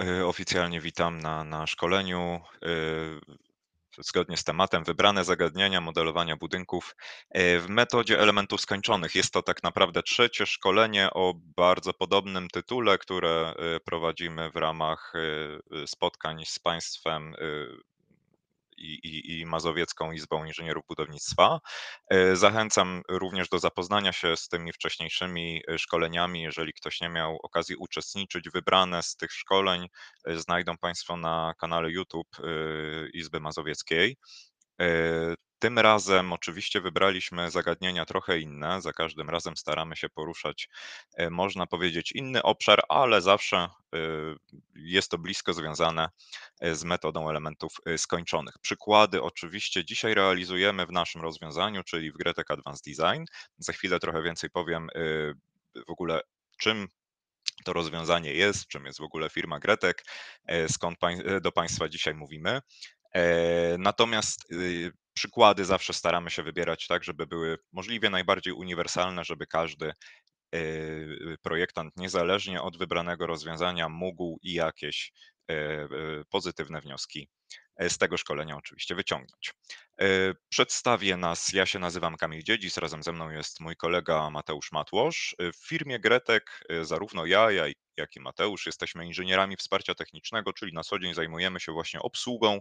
e, oficjalnie witam na na szkoleniu, e, zgodnie z tematem wybrane zagadnienia modelowania budynków, e, w metodzie elementów skończonych. Jest to tak naprawdę trzecie szkolenie o bardzo podobnym tytule, które, prowadzimy w ramach, spotkań z państwem, i, i, Mazowiecką Izbą Inżynierów Budownictwa. E, zachęcam również do zapoznania się z tymi wcześniejszymi e, szkoleniami. Jeżeli ktoś nie miał okazji uczestniczyć, wybrane z tych szkoleń e, znajdą Państwo na kanale YouTube Izby Mazowieckiej. Tym razem oczywiście wybraliśmy zagadnienia trochę inne. Za każdym razem staramy się poruszać, e, można powiedzieć, inny obszar, ale zawsze e, jest to blisko związane z metodą elementów skończonych. Przykłady oczywiście dzisiaj realizujemy w naszym rozwiązaniu, czyli w Gretek Advanced Design. Za chwilę trochę więcej powiem w ogóle czym to rozwiązanie jest, czym jest w ogóle firma Gretek, skąd do Państwa dzisiaj mówimy. Natomiast y, przykłady zawsze staramy się wybierać tak, żeby były możliwie najbardziej uniwersalne, żeby każdy yy, projektant, niezależnie od wybranego rozwiązania, mógł i jakieś yy, pozytywne wnioski z tego szkolenia oczywiście wyciągnąć. Przedstawię nas, ja się nazywam Kamil Dziedzis, razem ze mną jest mój kolega Mateusz Matłosz. W firmie Gretek zarówno ja, jak i Mateusz jesteśmy inżynierami wsparcia technicznego, czyli na co dzień zajmujemy się właśnie obsługą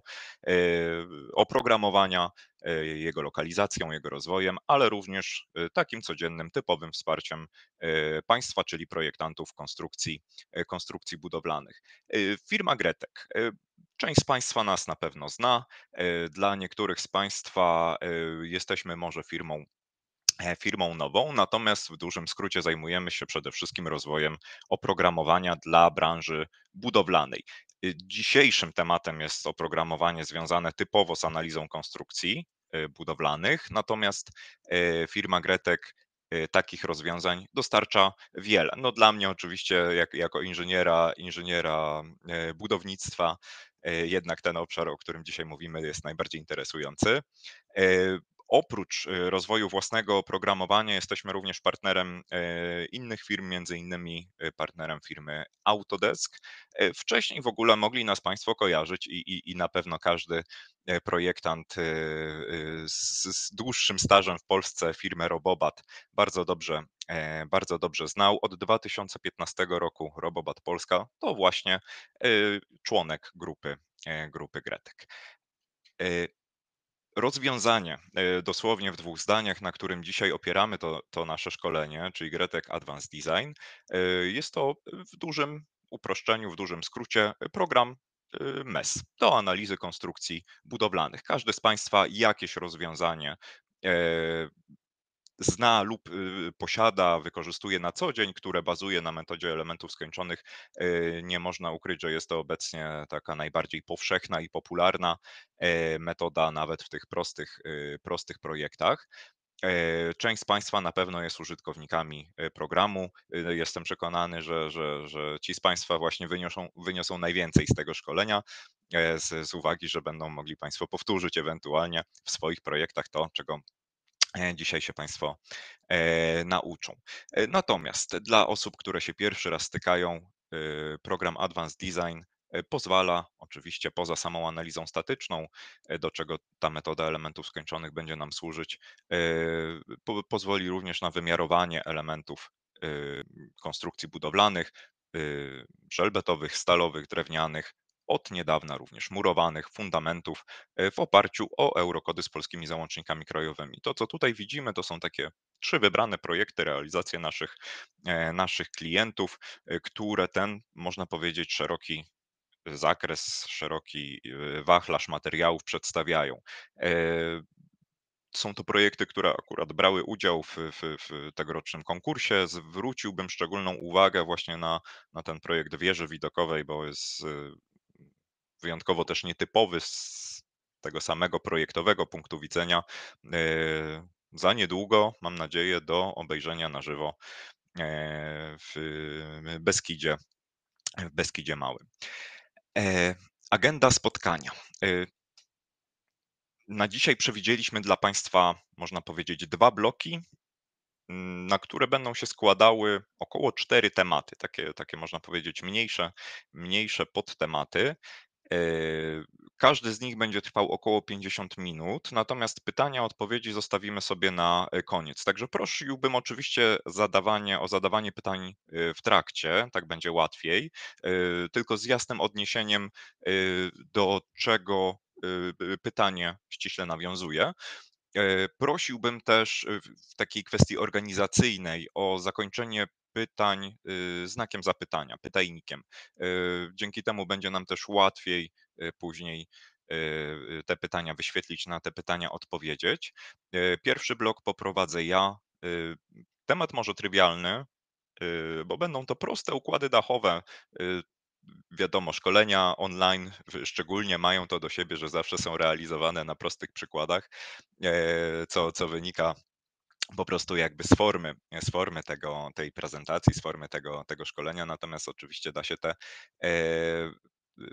oprogramowania, jego lokalizacją, jego rozwojem, ale również takim codziennym, typowym wsparciem państwa, czyli projektantów konstrukcji, konstrukcji budowlanych. Firma Gretek Część z Państwa nas na pewno zna. E, dla niektórych z Państwa e, jesteśmy może firmą e, firmą nową, natomiast w dużym skrócie zajmujemy się przede wszystkim rozwojem oprogramowania dla branży budowlanej. Dzisiejszym tematem jest oprogramowanie związane typowo z analizą konstrukcji budowlanych, natomiast firma Gretek takich rozwiązań dostarcza wiele. No dla mnie oczywiście jak, jako inżyniera, inżyniera budownictwa jednak ten obszar, o którym dzisiaj mówimy, jest najbardziej interesujący. E, oprócz e, rozwoju własnego oprogramowania jesteśmy również partnerem innych firm, między innymi partnerem firmy Autodesk. Wcześniej w ogóle mogli nas Państwo kojarzyć i, i, i na pewno każdy projektant z, z dłuższym stażem w Polsce, firmę Robobat, bardzo dobrze, bardzo dobrze znał. Od 2015 roku Robobat Polska to właśnie członek grupy, grupy Gretek. Rozwiązanie, dosłownie w dwóch zdaniach, na którym dzisiaj opieramy to, to nasze szkolenie, czyli Gretek Advanced Design, jest to w dużym uproszczeniu, w dużym skrócie program MES do analizy konstrukcji budowlanych. Każdy z Państwa jakieś rozwiązanie zna lub y, posiada, wykorzystuje na co dzień, które bazuje na metodzie elementów skończonych. Y, nie można ukryć, że jest to obecnie taka najbardziej powszechna i popularna e, metoda, nawet w tych prostych, y, prostych projektach. E, część z Państwa na pewno jest użytkownikami e, programu. Jestem przekonany, że, że, że ci z Państwa właśnie wyniosą, wyniosą najwięcej z tego szkolenia, z, z uwagi, że będą mogli Państwo powtórzyć ewentualnie w swoich projektach to, czego dzisiaj się Państwo e, nauczą. E, natomiast dla osób, które się pierwszy raz stykają, program Advanced Design pozwala, oczywiście poza samą analizą statyczną, do czego ta metoda elementów skończonych będzie nam służyć, pozwoli również na wymiarowanie elementów konstrukcji budowlanych, żelbetowych, stalowych, drewnianych, od niedawna również murowanych fundamentów e, w oparciu o eurokody z polskimi załącznikami krajowymi. To, co tutaj widzimy, to są takie trzy wybrane projekty, realizacje naszych, e, naszych klientów, e, które ten, można powiedzieć, szeroki zakres, szeroki wachlarz materiałów przedstawiają. Są to projekty, które akurat brały udział w, w, w, tegorocznym konkursie. Zwróciłbym szczególną uwagę właśnie na, na ten projekt wieży widokowej, bo jest wyjątkowo też nietypowy z tego samego projektowego punktu widzenia. E, za niedługo, mam nadzieję, do obejrzenia na żywo e, w Beskidzie, w Beskidzie Małym. E, agenda spotkania. Na dzisiaj przewidzieliśmy dla Państwa, można powiedzieć, dwa bloki. na które będą się składały około 4 tematy, takie takie można powiedzieć mniejsze mniejsze podtematy. Yy, każdy z nich będzie trwał około 50 minut, natomiast pytania, odpowiedzi zostawimy sobie na e, koniec. Także prosiłbym oczywiście zadawanie, o zadawanie pytań yy, w trakcie, tak będzie łatwiej, tylko z jasnym odniesieniem do czego pytanie ściśle nawiązuje. Prosiłbym też w takiej kwestii organizacyjnej o zakończenie pytań znakiem zapytania, pytajnikiem. Dzięki temu będzie nam też łatwiej Y, później y, y, te pytania wyświetlić, na te pytania odpowiedzieć. Pierwszy blok poprowadzę ja. Temat może trywialny, bo będą to proste układy dachowe. Wiadomo, szkolenia online szczególnie mają to do siebie, że zawsze są realizowane na prostych przykładach, co, co wynika po prostu jakby z formy, z formy tego, tej prezentacji, z formy tego, tego szkolenia. Natomiast oczywiście da się te Y,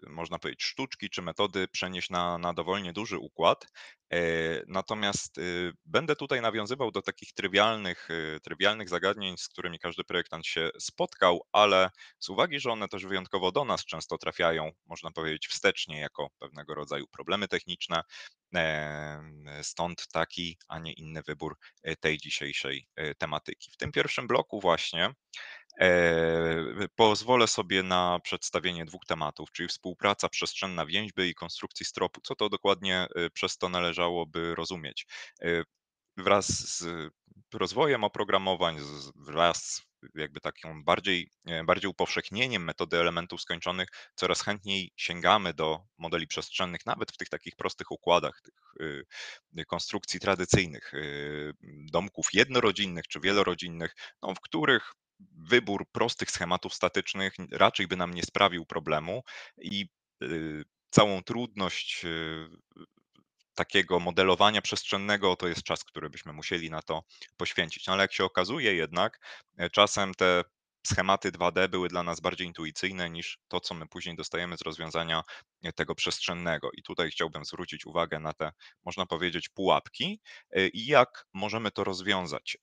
można powiedzieć, sztuczki czy metody przenieść na, na dowolnie duży układ. E, natomiast y, będę tutaj nawiązywał do takich trywialnych, y, trywialnych zagadnień, z którymi każdy projektant się spotkał, ale z uwagi, że one też wyjątkowo do nas często trafiają, można powiedzieć, wstecznie jako pewnego rodzaju problemy techniczne, stąd taki, a nie inny wybór tej dzisiejszej tematyki. W tym pierwszym bloku właśnie pozwolę sobie na przedstawienie dwóch tematów, czyli współpraca przestrzenna więźby i konstrukcji stropu. Co to dokładnie y, przez to należałoby rozumieć? Y, wraz z rozwojem oprogramowań, wraz z jakby taką bardziej, e, bardziej upowszechnieniem metody elementów skończonych, coraz chętniej sięgamy do modeli przestrzennych, nawet w tych takich prostych układach, tych y, konstrukcji tradycyjnych, domków jednorodzinnych czy wielorodzinnych, no, w których wybór prostych schematów statycznych raczej by nam nie sprawił problemu i y, całą trudność y, takiego modelowania przestrzennego to jest czas, który byśmy musieli na to poświęcić. No ale jak się okazuje jednak, e, czasem te schematy 2D były dla nas bardziej intuicyjne niż to, co my później dostajemy z rozwiązania e, tego przestrzennego. I tutaj chciałbym zwrócić uwagę na te, można powiedzieć, pułapki e, i jak możemy to rozwiązać.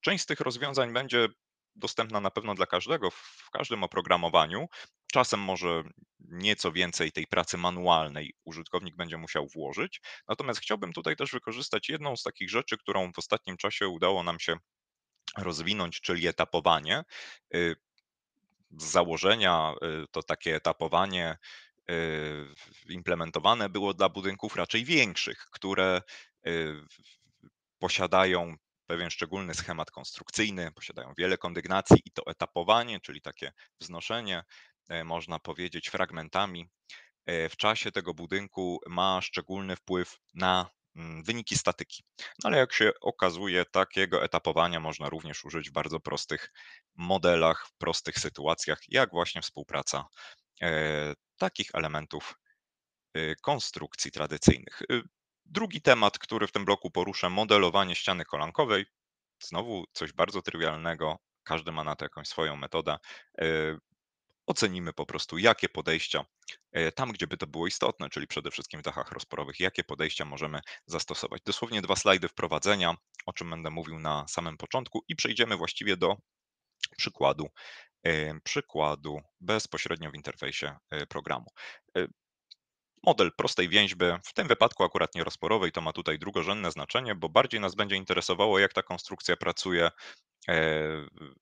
Część z tych rozwiązań będzie dostępna na pewno dla każdego w każdym oprogramowaniu. Czasem może nieco więcej tej pracy manualnej użytkownik będzie musiał włożyć. Natomiast chciałbym tutaj też wykorzystać jedną z takich rzeczy, którą w ostatnim czasie udało nam się rozwinąć, czyli etapowanie. Y, z założenia y, to takie etapowanie y, implementowane było dla budynków raczej większych, które posiadają pewien szczególny schemat konstrukcyjny, posiadają wiele kondygnacji i to etapowanie, czyli takie wznoszenie, e, można powiedzieć, fragmentami e, w czasie tego budynku ma szczególny wpływ na mm, wyniki statyki. No ale jak się okazuje, takiego etapowania można również użyć w bardzo prostych modelach, w prostych sytuacjach, jak właśnie współpraca e, takich elementów konstrukcji tradycyjnych. Drugi temat, który w tym bloku poruszę, modelowanie ściany kolankowej. Znowu coś bardzo trywialnego, każdy ma na to jakąś swoją metodę. E, ocenimy po prostu, jakie podejścia, e, tam gdzie by to było istotne, czyli przede wszystkim w dachach rozporowych, jakie podejścia możemy zastosować. Dosłownie dwa slajdy wprowadzenia, o czym będę mówił na samym początku, i przejdziemy właściwie do przykładu, e, przykładu bezpośrednio w interfejsie programu. Model prostej więźby, w tym wypadku akurat nierozporowej, to ma tutaj drugorzędne znaczenie, bo bardziej nas będzie interesowało, jak ta konstrukcja pracuje e,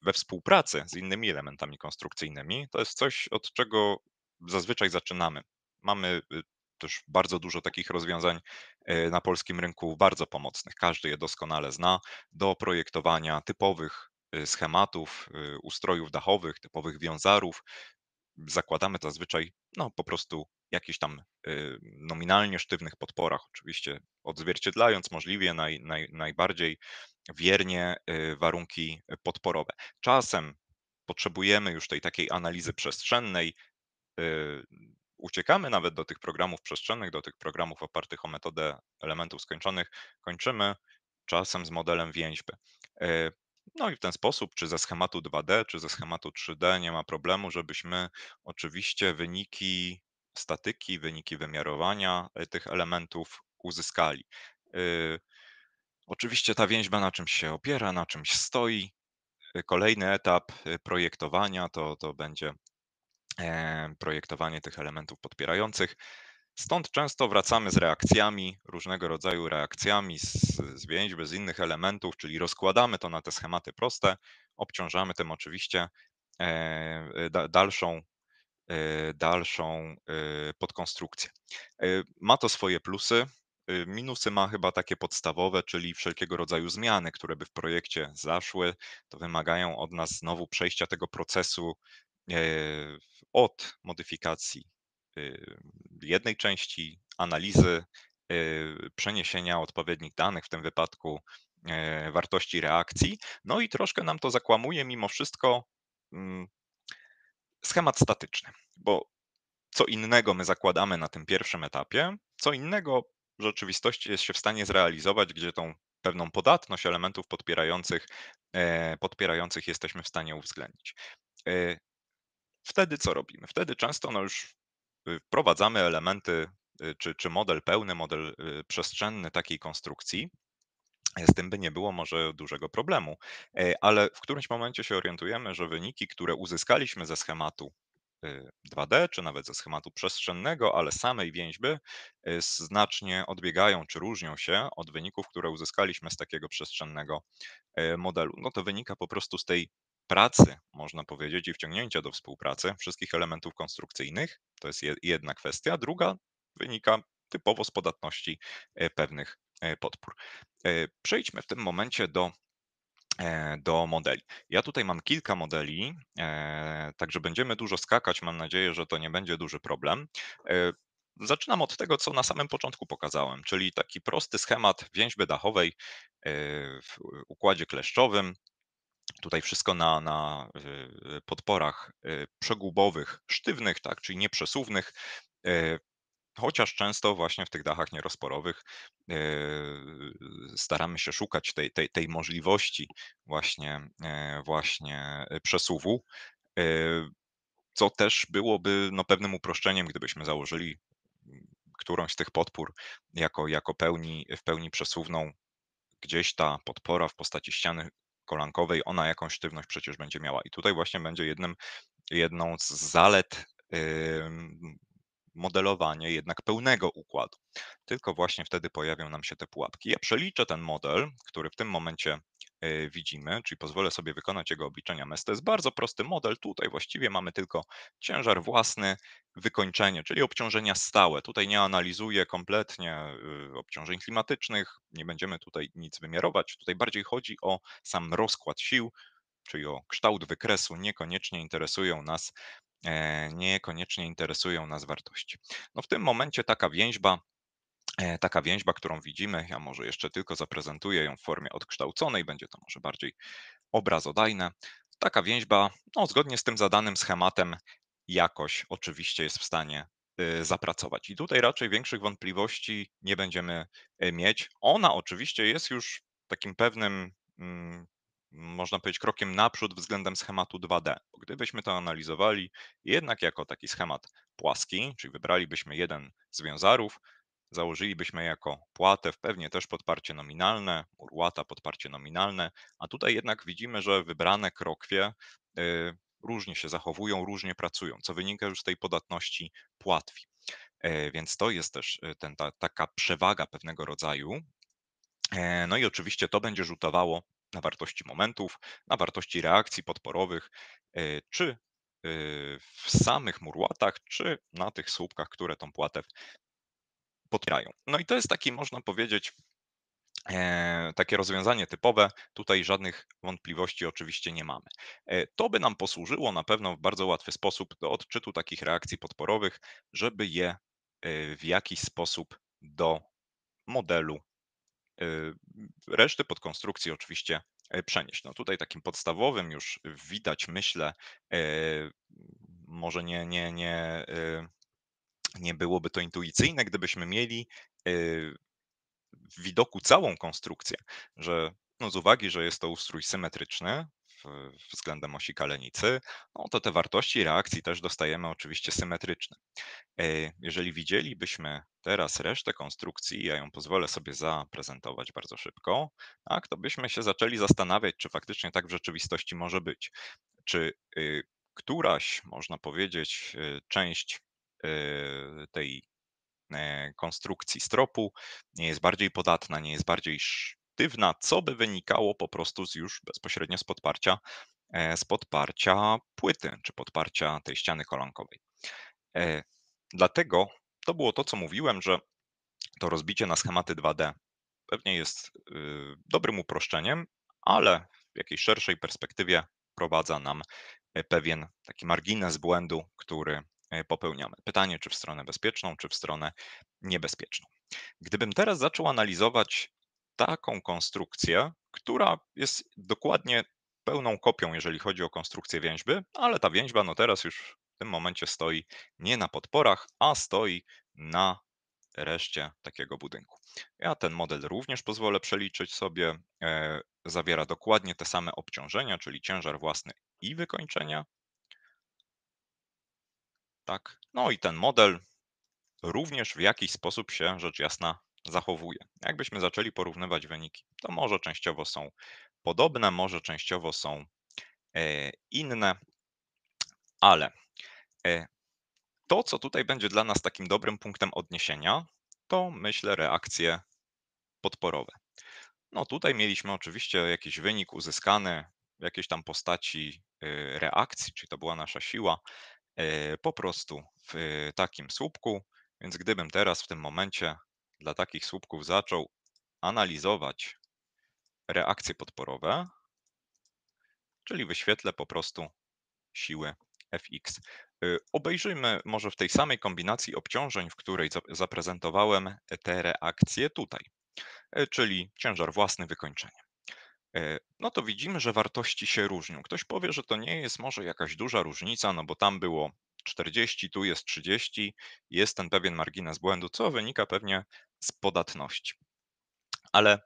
we współpracy z innymi elementami konstrukcyjnymi. To jest coś, od czego zazwyczaj zaczynamy. Mamy y, też bardzo dużo takich rozwiązań e, na polskim rynku, bardzo pomocnych. Każdy je doskonale zna do projektowania typowych y, schematów, y, ustrojów dachowych, typowych wiązarów, zakładamy zazwyczaj no, po prostu jakichś tam y, nominalnie sztywnych podporach, oczywiście odzwierciedlając możliwie naj, naj, najbardziej wiernie y, warunki podporowe. Czasem potrzebujemy już tej takiej analizy przestrzennej, y, uciekamy nawet do tych programów przestrzennych, do tych programów opartych o metodę elementów skończonych, kończymy czasem z modelem więźby. No i w ten sposób, czy ze schematu 2D, czy ze schematu 3D nie ma problemu, żebyśmy oczywiście wyniki statyki, wyniki wymiarowania e, tych elementów uzyskali. Y, Oczywiście ta więźba na czymś się opiera, na czymś stoi. Y, kolejny etap, y, projektowania to to będzie, e, projektowanie tych elementów podpierających. Stąd często wracamy z reakcjami, różnego rodzaju reakcjami z z więźby, z innych elementów, czyli rozkładamy to na te schematy proste, obciążamy tym oczywiście, e, da dalszą y, dalszą, podkonstrukcję. Ma to swoje plusy, minusy ma chyba takie podstawowe, czyli wszelkiego rodzaju zmiany, które by w projekcie zaszły, to wymagają od nas znowu przejścia tego procesu, e, od modyfikacji, jednej części, analizy, y, przeniesienia odpowiednich danych, w tym wypadku, e, wartości reakcji, no i troszkę nam to zakłamuje mimo wszystko, mm schemat statyczny, bo co innego my zakładamy na tym pierwszym etapie, co innego w rzeczywistości jest się w stanie zrealizować, gdzie tą pewną podatność elementów podpierających, e, podpierających jesteśmy w stanie uwzględnić. E, wtedy co robimy? Wtedy często, no już y, wprowadzamy elementy, y, czy czy model pełny, model, y, przestrzenny takiej konstrukcji. Z tym by nie było może dużego problemu, e, ale w którymś momencie się orientujemy, że wyniki, które uzyskaliśmy ze schematu, y, 2D, czy nawet ze schematu przestrzennego, ale samej więźby, y, znacznie odbiegają czy różnią się od wyników, które uzyskaliśmy z takiego przestrzennego, e, modelu. No to wynika po prostu z tej pracy, można powiedzieć, i wciągnięcia do współpracy wszystkich elementów konstrukcyjnych. To jest je jedna kwestia. Druga wynika typowo z podatności, e, pewnych, e, podpór. E, przejdźmy w tym momencie do, do modeli. Ja tutaj mam kilka modeli, także będziemy dużo skakać. Mam nadzieję, że to nie będzie duży problem. Zaczynam od tego, co na samym początku pokazałem, czyli taki prosty schemat więźby dachowej, w układzie kleszczowym. Tutaj wszystko na na, y, podporach, y, przegubowych, sztywnych, tak, czyli nieprzesuwnych, e, chociaż często właśnie w tych dachach nierozporowych, staramy się szukać tej tej tej możliwości właśnie, właśnie przesuwu, co też byłoby, no, pewnym uproszczeniem, gdybyśmy założyli, którąś z tych podpór jako jako pełni w pełni przesuwną. Gdzieś ta podpora w postaci ściany kolankowej, ona jakąś sztywność przecież będzie miała i tutaj właśnie będzie jednym jedną z zalet, modelowanie jednak pełnego układu. Tylko właśnie wtedy pojawią nam się te pułapki. Ja przeliczę ten model, który w tym momencie, widzimy, czyli pozwolę sobie wykonać jego obliczenia MES. To jest bardzo prosty model. Tutaj właściwie mamy tylko ciężar własny, wykończenie, czyli obciążenia stałe. Tutaj nie analizuję kompletnie, y, obciążeń klimatycznych, nie będziemy tutaj nic wymiarować. Tutaj bardziej chodzi o sam rozkład sił, czyli o kształt wykresu. Niekoniecznie interesują nas e, niekoniecznie interesują nas wartości. No w tym momencie taka więźba, e, taka więźba, którą widzimy, ja może jeszcze tylko zaprezentuję ją w formie odkształconej, będzie to może bardziej obrazodajne. Taka więźba, no zgodnie z tym zadanym schematem jakoś oczywiście jest w stanie, y, zapracować. I tutaj raczej większych wątpliwości nie będziemy, y, mieć. Ona oczywiście jest już takim pewnym, mm, można powiedzieć, krokiem naprzód względem schematu 2D, bo gdybyśmy to analizowali jednak jako taki schemat płaski, czyli wybralibyśmy jeden z wiązarów, założylibyśmy jako płatę pewnie też podparcie nominalne, mur łata, podparcie nominalne, a tutaj jednak widzimy, że wybrane krokwie, y, różnie się zachowują, różnie pracują, co wynika już z tej podatności płatwi. E, więc to jest też, y, ten ta taka przewaga pewnego rodzaju. E, no i oczywiście to będzie rzutowało na wartości momentów, na wartości reakcji podporowych, e, czy, y, w samych mur łatach, czy na tych słupkach, które tą płatę podpierają. No i to jest taki, można powiedzieć, e, takie rozwiązanie typowe. Tutaj żadnych wątpliwości oczywiście nie mamy. E, to by nam posłużyło na pewno w bardzo łatwy sposób do odczytu takich reakcji podporowych, żeby je, e, w jakiś sposób do modelu, reszty podkonstrukcji oczywiście, przenieść. No tutaj takim podstawowym już widać, myślę, może nie nie nie, nie byłoby to intuicyjne, gdybyśmy mieli, y, w widoku całą konstrukcję, że no z uwagi, że jest to ustrój symetryczny względem osi kalenicy, no to te wartości reakcji też dostajemy oczywiście symetryczne. E, jeżeli widzielibyśmy teraz resztę konstrukcji, ja ją pozwolę sobie zaprezentować bardzo szybko, tak, to byśmy się zaczęli zastanawiać, czy faktycznie tak w rzeczywistości może być. Czy y, któraś, można powiedzieć, y, część tej e, konstrukcji stropu nie jest bardziej podatna, nie jest bardziej sztywna, co by wynikało po prostu z już bezpośrednio z podparcia, e, z podparcia płyty czy podparcia tej ściany kolankowej. E, dlatego to było to, co mówiłem, że to rozbicie na schematy 2D pewnie jest y, dobrym uproszczeniem, ale w jakiejś szerszej perspektywie wprowadza nam e, pewien taki margines błędu, który e, popełniamy. Pytanie, czy w stronę bezpieczną, czy w stronę niebezpieczną. Gdybym teraz zaczął analizować taką konstrukcję, która jest dokładnie pełną kopią, jeżeli chodzi o konstrukcję więźby, ale ta więźba no teraz już w tym momencie stoi nie na podporach, a stoi na reszcie takiego budynku. Ja ten model również pozwolę przeliczyć sobie. E, zawiera dokładnie te same obciążenia, czyli ciężar własny i wykończenia. Tak. No i ten model również w jakiś sposób się rzecz jasna zachowuje. Jakbyśmy zaczęli porównywać wyniki, to może częściowo są podobne, może częściowo są e, inne, ale e, to, co tutaj będzie dla nas takim dobrym punktem odniesienia, to myślę reakcje podporowe. No tutaj mieliśmy oczywiście jakiś wynik uzyskany w jakiejś tam postaci y, reakcji, czyli to była nasza siła, po prostu w takim słupku. Więc gdybym teraz w tym momencie dla takich słupków zaczął analizować reakcje podporowe, czyli wyświetlę po prostu siły Fx. Y, obejrzyjmy może w tej samej kombinacji obciążeń, w której zaprezentowałem te reakcje tutaj, y, czyli ciężar własny, wykończenie. Y, no to widzimy, że wartości się różnią. Ktoś powie, że to nie jest może jakaś duża różnica, no bo tam było 40, tu jest 30, jest ten pewien margines błędu, co wynika pewnie z podatności. Ale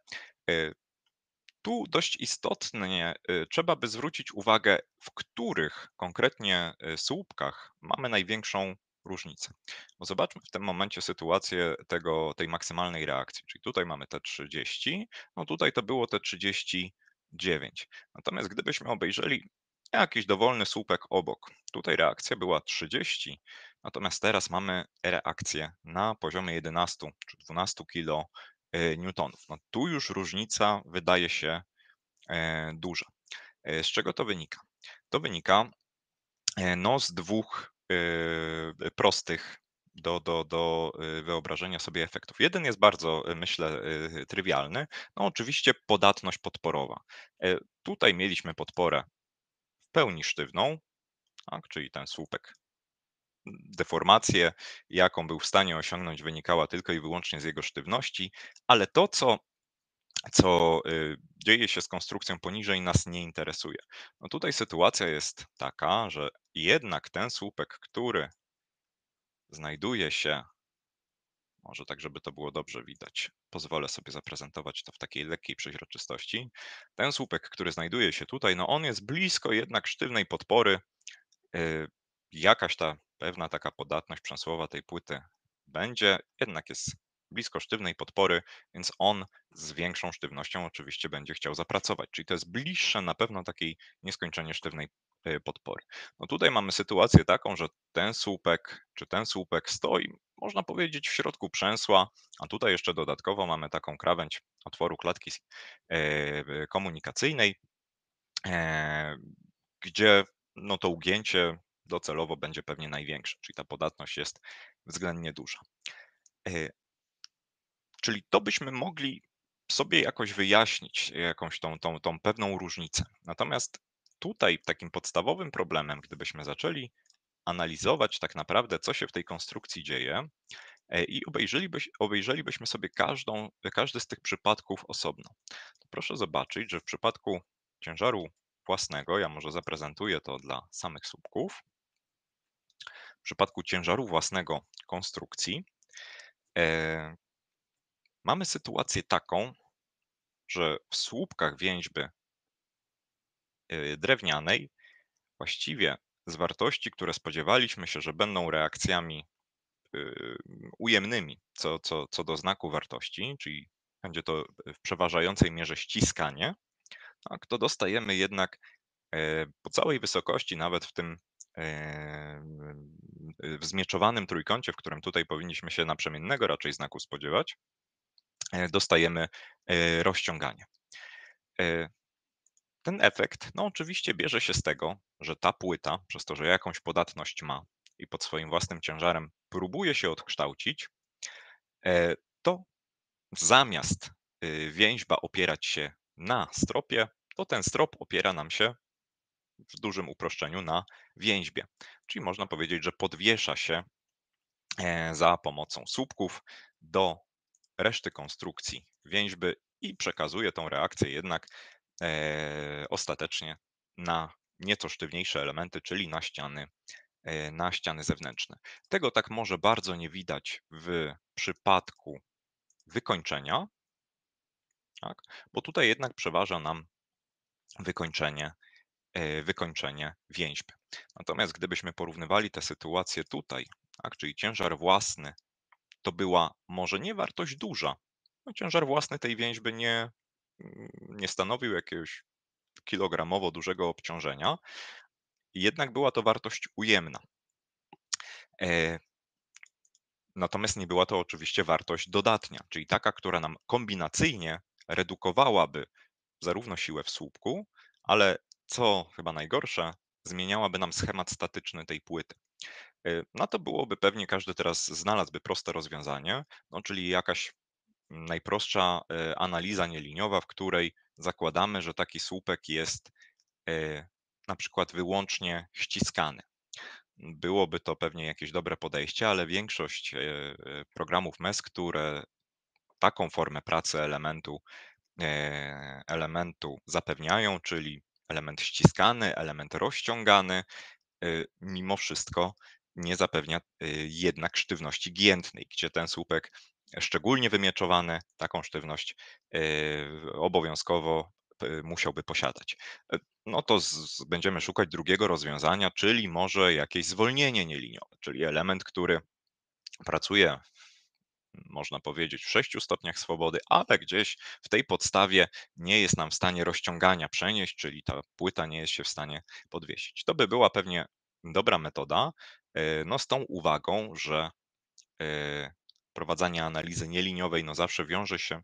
tu dość istotnie y, trzeba by zwrócić uwagę, w których konkretnie słupkach mamy największą różnicę. Bo zobaczmy w tym momencie sytuację tego, tej maksymalnej reakcji. Czyli tutaj mamy te 30, no tutaj to było te 39. Natomiast gdybyśmy obejrzeli jakiś dowolny słupek obok, tutaj reakcja była 30, natomiast teraz mamy reakcję na poziomie 11 czy 12 kilo E, newtonów. No tu już różnica wydaje się e, duża. E, z czego to wynika? To wynika no, z dwóch prostych do, do, do wyobrażenia sobie efektów. Jeden jest bardzo, myślę, trywialny. No, oczywiście podatność podporowa. Tutaj mieliśmy podporę w pełni sztywną, tak, czyli ten słupek deformację, jaką był w stanie osiągnąć, wynikała tylko i wyłącznie z jego sztywności, ale to, co, co y, dzieje się z konstrukcją poniżej, nas nie interesuje. No tutaj sytuacja jest taka, że jednak ten słupek, który znajduje się, może tak, żeby to było dobrze widać, pozwolę sobie zaprezentować to w takiej lekkiej przeźroczystości. Ten słupek, który znajduje się tutaj, no on jest blisko jednak sztywnej podpory. Y, jakaś ta pewna taka podatność przemysłowa tej płyty będzie, jednak jest blisko sztywnej podpory, więc on z większą sztywnością oczywiście będzie chciał zapracować. Czyli to jest bliższe na pewno takiej nieskończenie sztywnej e, podpory. No tutaj mamy sytuację taką, że ten słupek czy ten słupek stoi, można powiedzieć, w środku przęsła, a tutaj jeszcze dodatkowo mamy taką krawędź otworu klatki e, komunikacyjnej, e, gdzie no to ugięcie docelowo będzie pewnie największe, czyli ta podatność jest względnie duża. Czyli to byśmy mogli sobie jakoś wyjaśnić jakąś tą, tą, tą pewną różnicę. Natomiast tutaj takim podstawowym problemem, gdybyśmy zaczęli analizować tak naprawdę, co się w tej konstrukcji dzieje e, i obejrzelibyś, obejrzelibyśmy sobie każdą, każdy z tych przypadków osobno, proszę zobaczyć, że w przypadku ciężaru własnego, ja może zaprezentuję to dla samych słupków, w przypadku ciężaru własnego konstrukcji e, mamy sytuację taką, że w słupkach więźby e, drewnianej właściwie z wartości, które spodziewaliśmy się, że będą reakcjami y, ujemnymi co, co, co do znaku wartości, czyli będzie to w przeważającej mierze ściskanie, tak, to dostajemy jednak e, po całej wysokości, nawet w tym e, w zmieczowanym trójkącie, w którym tutaj powinniśmy się naprzemiennego raczej znaku spodziewać, dostajemy rozciąganie. Ten efekt, no oczywiście bierze się z tego, że ta płyta, przez to, że jakąś podatność ma i pod swoim własnym ciężarem próbuje się odkształcić, to zamiast y, więźba opierać się na stropie, to ten strop opiera nam się w dużym uproszczeniu na więźbie. Czyli można powiedzieć, że podwiesza się e, za pomocą słupków do reszty konstrukcji więźby i przekazuje tą reakcję jednak e, ostatecznie na nieco sztywniejsze elementy, czyli na ściany, e, na ściany zewnętrzne. Tego tak może bardzo nie widać w przypadku wykończenia, tak? bo tutaj jednak przeważa nam wykończenie, e, wykończenie więźb. Natomiast gdybyśmy porównywali tę sytuację tutaj, tak? czyli ciężar własny, to była może nie wartość duża. No, ciężar własny tej więźby nie, nie stanowił jakiegoś kilogramowo dużego obciążenia, jednak była to wartość ujemna. E, natomiast nie była to oczywiście wartość dodatnia, czyli taka, która nam kombinacyjnie redukowałaby zarówno siłę w słupku, ale co chyba najgorsze, zmieniałaby nam schemat statyczny tej płyty. Y, na to byłoby pewnie każdy teraz znalazłby proste rozwiązanie, no, czyli jakaś najprostsza y, analiza nieliniowa, w której zakładamy, że taki słupek jest y, na przykład wyłącznie ściskany. Byłoby to pewnie jakieś dobre podejście, ale większość programów MES, które taką formę pracy elementu, elementu zapewniają, czyli element ściskany, element rozciągany, mimo wszystko nie zapewnia e, jednak sztywności giętnej, gdzie ten słupek szczególnie wymieczowany taką sztywność obowiązkowo musiałby posiadać. No to z, będziemy szukać drugiego rozwiązania, czyli może jakieś zwolnienie nieliniowe, czyli element, który pracuje można powiedzieć, w sześciu stopniach swobody, ale gdzieś w tej podstawie nie jest nam w stanie rozciągania przenieść, czyli ta płyta nie jest się w stanie podwiesić. To by była pewnie dobra metoda, no z tą uwagą, że e, prowadzenie analizy nieliniowej no zawsze wiąże się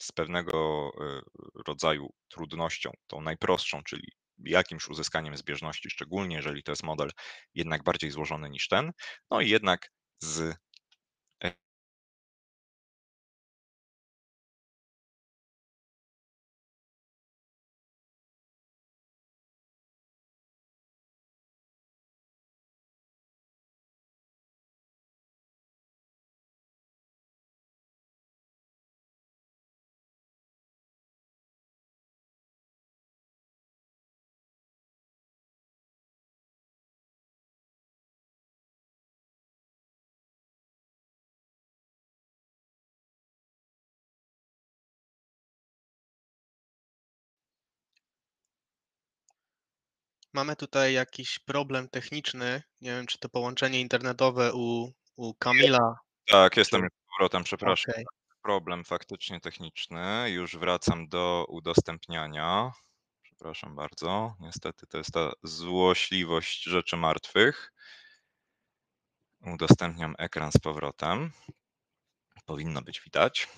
z pewnego e, rodzaju trudnością, tą najprostszą, czyli jakimś uzyskaniem zbieżności, szczególnie jeżeli to jest model jednak bardziej złożony niż ten, no i jednak z Mamy tutaj jakiś problem techniczny. Nie wiem, czy to połączenie internetowe u, u Kamila. Tak, jestem czy... z powrotem, przepraszam. Okay. Problem faktycznie techniczny. Już wracam do udostępniania. Przepraszam bardzo. Niestety to jest ta złośliwość rzeczy martwych. Udostępniam ekran z powrotem. Powinno być widać.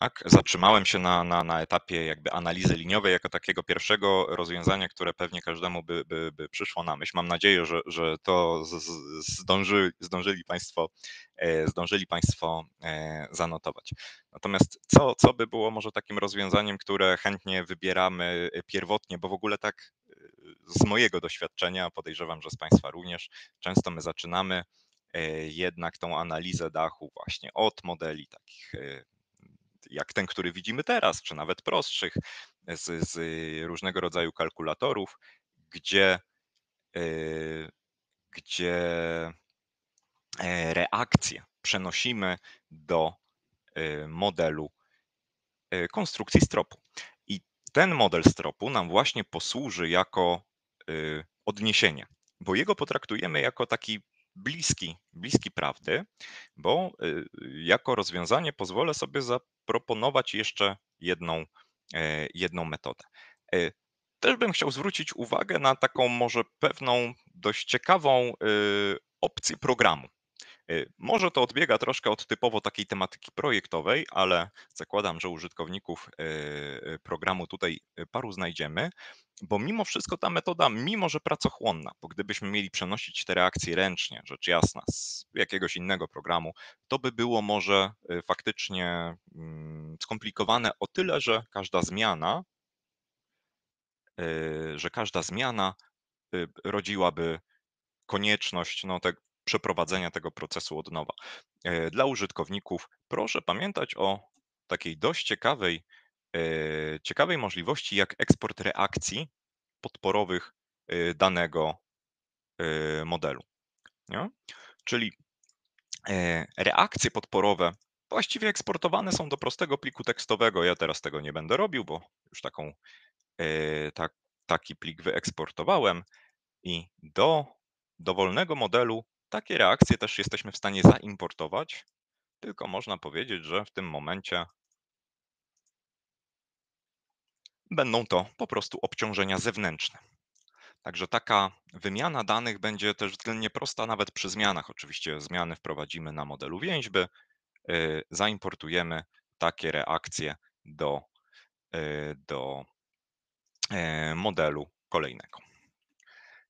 Tak, zatrzymałem się na, na, na etapie jakby analizy liniowej jako takiego pierwszego rozwiązania, które pewnie każdemu by, by, by przyszło na myśl. Mam nadzieję, że, że to zdąży, zdążyli, Państwo, e, zdążyli Państwo e, zanotować. Natomiast co, co by było może takim rozwiązaniem, które chętnie wybieramy pierwotnie, bo w ogóle tak e, z mojego doświadczenia, podejrzewam, że z Państwa również, często my zaczynamy jednak tą analizę dachu właśnie od modeli takich jak ten, który widzimy teraz, czy nawet prostszych, z, z różnego rodzaju kalkulatorów, gdzie, e, gdzie e, reakcje przenosimy do e, modelu konstrukcji stropu. I ten model stropu nam właśnie posłuży jako odniesienie, bo jego potraktujemy jako taki bliski, bliski prawdy, bo y, jako rozwiązanie pozwolę sobie zaproponować jeszcze jedną, e, jedną metodę. E, też bym chciał zwrócić uwagę na taką może pewną dość ciekawą y, opcję programu. Y, może to odbiega troszkę od typowo takiej tematyki projektowej, ale zakładam, że użytkowników y, programu tutaj paru znajdziemy, bo mimo wszystko ta metoda, mimo że pracochłonna, bo gdybyśmy mieli przenosić te reakcje ręcznie, rzecz jasna, z jakiegoś innego programu, to by było może faktycznie mm, skomplikowane o tyle, że każda zmiana Y, że każda zmiana y, rodziłaby konieczność no, te, przeprowadzenia tego procesu od nowa. Y, dla użytkowników proszę pamiętać o takiej dość ciekawej, ciekawej możliwości, jak eksport reakcji podporowych danego modelu. Nie? Czyli reakcje podporowe właściwie eksportowane są do prostego pliku tekstowego. Ja teraz tego nie będę robił, bo już taką tak, taki plik wyeksportowałem i do dowolnego modelu takie reakcje też jesteśmy w stanie zaimportować, tylko można powiedzieć, że w tym momencie będą to po prostu obciążenia zewnętrzne. Także taka wymiana danych będzie też względnie prosta, nawet przy zmianach. Oczywiście zmiany wprowadzimy na modelu więźby, y, zaimportujemy takie reakcje do, y, do E, modelu kolejnego.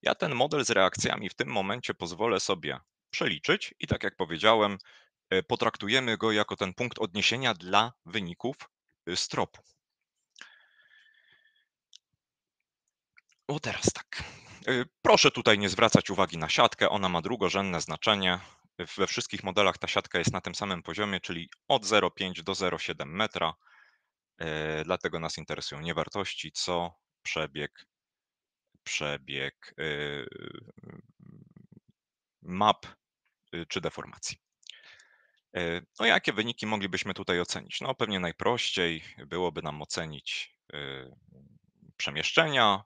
Ja ten model z reakcjami w tym momencie pozwolę sobie przeliczyć i tak jak powiedziałem, e, potraktujemy go jako ten punkt odniesienia dla wyników y, stropu. O teraz tak. E, proszę tutaj nie zwracać uwagi na siatkę, ona ma drugorzędne znaczenie. We wszystkich modelach ta siatka jest na tym samym poziomie, czyli od 0,5 do 0,7 metra. Dlatego nas interesują nie wartości, co przebieg, przebieg y, map y, czy deformacji. Y, no jakie wyniki moglibyśmy tutaj ocenić? No pewnie najprościej byłoby nam ocenić przemieszczenia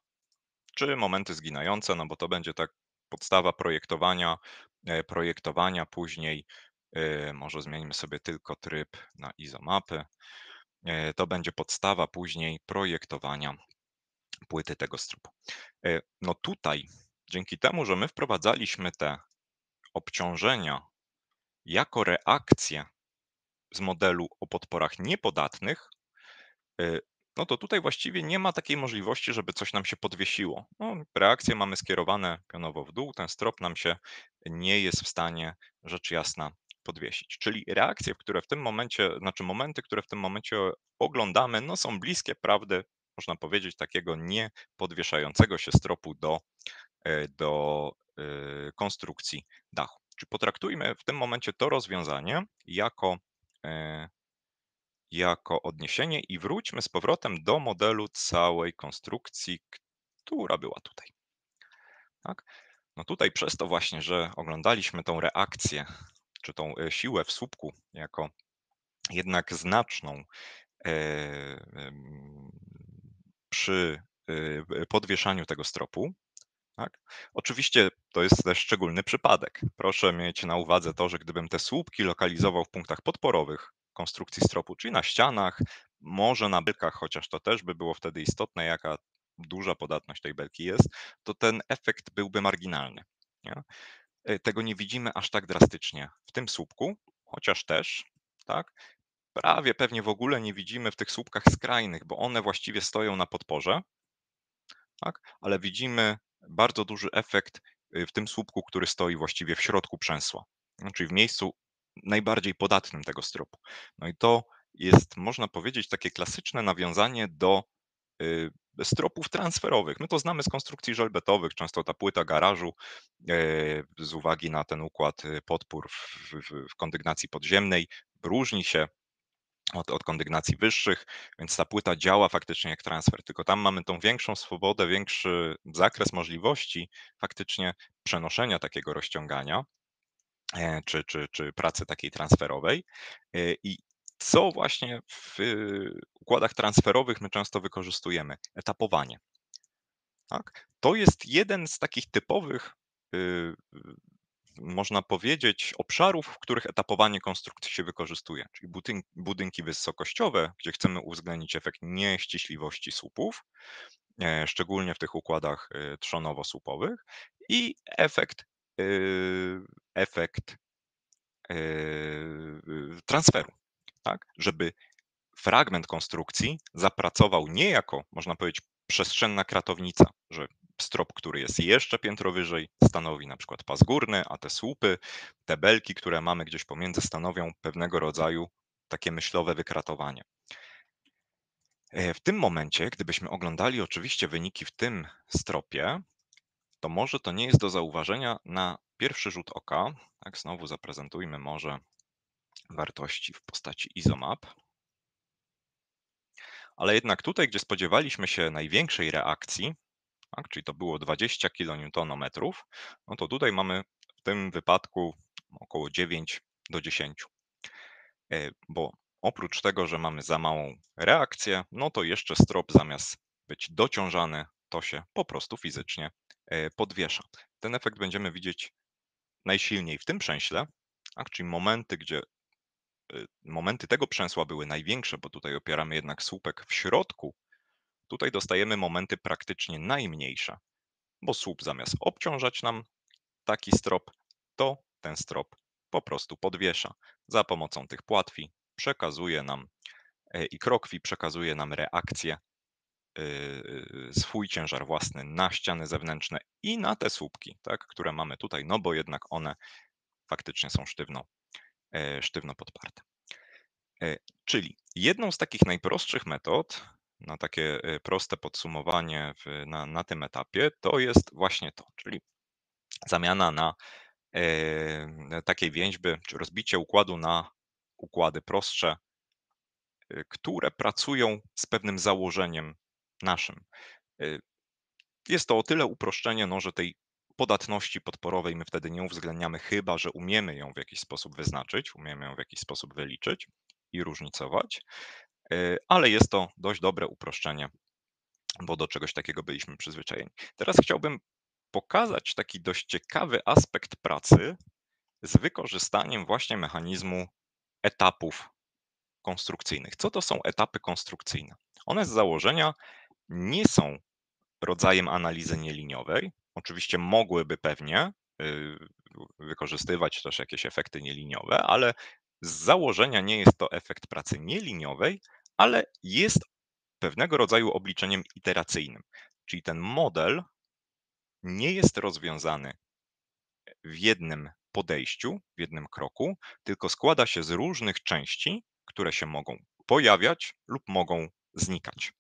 czy momenty zginające, no bo to będzie tak podstawa projektowania, e, projektowania później może zmienimy sobie tylko tryb na izomapy. To będzie podstawa później projektowania płyty tego strupu. E, no tutaj, dzięki temu, że my wprowadzaliśmy te obciążenia jako reakcję z modelu o podporach niepodatnych, e, no to tutaj właściwie nie ma takiej możliwości, żeby coś nam się podwiesiło. No, reakcje mamy skierowane pionowo w dół, ten strop nam się nie jest w stanie, rzecz jasna, podwiesić. Czyli reakcje, które w tym momencie, znaczy momenty, które w tym momencie oglądamy, no są bliskie prawdy można powiedzieć, takiego niepodwieszającego się stropu do, e, do e, konstrukcji dachu. Czy potraktujmy w tym momencie to rozwiązanie jako, e, jako odniesienie i wróćmy z powrotem do modelu całej konstrukcji, która była tutaj. Tak? No tutaj przez to właśnie, że oglądaliśmy tą reakcję, czy tą siłę w słupku jako jednak znaczną przy y, podwieszaniu tego stropu. Tak? Oczywiście to jest też szczególny przypadek. Proszę mieć na uwadze to, że gdybym te słupki lokalizował w punktach podporowych konstrukcji stropu, czyli na ścianach, może na belkach, chociaż to też by było wtedy istotne, jaka duża podatność tej belki jest, to ten efekt byłby marginalny. Nie? Y, tego nie widzimy aż tak drastycznie w tym słupku, chociaż też, tak? Prawie pewnie w ogóle nie widzimy w tych słupkach skrajnych, bo one właściwie stoją na podporze, tak? ale widzimy bardzo duży efekt y, w tym słupku, który stoi właściwie w środku przęsła, no, czyli w miejscu najbardziej podatnym tego stropu. No i to jest, można powiedzieć, takie klasyczne nawiązanie do y, stropów transferowych. My to znamy z konstrukcji żelbetowych, często ta płyta garażu y, z uwagi na ten układ podpór w, w, w kondygnacji podziemnej różni się od, od kondygnacji wyższych, więc ta płyta działa faktycznie jak transfer, tylko tam mamy tą większą swobodę, większy zakres możliwości faktycznie przenoszenia takiego rozciągania e, czy, czy, czy pracy takiej transferowej. E, I co właśnie w układach transferowych my często wykorzystujemy? Etapowanie. Tak? To jest jeden z takich typowych y, można powiedzieć, obszarów, w których etapowanie konstrukcji się wykorzystuje, czyli budyn budynki wysokościowe, gdzie chcemy uwzględnić efekt nieściśliwości słupów, e, szczególnie w tych układach, y, trzonowo-słupowych i efekt, yy, efekt, transferu, tak? Żeby fragment konstrukcji zapracował nie jako, można powiedzieć, przestrzenna kratownica, że strop, który jest jeszcze piętro wyżej, stanowi na przykład pas górny, a te słupy, te belki, które mamy gdzieś pomiędzy, stanowią pewnego rodzaju takie myślowe wykratowanie. E, w tym momencie, gdybyśmy oglądali oczywiście wyniki w tym stropie, to może to nie jest do zauważenia na pierwszy rzut oka. Tak, znowu zaprezentujmy może wartości w postaci izomap. Ale jednak tutaj, gdzie spodziewaliśmy się największej reakcji, tak, czyli to było 20 kN, no to tutaj mamy w tym wypadku około 9 do 10. E, bo oprócz tego, że mamy za małą reakcję, no to jeszcze strop zamiast być dociążany, to się po prostu fizycznie e, podwiesza. Ten efekt będziemy widzieć najsilniej w tym przęśle, tak, czyli momenty, gdzie e, momenty tego przęsła były największe, bo tutaj opieramy jednak słupek w środku, tutaj dostajemy momenty praktycznie najmniejsze, bo słup zamiast obciążać nam taki strop, to ten strop po prostu podwiesza. Za pomocą tych płatwi przekazuje nam e, i krokwi przekazuje nam reakcję, e, e, swój ciężar własny na ściany zewnętrzne i na te słupki, tak, które mamy tutaj, no bo jednak one faktycznie są sztywno, sztywno podparte. Czyli jedną z takich najprostszych metod na takie proste podsumowanie w, na, na tym etapie to jest właśnie to, czyli zamiana na takiej więźby, czy rozbicie układu na układy prostsze, y, które pracują z pewnym założeniem naszym. Y, jest to o tyle uproszczenie, no, że tej podatności podporowej my wtedy nie uwzględniamy, chyba że umiemy ją w jakiś sposób wyznaczyć, umiemy ją w jakiś sposób wyliczyć i różnicować, y, ale jest to dość dobre uproszczenie, bo do czegoś takiego byliśmy przyzwyczajeni. Teraz chciałbym pokazać taki dość ciekawy aspekt pracy z wykorzystaniem właśnie mechanizmu etapów konstrukcyjnych. Co to są etapy konstrukcyjne? One z założenia nie są rodzajem analizy nieliniowej. Oczywiście mogłyby pewnie y, wykorzystywać też jakieś efekty nieliniowe, ale z założenia nie jest to efekt pracy nieliniowej, ale jest pewnego rodzaju obliczeniem iteracyjnym. Czyli ten model nie jest rozwiązany w jednym podejściu, w jednym kroku, tylko składa się z różnych części, które się mogą pojawiać lub mogą znikać.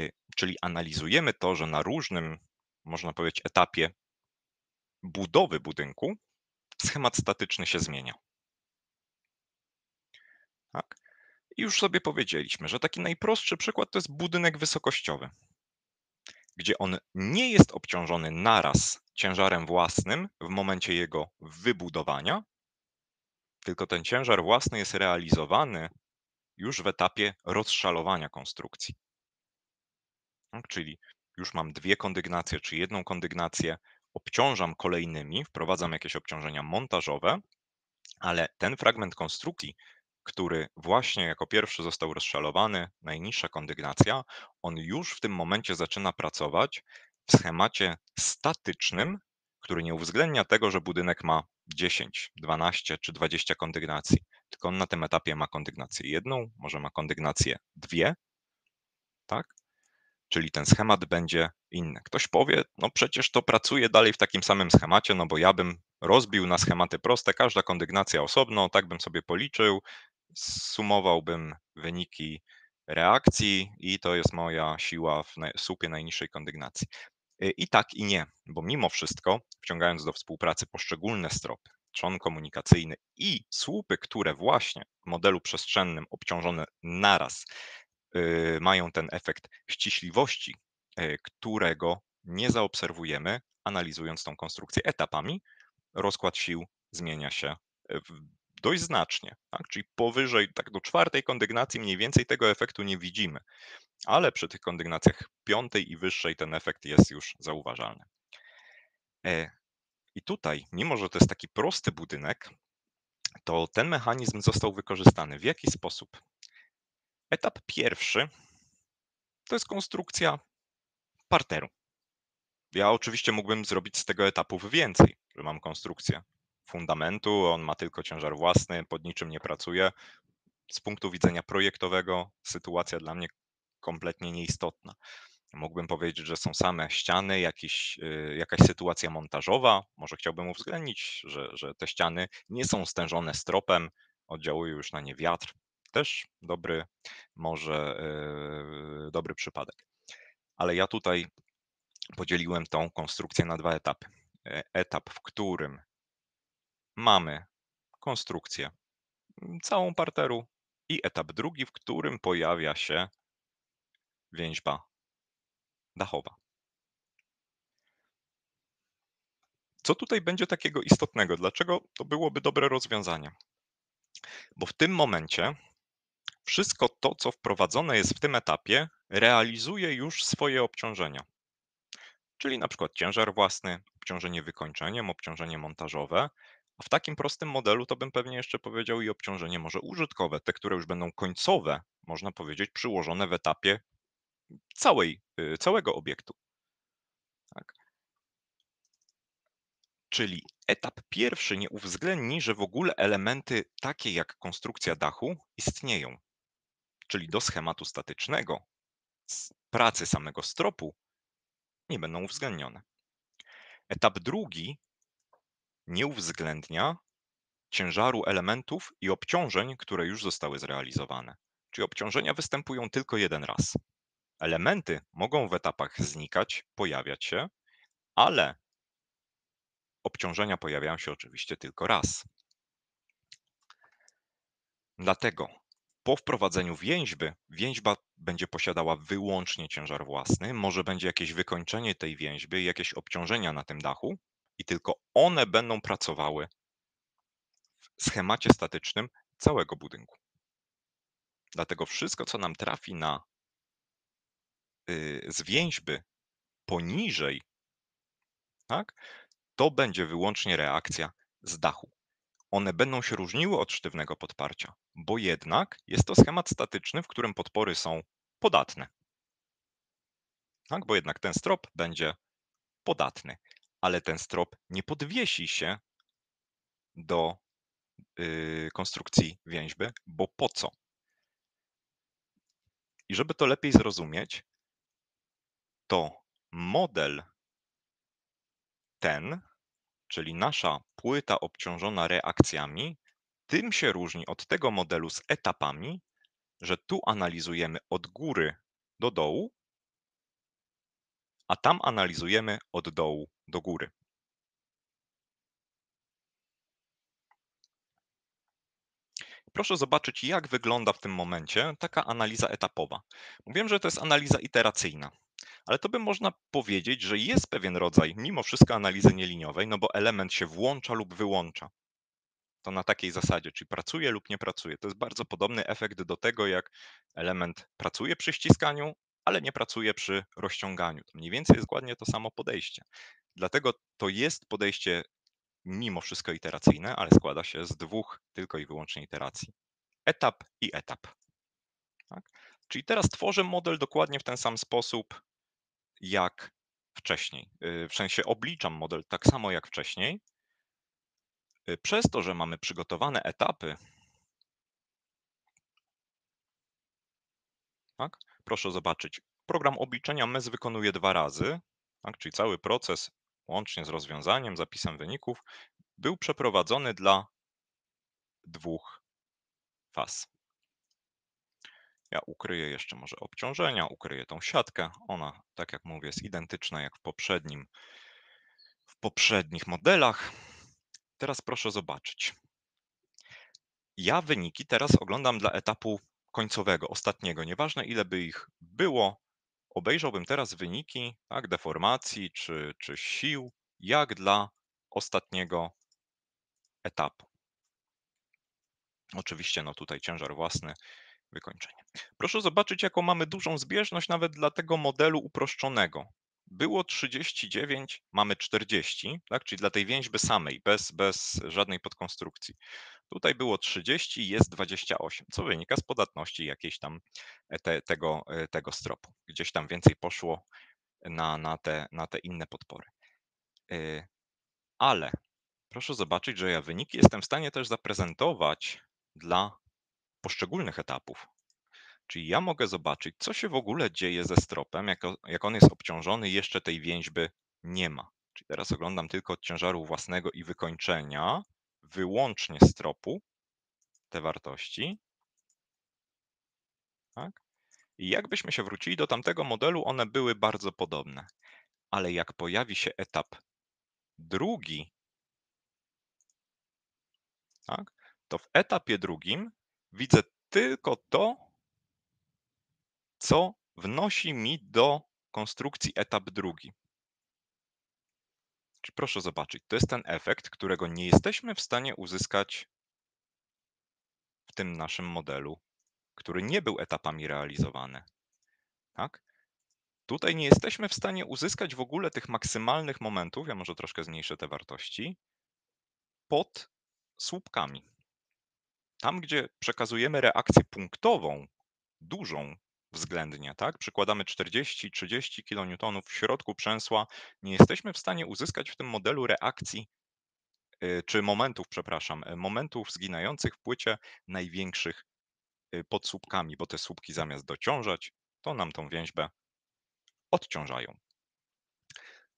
Y, czyli analizujemy to, że na różnym, można powiedzieć, etapie budowy budynku schemat statyczny się zmienia. Tak? I już sobie powiedzieliśmy, że taki najprostszy przykład to jest budynek wysokościowy gdzie on nie jest obciążony naraz ciężarem własnym w momencie jego wybudowania, tylko ten ciężar własny jest realizowany już w etapie rozszalowania konstrukcji. Tak, czyli już mam dwie kondygnacje czy jedną kondygnację, obciążam kolejnymi, wprowadzam jakieś obciążenia montażowe, ale ten fragment konstrukcji który właśnie jako pierwszy został rozszalowany, najniższa kondygnacja, on już w tym momencie zaczyna pracować w schemacie statycznym, który nie uwzględnia tego, że budynek ma 10, 12 czy 20 kondygnacji, tylko on na tym etapie ma kondygnację jedną, może ma kondygnację dwie, tak? Czyli ten schemat będzie inny. Ktoś powie, no przecież to pracuje dalej w takim samym schemacie, no bo ja bym rozbił na schematy proste, każda kondygnacja osobno, tak bym sobie policzył, sumowałbym wyniki reakcji i to jest moja siła w słupie najniższej kondygnacji. Y, I tak i nie, bo mimo wszystko, wciągając do współpracy poszczególne stropy, trzon komunikacyjny i słupy, które właśnie w modelu przestrzennym obciążone naraz yy, mają ten efekt ściśliwości, yy, którego nie zaobserwujemy, analizując tą konstrukcję etapami, rozkład sił zmienia się w dość znacznie, tak? czyli powyżej, tak do czwartej kondygnacji mniej więcej tego efektu nie widzimy, ale przy tych kondygnacjach piątej i wyższej ten efekt jest już zauważalny. E, I tutaj, mimo że to jest taki prosty budynek, to ten mechanizm został wykorzystany. W jaki sposób? Etap pierwszy to jest konstrukcja parteru. Ja oczywiście mógłbym zrobić z tego etapów więcej, że mam konstrukcję fundamentu, on ma tylko ciężar własny, pod niczym nie pracuje. Z punktu widzenia projektowego sytuacja dla mnie kompletnie nieistotna. Mógłbym powiedzieć, że są same ściany, jakiś, y, jakaś sytuacja montażowa. Może chciałbym uwzględnić, że, że te ściany nie są stężone stropem, oddziałuje już na nie wiatr. Też dobry, może yy, dobry przypadek. Ale ja tutaj podzieliłem tą konstrukcję na dwa etapy. E, etap, w którym mamy konstrukcję mm, całą parteru i etap drugi, w którym pojawia się więźba dachowa. Co tutaj będzie takiego istotnego? Dlaczego to byłoby dobre rozwiązanie? Bo w tym momencie wszystko to, co wprowadzone jest w tym etapie, realizuje już swoje obciążenia. Czyli na przykład ciężar własny, obciążenie wykończeniem, obciążenie montażowe. A w takim prostym modelu to bym pewnie jeszcze powiedział i obciążenie może użytkowe, te, które już będą końcowe, można powiedzieć, przyłożone w etapie całej, y, całego obiektu. Tak. Czyli etap pierwszy nie uwzględni, że w ogóle elementy takie jak konstrukcja dachu istnieją. Czyli do schematu statycznego pracy samego stropu nie będą uwzględnione. Etap drugi nie uwzględnia ciężaru elementów i obciążeń, które już zostały zrealizowane. Czyli obciążenia występują tylko jeden raz. Elementy mogą w etapach znikać, pojawiać się, ale obciążenia pojawiają się oczywiście tylko raz. Dlatego po wprowadzeniu więźby, więźba będzie posiadała wyłącznie ciężar własny, może będzie jakieś wykończenie tej więźby, jakieś obciążenia na tym dachu i tylko one będą pracowały w schemacie statycznym całego budynku. Dlatego wszystko, co nam trafi na yy, z więźby poniżej, tak, to będzie wyłącznie reakcja z dachu. One będą się różniły od sztywnego podparcia, bo jednak jest to schemat statyczny, w którym podpory są podatne. Tak, bo jednak ten strop będzie podatny, ale ten strop nie podwiesi się do yy, konstrukcji więźby, bo po co? I żeby to lepiej zrozumieć, to model ten, czyli nasza płyta obciążona reakcjami, tym się różni od tego modelu z etapami, że tu analizujemy od góry do dołu, a tam analizujemy od dołu do góry. Proszę zobaczyć, jak wygląda w tym momencie taka analiza etapowa. Mówiłem, że to jest analiza iteracyjna, ale to by można powiedzieć, że jest pewien rodzaj, mimo wszystko, analizy nieliniowej, no bo element się włącza lub wyłącza. To na takiej zasadzie, czyli pracuje lub nie pracuje. To jest bardzo podobny efekt do tego, jak element pracuje przy ściskaniu, ale nie pracuje przy rozciąganiu. To mniej więcej jest dokładnie to samo podejście. Dlatego to jest podejście mimo wszystko iteracyjne, ale składa się z dwóch tylko i wyłącznie iteracji. Etap i etap. Tak? Czyli teraz tworzę model dokładnie w ten sam sposób jak wcześniej. Y, w sensie obliczam model tak samo jak wcześniej. Y, przez to, że mamy przygotowane etapy, tak? proszę zobaczyć, program obliczenia MES wykonuje dwa razy, tak? czyli cały proces łącznie z rozwiązaniem, zapisem wyników, był przeprowadzony dla dwóch faz. Ja ukryję jeszcze może obciążenia, ukryję tą siatkę. Ona, tak jak mówię, jest identyczna jak w poprzednim, w poprzednich modelach. Teraz proszę zobaczyć. Ja wyniki teraz oglądam dla etapu końcowego, ostatniego. Nieważne ile by ich było, obejrzałbym teraz wyniki tak, deformacji czy, czy sił, jak dla ostatniego etapu. Oczywiście no tutaj ciężar własny, wykończenie. Proszę zobaczyć, jaką mamy dużą zbieżność nawet dla tego modelu uproszczonego. Było 39, mamy 40, tak? Czyli dla tej więźby samej, bez, bez żadnej podkonstrukcji. Tutaj było 30, jest 28, co wynika z podatności jakiejś tam e, te, tego, e, tego stropu. Gdzieś tam więcej poszło na, na, te, na te inne podpory. E, ale proszę zobaczyć, że ja wyniki jestem w stanie też zaprezentować dla poszczególnych etapów. Czyli ja mogę zobaczyć, co się w ogóle dzieje ze stropem, jak, jak on jest obciążony jeszcze tej więźby nie ma. Czyli teraz oglądam tylko od ciężaru własnego i wykończenia, wyłącznie stropu, te wartości. Tak? I jakbyśmy się wrócili do tamtego modelu, one były bardzo podobne. Ale jak pojawi się etap drugi, tak, to w etapie drugim widzę tylko to, co wnosi mi do konstrukcji etap drugi. Czyli proszę zobaczyć, to jest ten efekt, którego nie jesteśmy w stanie uzyskać w tym naszym modelu, który nie był etapami realizowany. Tak? Tutaj nie jesteśmy w stanie uzyskać w ogóle tych maksymalnych momentów, ja może troszkę zmniejszę te wartości, pod słupkami. Tam, gdzie przekazujemy reakcję punktową, dużą względnie, tak? Przykładamy 40-30 kN w środku przęsła, nie jesteśmy w stanie uzyskać w tym modelu reakcji y, czy momentów, przepraszam, y, momentów zginających w płycie największych y, pod słupkami, bo te słupki zamiast dociążać, to nam tą więźbę odciążają.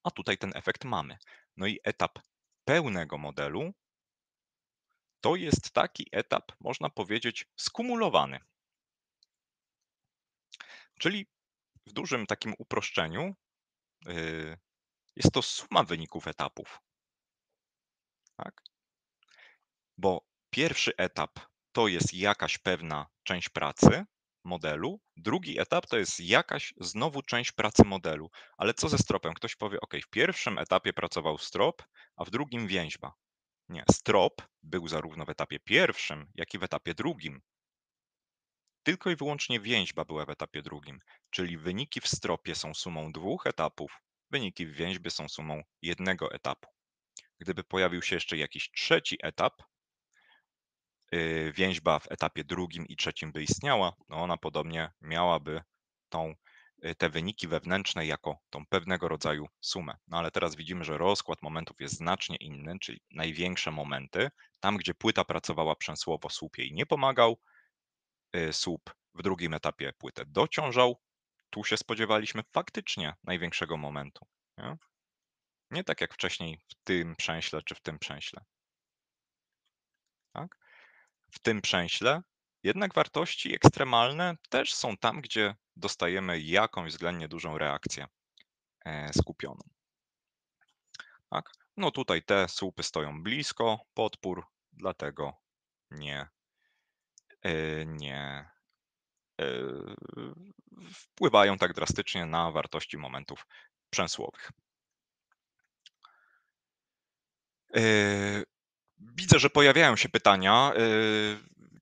A tutaj ten efekt mamy. No i etap pełnego modelu to jest taki etap, można powiedzieć, skumulowany. Czyli w dużym takim uproszczeniu yy, jest to suma wyników etapów. Tak? Bo pierwszy etap to jest jakaś pewna część pracy modelu, drugi etap to jest jakaś znowu część pracy modelu. Ale co ze stropem? Ktoś powie, OK, w pierwszym etapie pracował strop, a w drugim więźba. Nie, strop był zarówno w etapie pierwszym, jak i w etapie drugim. Tylko i wyłącznie więźba była w etapie drugim, czyli wyniki w stropie są sumą dwóch etapów, wyniki w więźbie są sumą jednego etapu. Gdyby pojawił się jeszcze jakiś trzeci etap, yy, więźba w etapie drugim i trzecim by istniała, no ona podobnie miałaby tą, yy, te wyniki wewnętrzne jako tą pewnego rodzaju sumę. No ale teraz widzimy, że rozkład momentów jest znacznie inny, czyli największe momenty, tam gdzie płyta pracowała przęsłowo, słup jej nie pomagał, słup w drugim etapie płytę dociążał. Tu się spodziewaliśmy faktycznie największego momentu. Nie? nie tak jak wcześniej w tym przęśle czy w tym przęśle. Tak? W tym przęśle jednak wartości ekstremalne też są tam, gdzie dostajemy jakąś względnie dużą reakcję e, skupioną. Tak? No tutaj te słupy stoją blisko podpór, dlatego nie E, nie e, wpływają tak drastycznie na wartości momentów przęsłowych. E, widzę, że pojawiają się pytania.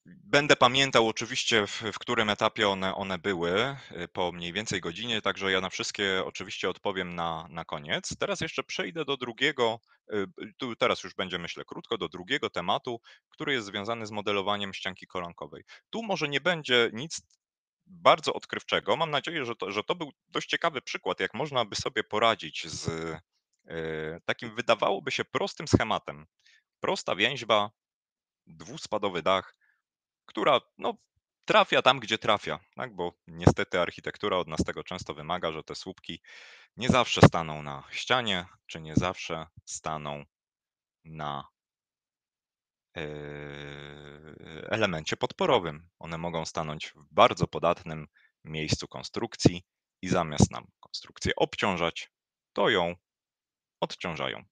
Będę pamiętał oczywiście, w, w, którym etapie one, one były po mniej więcej godzinie, także ja na wszystkie oczywiście odpowiem na, na koniec. Teraz jeszcze przejdę do drugiego, tu teraz już będzie myślę krótko, do drugiego tematu, który jest związany z modelowaniem ścianki kolankowej. Tu może nie będzie nic bardzo odkrywczego. Mam nadzieję, że to, że to był dość ciekawy przykład, jak można by sobie poradzić z takim wydawałoby się prostym schematem. Prosta więźba, dwuspadowy dach, która no, trafia tam, gdzie trafia, tak? bo niestety architektura od nas tego często wymaga, że te słupki nie zawsze staną na ścianie, czy nie zawsze staną na e, elemencie podporowym. One mogą stanąć w bardzo podatnym miejscu konstrukcji i zamiast nam konstrukcję obciążać, to ją odciążają.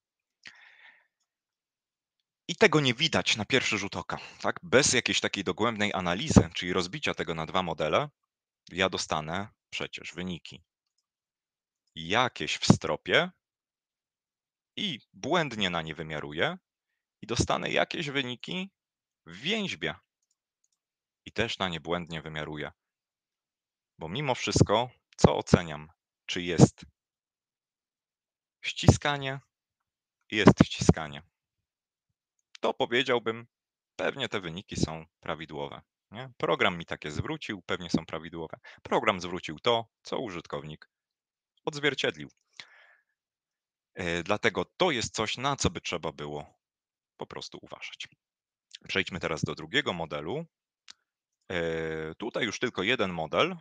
I tego nie widać na pierwszy rzut oka. Tak? Bez jakiejś takiej dogłębnej analizy, czyli rozbicia tego na dwa modele, ja dostanę przecież wyniki jakieś w stropie i błędnie na nie wymiaruję i dostanę jakieś wyniki w więźbie i też na nie błędnie wymiaruję. Bo mimo wszystko, co oceniam? Czy jest ściskanie jest ściskanie. To powiedziałbym, pewnie te wyniki są prawidłowe. Nie? Program mi takie zwrócił, pewnie są prawidłowe. Program zwrócił to, co użytkownik odzwierciedlił. E, dlatego to jest coś, na co by trzeba było po prostu uważać. Przejdźmy teraz do drugiego modelu. E, tutaj już tylko jeden model.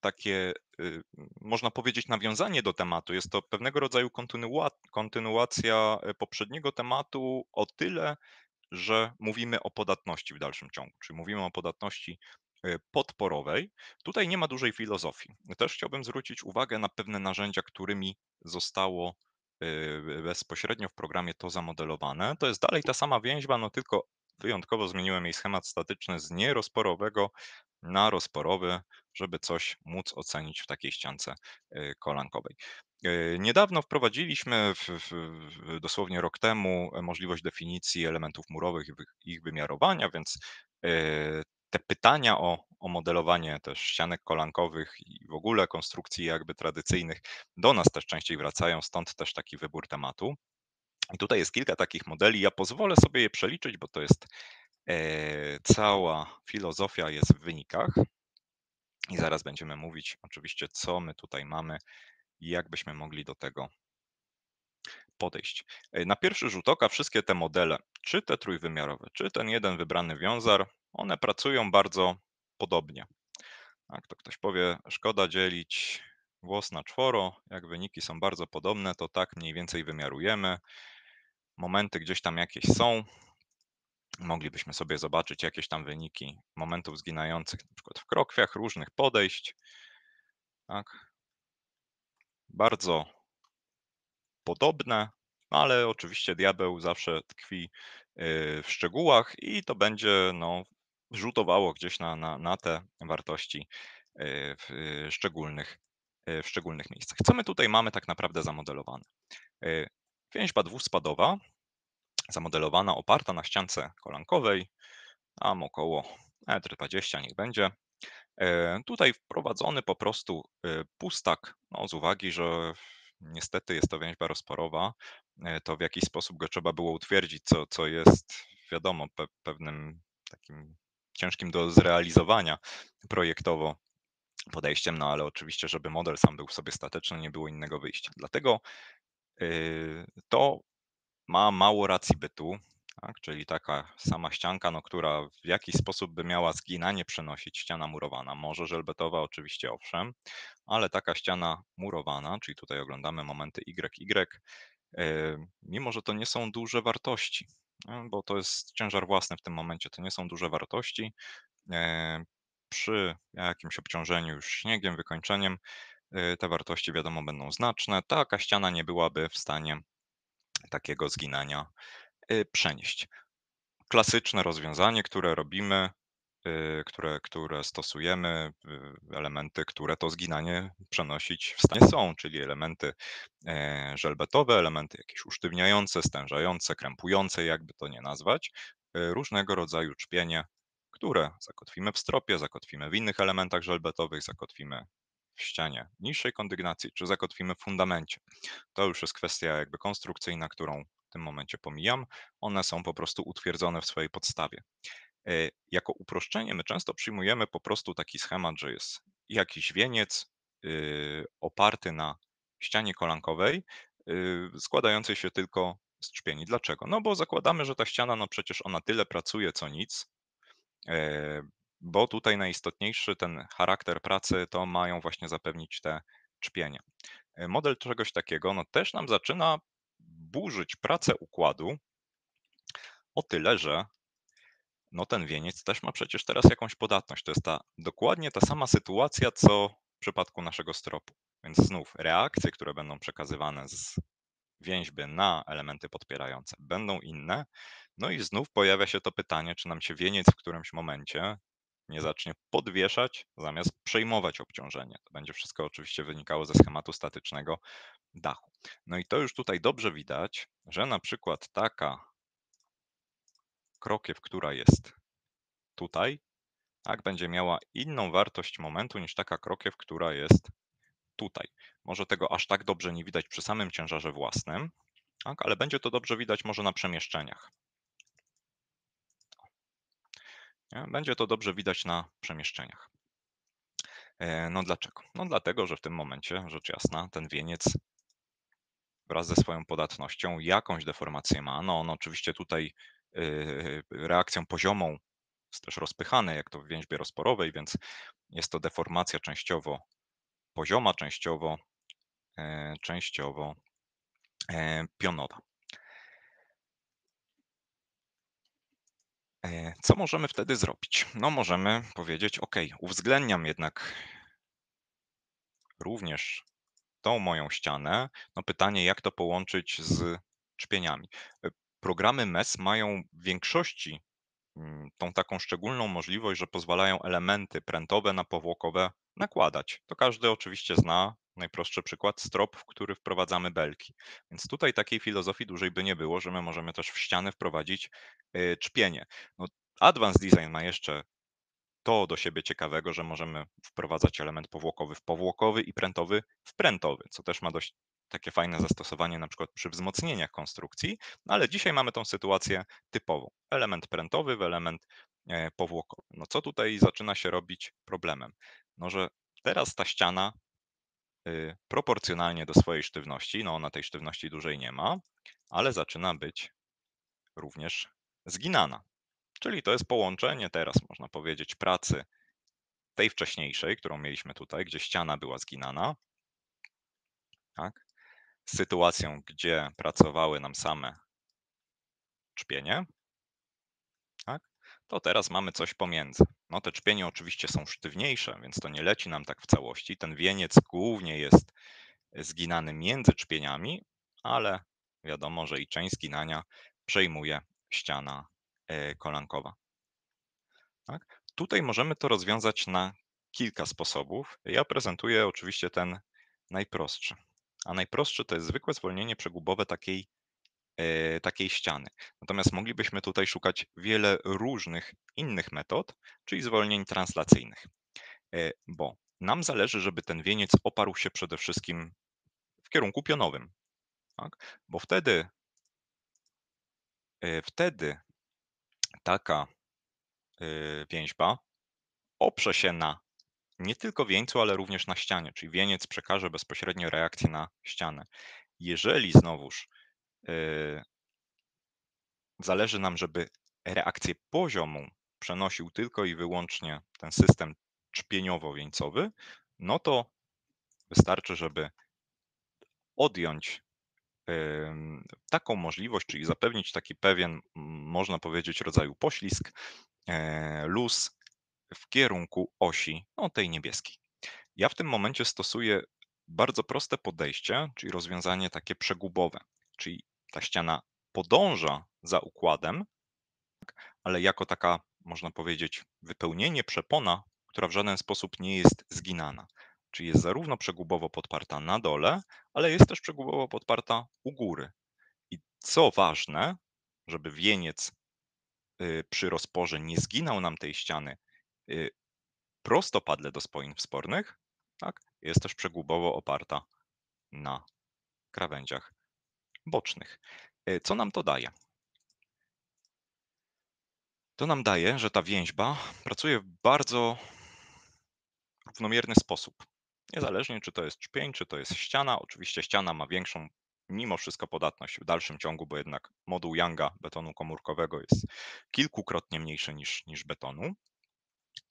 Takie, y, można powiedzieć, nawiązanie do tematu. Jest to pewnego rodzaju kontynuacja e, poprzedniego tematu o tyle, że mówimy o podatności w dalszym ciągu, czyli mówimy o podatności e, podporowej. Tutaj nie ma dużej filozofii. Też chciałbym zwrócić uwagę na pewne narzędzia, którymi zostało e, bezpośrednio w programie to zamodelowane. To jest dalej ta sama więźba, no tylko wyjątkowo zmieniłem jej schemat statyczny z nierozporowego na rozporowy, żeby coś móc ocenić w takiej ściance e, kolankowej. E, niedawno wprowadziliśmy, w, w, dosłownie rok temu, możliwość definicji elementów murowych i ich wymiarowania, więc e, te pytania o, o modelowanie też ścianek kolankowych i w ogóle konstrukcji jakby tradycyjnych do nas też częściej wracają, stąd też taki wybór tematu. I tutaj jest kilka takich modeli. Ja pozwolę sobie je przeliczyć, bo to jest cała filozofia jest w wynikach. I zaraz będziemy mówić oczywiście, co my tutaj mamy i jak byśmy mogli do tego podejść. E, na pierwszy rzut oka wszystkie te modele, czy te trójwymiarowe, czy ten jeden wybrany wiązar, one pracują bardzo podobnie. Jak to ktoś powie, szkoda dzielić włos na czworo, jak wyniki są bardzo podobne, to tak mniej więcej wymiarujemy. Momenty gdzieś tam jakieś są. Moglibyśmy sobie zobaczyć jakieś tam wyniki momentów zginających, na przykład w krokwiach różnych podejść. Tak, bardzo podobne, ale oczywiście diabeł zawsze tkwi y, w szczegółach i to będzie no, rzutowało gdzieś na, na, na te wartości y, w szczególnych, y, w szczególnych miejscach. Co my tutaj mamy tak naprawdę zamodelowane? Więźba dwuspadowa, zamodelowana, oparta na ściance kolankowej, tam około 1,20 m niech będzie, E, tutaj wprowadzony po prostu e, pustak, no z uwagi, że niestety jest to więźba rozporowa, e, to w jakiś sposób go trzeba było utwierdzić, co, co jest wiadomo pe, pewnym takim ciężkim do zrealizowania projektowo podejściem, no ale oczywiście, żeby model sam był sobie statyczny, nie było innego wyjścia. Dlatego to ma mało racji bytu, tak? Czyli taka sama ścianka, no, która w jakiś sposób by miała zginanie przenosić, ściana murowana. Może żelbetowa oczywiście owszem, ale taka ściana murowana, czyli tutaj oglądamy momenty YY, mimo że to nie są duże wartości, bo to jest ciężar własny w tym momencie, to nie są duże wartości. E, przy jakimś obciążeniu już śniegiem, wykończeniem, te wartości wiadomo będą znaczne. Taka ściana nie byłaby w stanie takiego zginania Y, przenieść. Klasyczne rozwiązanie, które robimy, y, które, które stosujemy, y, elementy, które to zginanie przenosić w stanie są, czyli elementy e, żelbetowe, elementy jakieś usztywniające, stężające, krępujące, jakby to nie nazwać, różnego rodzaju czpienie, które zakotwimy w stropie, zakotwimy w innych elementach żelbetowych, zakotwimy w ścianie niższej kondygnacji, czy zakotwimy w fundamencie. To już jest kwestia jakby konstrukcyjna, którą w tym momencie pomijam, one są po prostu utwierdzone w swojej podstawie. E, jako uproszczenie my często przyjmujemy po prostu taki schemat, że jest jakiś wieniec y, oparty na ścianie kolankowej, y, składającej się tylko z trzpieni. Dlaczego? No bo zakładamy, że ta ściana, no przecież ona tyle pracuje co nic, e, bo tutaj najistotniejszy ten charakter pracy to mają właśnie zapewnić te trzpienia. E, model czegoś takiego no też nam zaczyna burzyć pracę układu o tyle, że no ten wieniec też ma przecież teraz jakąś podatność. To jest ta dokładnie ta sama sytuacja, co w przypadku naszego stropu. Więc znów reakcje, które będą przekazywane z więźby na elementy podpierające będą inne. No i znów pojawia się to pytanie, czy nam się wieniec w którymś momencie nie zacznie podwieszać zamiast przejmować obciążenie. To będzie wszystko oczywiście wynikało ze schematu statycznego dachu. No i to już tutaj dobrze widać, że na przykład taka krokiew, która jest tutaj, tak, będzie miała inną wartość momentu niż taka krokiew, która jest tutaj. Może tego aż tak dobrze nie widać przy samym ciężarze własnym, tak, ale będzie to dobrze widać może na przemieszczeniach. Będzie to dobrze widać na przemieszczeniach. E, no dlaczego? No dlatego, że w tym momencie, rzecz jasna, ten wieniec wraz ze swoją podatnością jakąś deformację ma. No on oczywiście tutaj yy, reakcją poziomą jest też rozpychany, jak to w więźbie rozporowej, więc jest to deformacja częściowo pozioma, częściowo, e, częściowo e, pionowa. E, co możemy wtedy zrobić? No możemy powiedzieć, OK, uwzględniam jednak również tą moją ścianę. No pytanie, jak to połączyć z czpieniami? Programy MES mają w większości Mm, tą taką szczególną możliwość, że pozwalają elementy prętowe na powłokowe nakładać. To każdy oczywiście zna. Najprostszy przykład strop, w który wprowadzamy belki. Więc tutaj takiej filozofii dłużej by nie było, że my możemy też w ściany wprowadzić y, czpienie. No, Advanced Design ma jeszcze to do siebie ciekawego, że możemy wprowadzać element powłokowy w powłokowy i prętowy w prętowy, co też ma dość takie fajne zastosowanie na przykład przy wzmocnieniach konstrukcji, no ale dzisiaj mamy tą sytuację typową. Element prętowy w element e, powłokowy. No co tutaj zaczyna się robić problemem? No że teraz ta ściana y, proporcjonalnie do swojej sztywności, no ona tej sztywności dłużej nie ma, ale zaczyna być również zginana. Czyli to jest połączenie teraz, można powiedzieć, pracy tej wcześniejszej, którą mieliśmy tutaj, gdzie ściana była zginana, tak, z sytuacją, gdzie pracowały nam same czpienie, to teraz mamy coś pomiędzy. No te czpienie oczywiście są sztywniejsze, więc to nie leci nam tak w całości. Ten wieniec głównie jest zginany między czpieniami, ale wiadomo, że i część zginania przejmuje ściana e, kolankowa. Tak? Tutaj możemy to rozwiązać na kilka sposobów. Ja prezentuję oczywiście ten najprostszy. A najprostszy to jest zwykłe zwolnienie przegubowe takiej, takiej ściany. Natomiast moglibyśmy tutaj szukać wiele różnych innych metod, czyli zwolnień translacyjnych. E, bo nam zależy, żeby ten wieniec oparł się przede wszystkim w kierunku pionowym. Tak? Bo wtedy, e, wtedy taka więźba oprze się na nie tylko wieńcu, ale również na ścianie, czyli wieniec przekaże bezpośrednio reakcję na ścianę. Jeżeli znowuż zależy nam, żeby reakcję poziomą przenosił tylko i wyłącznie ten system czpieniowo-wieńcowy, no to wystarczy, żeby odjąć taką możliwość, czyli zapewnić taki pewien, można powiedzieć, rodzaju poślizg, e, luz w kierunku osi, no tej niebieskiej. Ja w tym momencie stosuję bardzo proste podejście, czyli rozwiązanie takie przegubowe, czyli ta ściana podąża za układem, ale jako taka, można powiedzieć, wypełnienie przepona, która w żaden sposób nie jest zginana. Czyli jest zarówno przegubowo podparta na dole, ale jest też przegubowo podparta u góry. I co ważne, żeby wieniec y, przy rozporze nie zginął nam tej ściany y, prostopadle do spoin wspornych, tak, jest też przegubowo oparta na krawędziach bocznych. Y, co nam to daje? To nam daje, że ta więźba pracuje w bardzo równomierny sposób. Niezależnie czy to jest czpień, czy to jest ściana. Oczywiście ściana ma większą mimo wszystko podatność w dalszym ciągu, bo jednak moduł Younga betonu komórkowego jest kilkukrotnie mniejszy niż, niż betonu.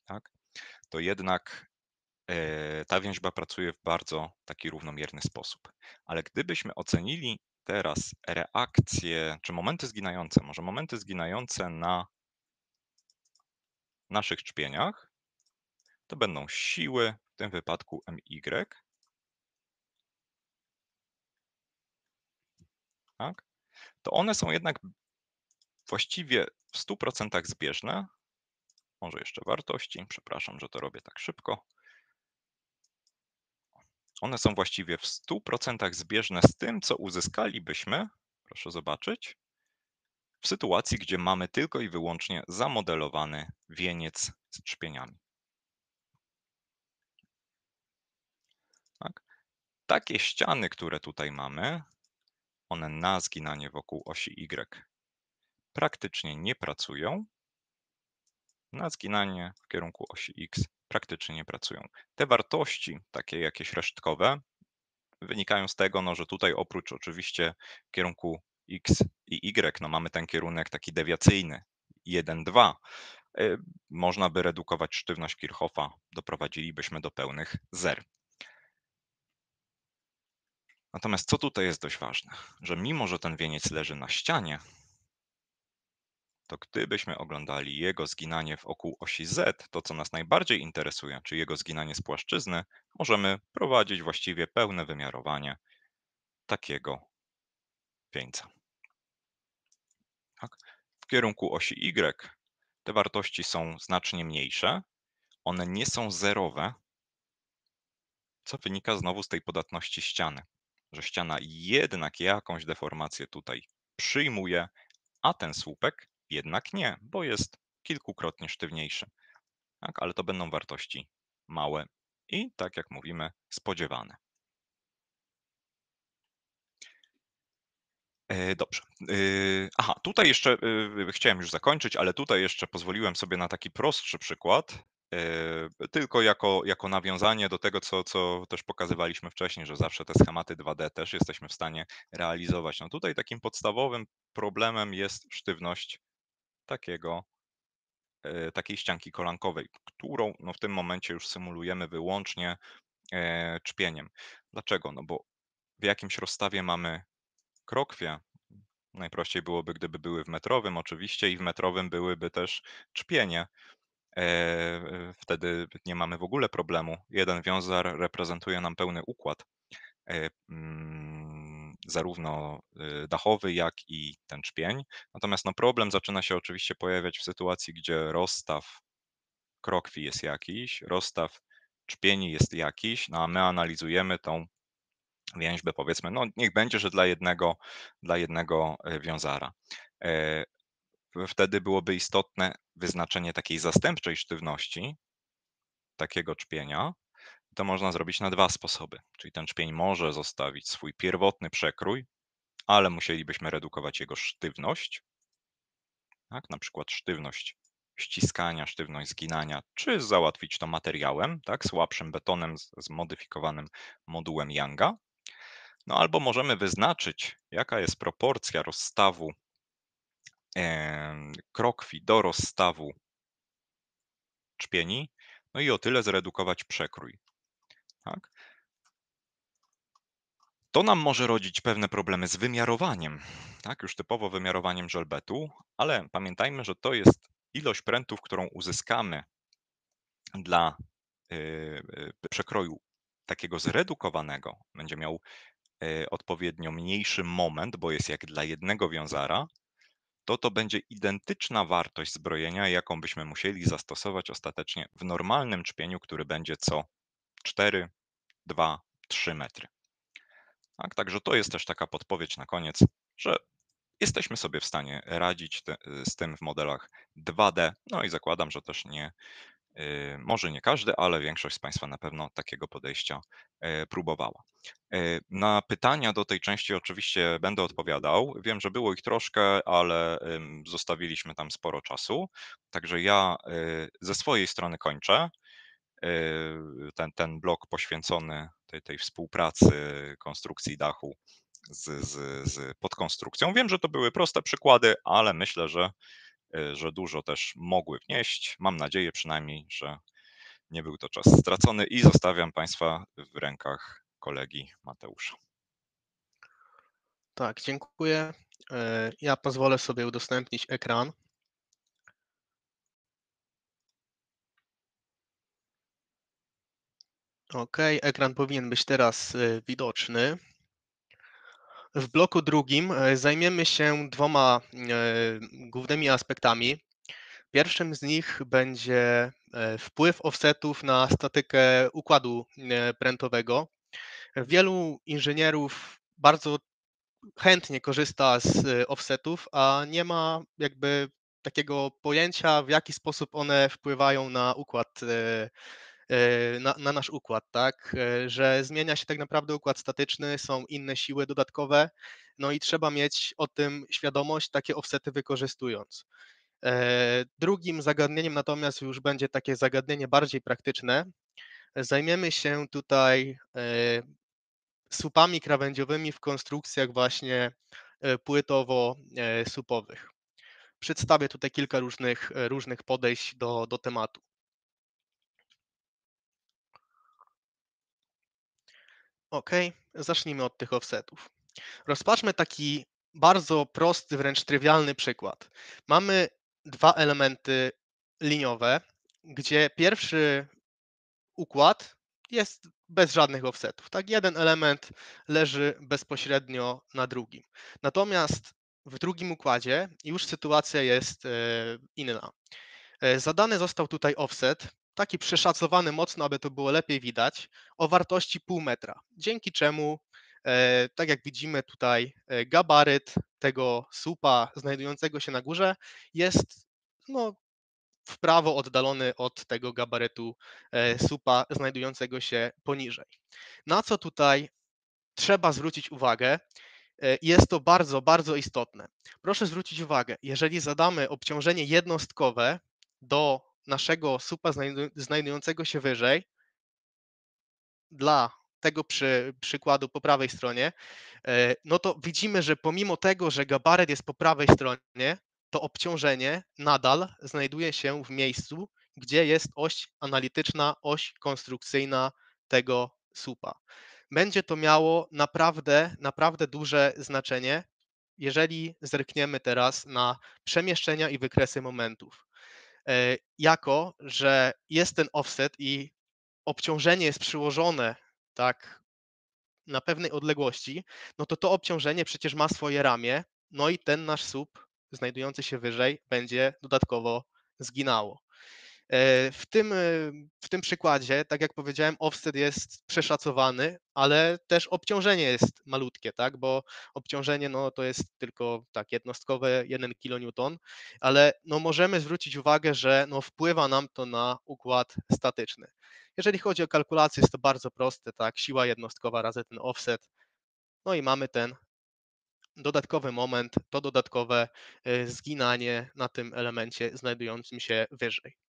Tak? To jednak e, ta więźba pracuje w bardzo taki równomierny sposób. Ale gdybyśmy ocenili teraz reakcje, czy momenty zginające, może momenty zginające na naszych czpieniach, to będą siły, w tym wypadku MY, tak? to one są jednak właściwie w 100% zbieżne. Może jeszcze wartości, przepraszam, że to robię tak szybko. One są właściwie w 100% zbieżne z tym, co uzyskalibyśmy, proszę zobaczyć, w sytuacji, gdzie mamy tylko i wyłącznie zamodelowany wieniec z trzpieniami. Tak? takie ściany, które tutaj mamy, one na zginanie wokół osi Y praktycznie nie pracują. Na zginanie w kierunku osi X praktycznie nie pracują. Te wartości, takie jakieś resztkowe, wynikają z tego, no, że tutaj oprócz oczywiście kierunku X i Y, no mamy ten kierunek taki dewiacyjny 1, 2. Y, można by redukować sztywność Kirchhoffa, doprowadzilibyśmy do pełnych zer. Natomiast co tutaj jest dość ważne, że mimo, że ten wieniec leży na ścianie, to gdybyśmy oglądali jego zginanie wokół osi Z, to co nas najbardziej interesuje, czy jego zginanie z płaszczyzny, możemy prowadzić właściwie pełne wymiarowanie takiego wieńca. Tak? W kierunku osi Y te wartości są znacznie mniejsze, one nie są zerowe, co wynika znowu z tej podatności ściany, że ściana jednak jakąś deformację tutaj przyjmuje, a ten słupek jednak nie, bo jest kilkukrotnie sztywniejszy. Tak, ale to będą wartości małe i, tak jak mówimy, spodziewane. E, dobrze. E, aha, tutaj jeszcze e, chciałem już zakończyć, ale tutaj jeszcze pozwoliłem sobie na taki prostszy przykład, tylko jako, jako nawiązanie do tego, co, co też pokazywaliśmy wcześniej, że zawsze te schematy 2D też jesteśmy w stanie realizować. No tutaj takim podstawowym problemem jest sztywność takiego, takiej ścianki kolankowej, którą no w tym momencie już symulujemy wyłącznie czpieniem. Dlaczego? No bo w jakimś rozstawie mamy krokwie. Najprościej byłoby, gdyby były w metrowym oczywiście i w metrowym byłyby też czpienie. E, wtedy nie mamy w ogóle problemu. Jeden wiązar reprezentuje nam pełny układ, e, mm, zarówno y, dachowy, jak i ten czpień. Natomiast no, problem zaczyna się oczywiście pojawiać w sytuacji, gdzie rozstaw krokwi jest jakiś, rozstaw czpieni jest jakiś, no a my analizujemy tą więźbę, powiedzmy, no niech będzie, że dla jednego, dla jednego e, wiązara. E, wtedy byłoby istotne wyznaczenie takiej zastępczej sztywności takiego czpienia. To można zrobić na dwa sposoby. Czyli ten czpień może zostawić swój pierwotny przekrój, ale musielibyśmy redukować jego sztywność. Tak, na przykład sztywność ściskania, sztywność zginania, czy załatwić to materiałem, tak, słabszym betonem zmodyfikowanym modułem Younga. No albo możemy wyznaczyć, jaka jest proporcja rozstawu krokwi do rozstawu czpieni, no i o tyle zredukować przekrój. Tak? To nam może rodzić pewne problemy z wymiarowaniem, tak? już typowo wymiarowaniem żelbetu, ale pamiętajmy, że to jest ilość prętów, którą uzyskamy dla y, y, przekroju takiego zredukowanego. Będzie miał y, odpowiednio mniejszy moment, bo jest jak dla jednego wiązara, to to będzie identyczna wartość zbrojenia, jaką byśmy musieli zastosować ostatecznie w normalnym czpieniu, który będzie co 4, 2, 3 metry. Tak, także to jest też taka podpowiedź na koniec, że jesteśmy sobie w stanie radzić te, z tym w modelach 2D. No i zakładam, że też nie, y, może nie każdy, ale większość z Państwa na pewno takiego podejścia y, próbowała. Y, na pytania do tej części oczywiście będę odpowiadał. Wiem, że było ich troszkę, ale zostawiliśmy tam sporo czasu. Także ja ze swojej strony kończę ten, ten blok poświęcony tej, tej współpracy konstrukcji dachu z, z, z podkonstrukcją. Wiem, że to były proste przykłady, ale myślę, że, że dużo też mogły wnieść. Mam nadzieję przynajmniej, że nie był to czas stracony i zostawiam Państwa w rękach kolegi Mateusza. Tak, dziękuję. E, ja pozwolę sobie udostępnić ekran. OK, ekran powinien być teraz e, widoczny. W bloku drugim e, zajmiemy się dwoma głównymi aspektami. Pierwszym z nich będzie wpływ offsetów na statykę układu prętowego. Wielu inżynierów bardzo chętnie korzysta z e, offsetów, a nie ma jakby takiego pojęcia, w jaki sposób one wpływają na układ e, e, na, na nasz układ, tak? E, Że zmienia się tak naprawdę układ statyczny, są inne siły dodatkowe, no i trzeba mieć o tym świadomość, takie offsety wykorzystując. E, Drugim zagadnieniem natomiast już będzie takie zagadnienie bardziej praktyczne. Zajmiemy się tutaj e, słupami krawędziowymi w konstrukcjach właśnie e, płytowo-supowych. Przedstawię tutaj kilka różnych, e, różnych podejść do, do tematu. Ok, zacznijmy od tych offsetów. Rozpatrzmy taki bardzo prosty, wręcz trywialny przykład. Mamy dwa elementy liniowe, gdzie pierwszy układ jest bez żadnych offsetów. Tak, jeden element leży bezpośrednio na drugim. Natomiast w drugim układzie już sytuacja jest e, inna. E, zadany został tutaj offset, taki przeszacowany mocno, aby to było lepiej widać, o wartości pół metra, dzięki czemu, e, tak jak widzimy tutaj, gabaryt tego słupa znajdującego się na górze jest no, w prawo oddalony od tego gabarytu słupa znajdującego się poniżej. Na co tutaj trzeba zwrócić uwagę, jest to bardzo, bardzo istotne. Proszę zwrócić uwagę, jeżeli zadamy obciążenie jednostkowe do naszego słupa znajdującego się wyżej, dla tego przy, przykładu po prawej stronie, no to widzimy, że pomimo tego, że gabaryt jest po prawej stronie, to obciążenie nadal znajduje się w miejscu, gdzie jest oś analityczna, oś konstrukcyjna tego słupa. Będzie to miało naprawdę, naprawdę duże znaczenie, jeżeli zerkniemy teraz na przemieszczenia i wykresy momentów. E, jako, że jest ten offset i obciążenie jest przyłożone tak na pewnej odległości, no to to obciążenie przecież ma swoje ramię, no i ten nasz słup znajdujący się wyżej będzie dodatkowo zginało. E, w tym, e, w tym przykładzie, tak jak powiedziałem, offset jest przeszacowany, ale też obciążenie jest malutkie, tak? bo obciążenie no, to jest tylko tak jednostkowe 1 kN, ale no, możemy zwrócić uwagę, że no, wpływa nam to na układ statyczny. Jeżeli chodzi o kalkulację, jest to bardzo proste, tak? siła jednostkowa razy ten offset, no i mamy ten dodatkowy moment, to dodatkowe e, zginanie na tym elemencie znajdującym się wyżej.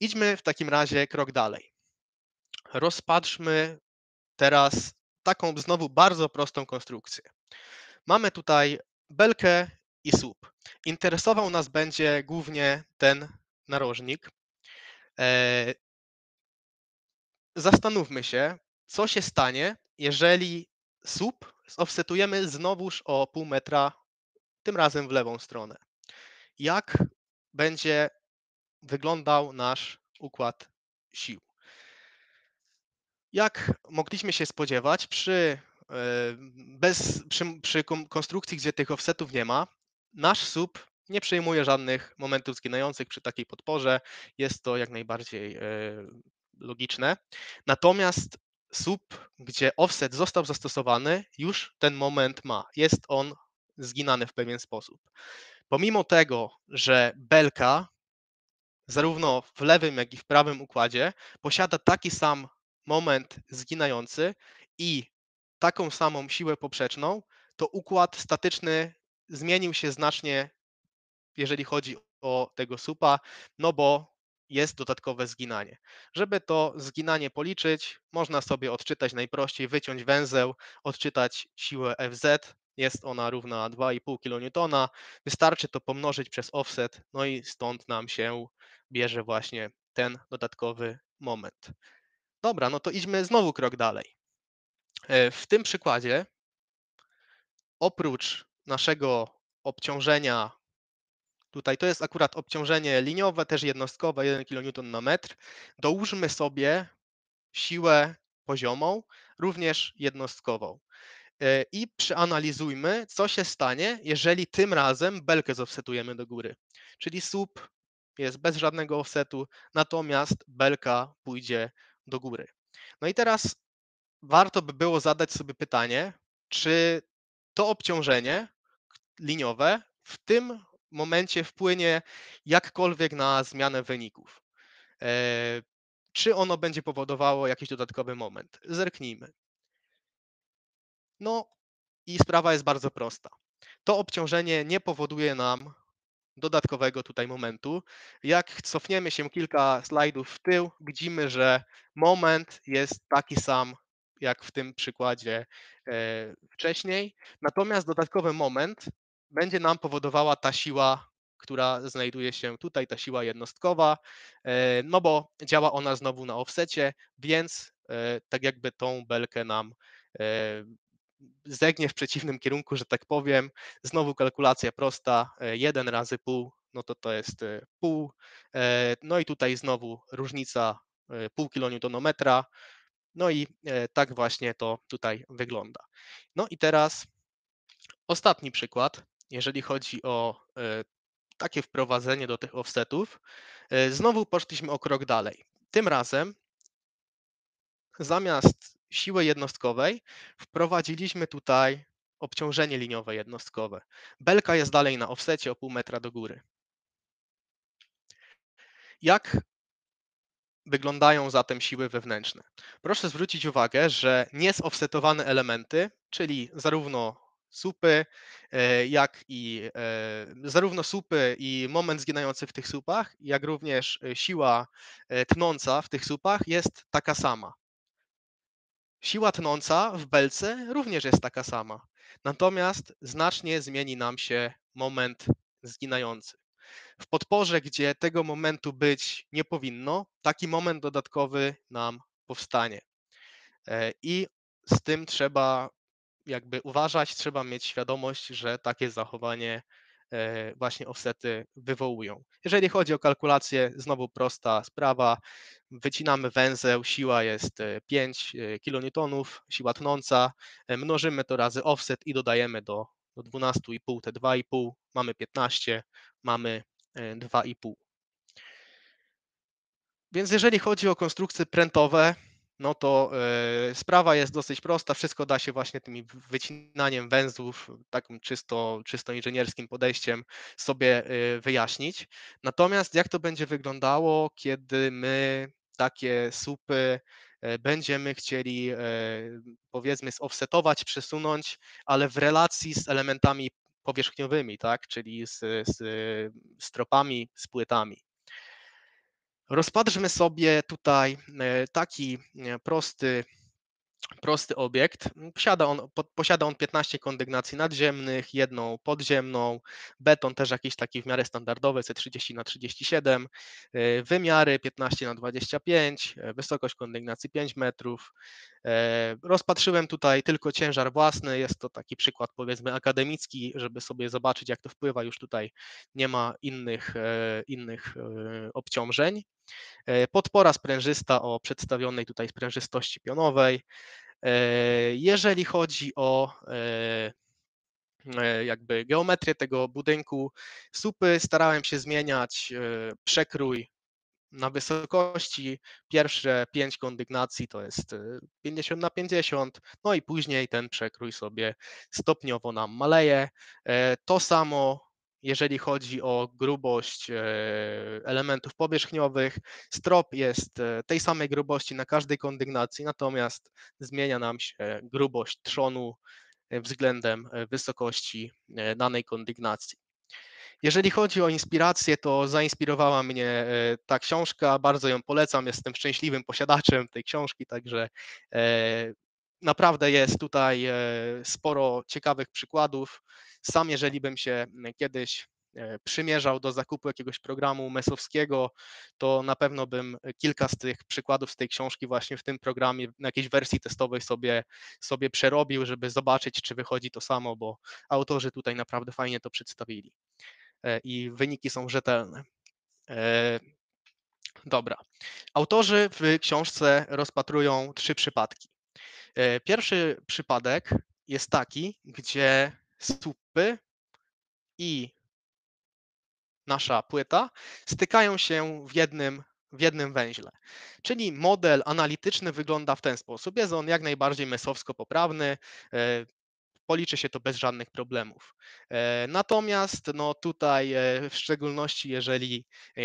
Idźmy w takim razie krok dalej. Rozpatrzmy teraz taką znowu bardzo prostą konstrukcję. Mamy tutaj belkę i słup. Interesował nas będzie głównie ten narożnik. E, zastanówmy się, co się stanie, jeżeli słup offsetujemy znowuż o pół metra, tym razem w lewą stronę. Jak będzie wyglądał nasz układ sił? Jak mogliśmy się spodziewać, przy, e, bez, przy, przy konstrukcji, gdzie tych offsetów nie ma, nasz słup nie przyjmuje żadnych momentów zginających przy takiej podporze. Jest to jak najbardziej e, logiczne. Natomiast słup, gdzie offset został zastosowany, już ten moment ma. Jest on zginany w pewien sposób. Pomimo tego, że belka zarówno w lewym, jak i w prawym układzie posiada taki sam moment zginający i taką samą siłę poprzeczną, to układ statyczny zmienił się znacznie, jeżeli chodzi o tego supa, no bo jest dodatkowe zginanie. Żeby to zginanie policzyć, można sobie odczytać najprościej, wyciąć węzeł, odczytać siłę Fz, jest ona równa 2,5 kN, wystarczy to pomnożyć przez offset, no i stąd nam się bierze właśnie ten dodatkowy moment. Dobra, no to idźmy znowu krok dalej. E, w tym przykładzie oprócz naszego obciążenia Tutaj to jest akurat obciążenie liniowe, też jednostkowe, 1 kN na metr. Dołóżmy sobie siłę poziomą, również jednostkową. E, I przeanalizujmy, co się stanie, jeżeli tym razem belkę zofsetujemy do góry. Czyli słup jest bez żadnego offsetu, natomiast belka pójdzie do góry. No i teraz warto by było zadać sobie pytanie, czy to obciążenie liniowe w tym momencie wpłynie jakkolwiek na zmianę wyników. E, czy ono będzie powodowało jakiś dodatkowy moment. Zerknijmy. No i sprawa jest bardzo prosta. To obciążenie nie powoduje nam dodatkowego tutaj momentu. Jak cofniemy się kilka slajdów w tył, widzimy, że moment jest taki sam jak w tym przykładzie e, wcześniej. Natomiast dodatkowy moment będzie nam powodowała ta siła, która znajduje się tutaj, ta siła jednostkowa, e, no bo działa ona znowu na offsecie, więc e, tak jakby tą belkę nam zegnie w przeciwnym kierunku, że tak powiem. Znowu kalkulacja prosta, 1 razy pół, no to to jest pół. No i tutaj znowu różnica pół kilonewtonometra, no i e, tak właśnie to tutaj wygląda. No i teraz ostatni przykład, jeżeli chodzi o e, takie wprowadzenie do tych offsetów. E, znowu poszliśmy o krok dalej. Tym razem zamiast siły jednostkowej wprowadziliśmy tutaj obciążenie liniowe jednostkowe. Belka jest dalej na offsecie o pół metra do góry. Jak wyglądają zatem siły wewnętrzne. Proszę zwrócić uwagę, że niesoffsetowane elementy, czyli zarówno supy, e, jak i e, zarówno supy i moment zginający w tych supach, jak również e, siła tnąca w tych supach jest taka sama. Siła tnąca w belce również jest taka sama. Natomiast znacznie zmieni nam się moment zginający w podporze, gdzie tego momentu być nie powinno, taki moment dodatkowy nam powstanie. E, I z tym trzeba jakby uważać, trzeba mieć świadomość, że takie zachowanie właśnie offsety wywołują. Jeżeli chodzi o kalkulację, znowu prosta sprawa. Wycinamy węzeł, siła jest 5 e, kN, siła tnąca, mnożymy to razy offset i dodajemy do, do 12,5 te 2,5, mamy 15, mamy 2,5. Więc jeżeli chodzi o konstrukcje prętowe, no to e, sprawa jest dosyć prosta. Wszystko da się właśnie tym wycinaniem węzłów, takim czysto, czysto inżynierskim podejściem sobie e, wyjaśnić. Natomiast jak to będzie wyglądało, kiedy my takie supy e, będziemy chcieli powiedzmy zoffsetować, przesunąć, ale w relacji z elementami powierzchniowymi, tak, czyli z, z stropami, z płytami. Rozpatrzmy sobie tutaj e, taki e, prosty prosty obiekt. Posiada on, posiada on 15 kondygnacji nadziemnych, jedną podziemną, beton też jakiś taki w miarę standardowy, C30 na 37, e, wymiary 15 na 25, e, wysokość kondygnacji 5 metrów. E, rozpatrzyłem tutaj tylko ciężar własny, jest to taki przykład powiedzmy akademicki, żeby sobie zobaczyć jak to wpływa, już tutaj nie ma innych, innych obciążeń. Podpora sprężysta o przedstawionej tutaj sprężystości pionowej. Jeżeli chodzi o jakby geometrię tego budynku, supy starałem się zmieniać przekrój na wysokości. Pierwsze 5 kondygnacji to jest 50 na 50, no i później ten przekrój sobie stopniowo nam maleje. To samo jeżeli chodzi o grubość e, elementów powierzchniowych. Strop jest e, tej samej grubości na każdej kondygnacji, natomiast zmienia nam się grubość trzonu e, względem wysokości danej kondygnacji. Jeżeli chodzi o inspirację, to zainspirowała mnie ta książka, bardzo ją polecam, jestem szczęśliwym posiadaczem tej książki, także naprawdę jest tutaj sporo ciekawych przykładów. Sam, jeżeli bym się kiedyś e, przymierzał do zakupu jakiegoś programu mesowskiego, to na pewno bym kilka z tych przykładów z tej książki właśnie w tym programie, na jakiejś wersji testowej sobie, sobie przerobił, żeby zobaczyć, czy wychodzi to samo, bo autorzy tutaj naprawdę fajnie to przedstawili e, i wyniki są rzetelne. E, dobra. Autorzy w książce rozpatrują trzy przypadki. Pierwszy przypadek jest taki, gdzie słupy i nasza płyta stykają się w jednym, w jednym węźle. Czyli model analityczny wygląda w ten sposób. Jest on jak najbardziej mesowsko poprawny. Policzy się to bez żadnych problemów. E, natomiast no tutaj e, w szczególności jeżeli e,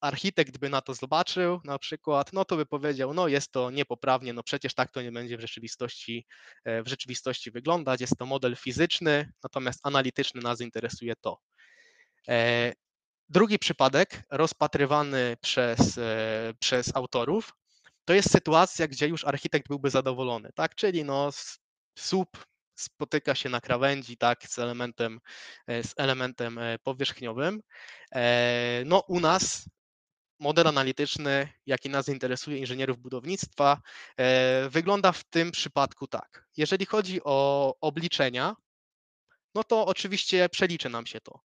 architekt by na to zobaczył na przykład, no to by powiedział, no jest to niepoprawnie, no przecież tak to nie będzie w rzeczywistości, w rzeczywistości wyglądać, jest to model fizyczny, natomiast analityczny nas interesuje to. Drugi przypadek rozpatrywany przez, przez autorów to jest sytuacja, gdzie już architekt byłby zadowolony, tak? Czyli no słup spotyka się na krawędzi, tak, z elementem, e, z elementem e, powierzchniowym. E, no u nas model analityczny, jaki nas interesuje, inżynierów budownictwa, wygląda w tym przypadku tak. Jeżeli chodzi o obliczenia, no to oczywiście przeliczy nam się to.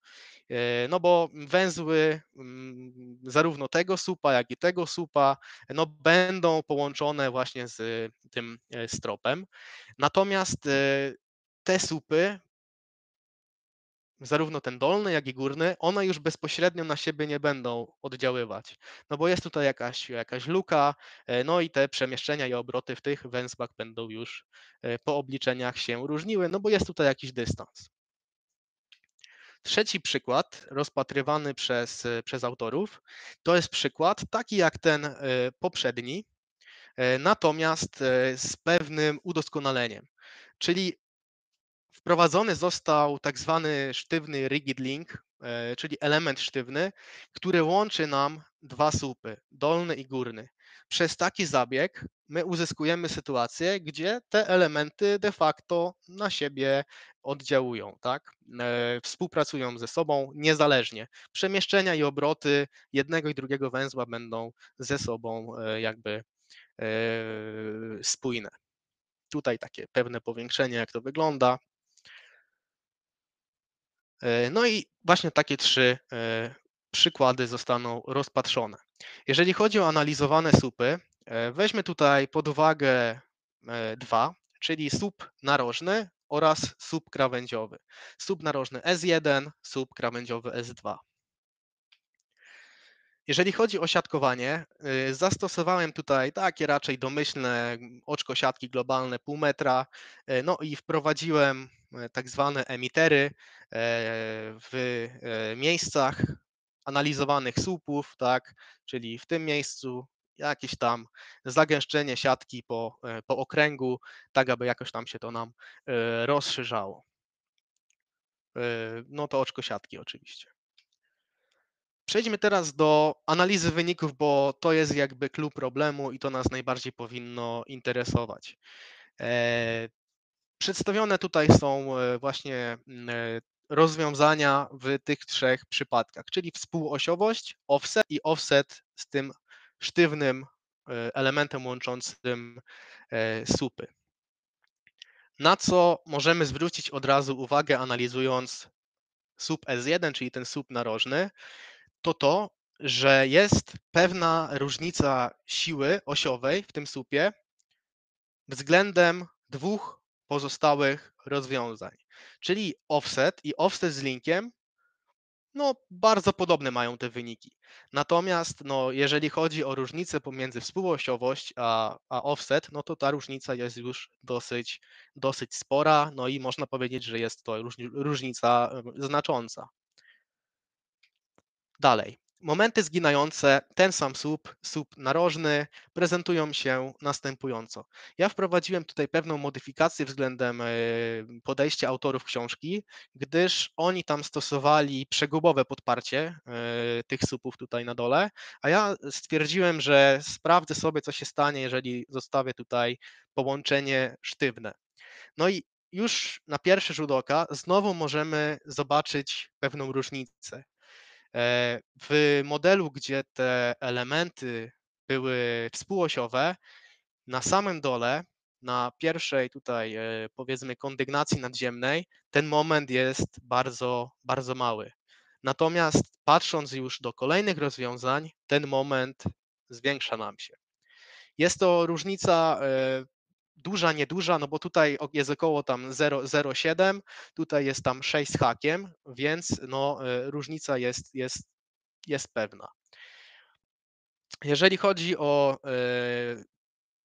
E, no bo węzły mm, zarówno tego supa, jak i tego supa no będą połączone właśnie z tym e, stropem. Natomiast e, te supy, zarówno ten dolny, jak i górny, one już bezpośrednio na siebie nie będą oddziaływać. No bo jest tutaj jakaś, jakaś luka, no i te przemieszczenia i obroty w tych węzłach będą już po obliczeniach się różniły, no bo jest tutaj jakiś dystans. Trzeci przykład rozpatrywany przez, przez autorów to jest przykład taki jak ten e, poprzedni, e, natomiast e, z pewnym udoskonaleniem. Czyli wprowadzony został tak zwany sztywny rigid link, czyli element sztywny, który łączy nam dwa słupy, dolny i górny. Przez taki zabieg my uzyskujemy sytuację, gdzie te elementy de facto na siebie oddziałują, tak? E, współpracują ze sobą niezależnie. Przemieszczenia i obroty jednego i drugiego węzła będą ze sobą e, jakby e, spójne. Tutaj takie pewne powiększenie, jak to wygląda. No i właśnie takie trzy przykłady zostaną rozpatrzone. Jeżeli chodzi o analizowane supy, e, weźmy tutaj pod uwagę e, dwa, czyli słup narożny oraz słup krawędziowy. Słup narożny S1, słup krawędziowy S2. Jeżeli chodzi o siatkowanie, y, zastosowałem tutaj takie raczej domyślne oczko siatki globalne pół metra, e, no i wprowadziłem tak zwane emitery w miejscach analizowanych słupów, tak, czyli w tym miejscu jakieś tam zagęszczenie siatki po, e, po okręgu, tak aby jakoś tam się to nam e, rozszerzało. E, no to oczko siatki oczywiście. Przejdźmy teraz do analizy wyników, bo to jest jakby klucz problemu i to nas najbardziej powinno interesować. Przedstawione tutaj są właśnie rozwiązania w tych trzech przypadkach, czyli współosiowość, offset i offset z tym sztywnym e, elementem łączącym e, słupy. Na co możemy zwrócić od razu uwagę, analizując słup S1, czyli ten słup narożny, to to, że jest pewna różnica siły osiowej w tym słupie względem dwóch pozostałych rozwiązań. Czyli offset i offset z linkiem, no bardzo podobne mają te wyniki. Natomiast no, jeżeli chodzi o różnicę pomiędzy współosiowość a, a offset, no to ta różnica jest już dosyć, dosyć spora, no i można powiedzieć, że jest to różnica znacząca. Dalej. Momenty zginające, ten sam słup, słup narożny, prezentują się następująco. Ja wprowadziłem tutaj pewną modyfikację względem e, podejścia autorów książki, gdyż oni tam stosowali przegubowe podparcie e, tych słupów tutaj na dole, a ja stwierdziłem, że sprawdzę sobie, co się stanie, jeżeli zostawię tutaj połączenie sztywne. No i już na pierwszy rzut oka znowu możemy zobaczyć pewną różnicę. E, w modelu, gdzie te elementy były współosiowe, na samym dole, na pierwszej tutaj e, powiedzmy kondygnacji nadziemnej, ten moment jest bardzo, bardzo mały. Natomiast patrząc już do kolejnych rozwiązań, ten moment zwiększa nam się. Jest to różnica e, duża, nieduża, no bo tutaj jest około tam 0,07, tutaj jest tam 6 z hakiem, więc no, e, różnica jest, jest, jest pewna. Jeżeli chodzi o e,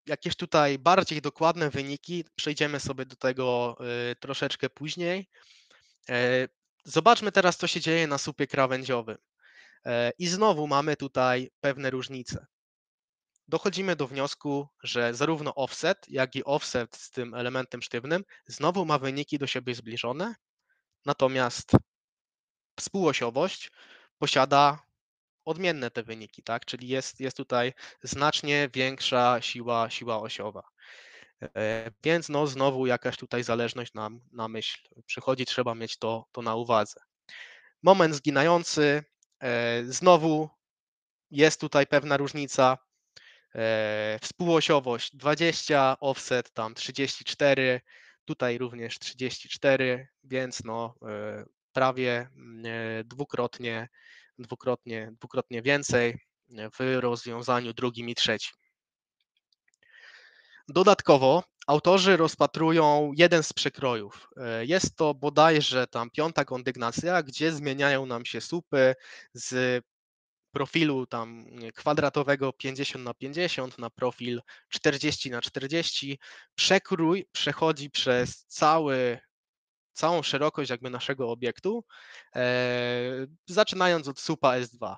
jakieś tutaj bardziej dokładne wyniki, przejdziemy sobie do tego y, troszeczkę później. E, zobaczmy teraz, co się dzieje na słupie krawędziowym. E, I znowu mamy tutaj pewne różnice. Dochodzimy do wniosku, że zarówno offset, jak i offset z tym elementem sztywnym znowu ma wyniki do siebie zbliżone, natomiast współosiowość posiada odmienne te wyniki, tak? Czyli jest, jest tutaj znacznie większa siła, siła osiowa. E, więc no znowu jakaś tutaj zależność nam na myśl przychodzi, trzeba mieć to, to na uwadze. Moment zginający, e, znowu jest tutaj pewna różnica. E, współosiowość 20, offset tam 34, tutaj również 34, więc no prawie mm, dwukrotnie, dwukrotnie, dwukrotnie więcej w rozwiązaniu drugim i trzecim. Dodatkowo autorzy rozpatrują jeden z przekrojów. E, jest to bodajże tam piąta kondygnacja, gdzie zmieniają nam się słupy z profilu tam kwadratowego 50 na 50 na profil 40 na 40. Przekrój przechodzi przez cały, całą szerokość jakby naszego obiektu, e, zaczynając od słupa S2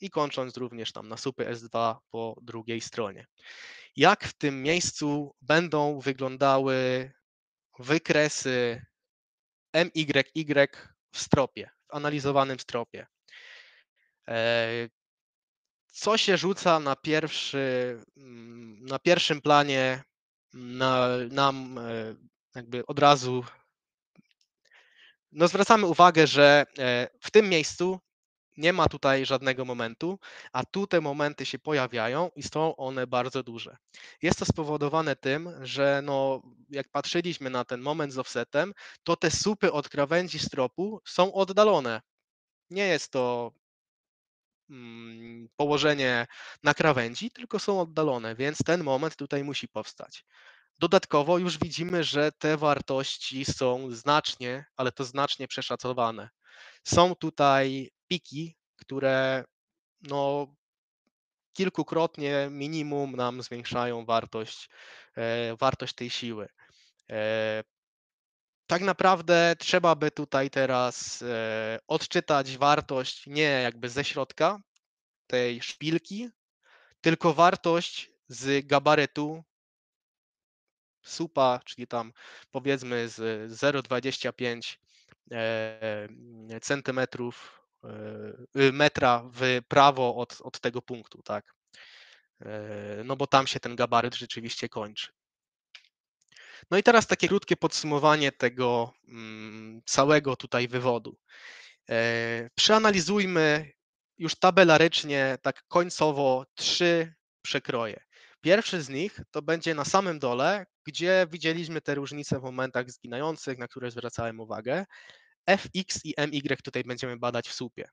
i kończąc również tam na słupy S2 po drugiej stronie jak w tym miejscu będą wyglądały wykresy MYY w stropie, w analizowanym stropie. E, co się rzuca na, pierwszy, mm, na pierwszym planie na, nam e, jakby od razu no zwracamy uwagę, że e, w tym miejscu nie ma tutaj żadnego momentu, a tu te momenty się pojawiają i są one bardzo duże. Jest to spowodowane tym, że no, jak patrzyliśmy na ten moment z offsetem, to te słupy od krawędzi stropu są oddalone. Nie jest to mm, położenie na krawędzi, tylko są oddalone, więc ten moment tutaj musi powstać. Dodatkowo już widzimy, że te wartości są znacznie, ale to znacznie przeszacowane. Są tutaj piki, które no, kilkukrotnie minimum nam zwiększają wartość, e, wartość tej siły. E, tak naprawdę trzeba by tutaj teraz e, odczytać wartość nie jakby ze środka tej szpilki, tylko wartość z gabarytu supa, czyli tam powiedzmy z 0,25 centymetrów Y, metra w prawo od, od tego punktu, tak? E, no bo tam się ten gabaryt rzeczywiście kończy. No i teraz takie krótkie podsumowanie tego mm, całego tutaj wywodu. E, przeanalizujmy już tabelarycznie, tak końcowo, trzy przekroje. Pierwszy z nich to będzie na samym dole, gdzie widzieliśmy te różnice w momentach zginających, na które zwracałem uwagę. fx i my tutaj będziemy badać w słupie.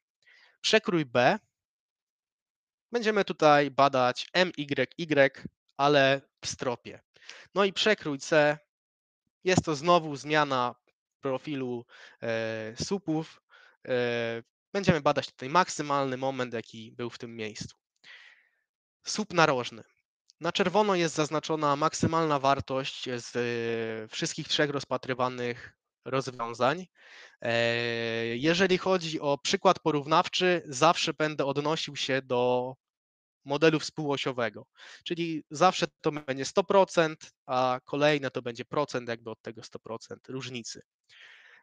Przekrój B. Będziemy tutaj badać MYY, ale w stropie. No i przekrój C. Jest to znowu zmiana profilu e, słupów. E, będziemy badać tutaj maksymalny moment, jaki był w tym miejscu. Słup narożny. Na czerwono jest zaznaczona maksymalna wartość z e, wszystkich trzech rozpatrywanych rozwiązań. Jeżeli chodzi o przykład porównawczy, zawsze będę odnosił się do modelu współosiowego, czyli zawsze to będzie 100%, a kolejne to będzie procent jakby od tego 100% różnicy.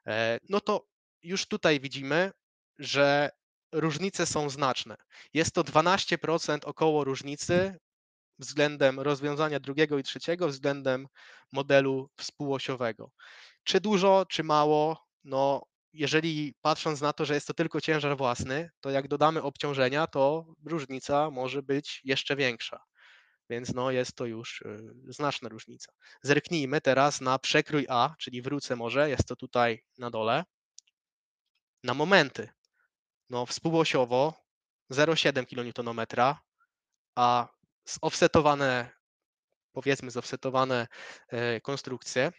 E, no to już tutaj widzimy, że różnice są znaczne. Jest to 12% około różnicy względem rozwiązania drugiego i trzeciego, względem modelu współosiowego. Czy dużo, czy mało? No, jeżeli patrząc na to, że jest to tylko ciężar własny, to jak dodamy obciążenia, to różnica może być jeszcze większa. Więc no, jest to już y, znaczna różnica. Zerknijmy teraz na przekrój A, czyli wrócę może, jest to tutaj na dole, na momenty. No, współosiowo 0,7 kN, a zoffsetowane, powiedzmy zoffsetowane e, konstrukcje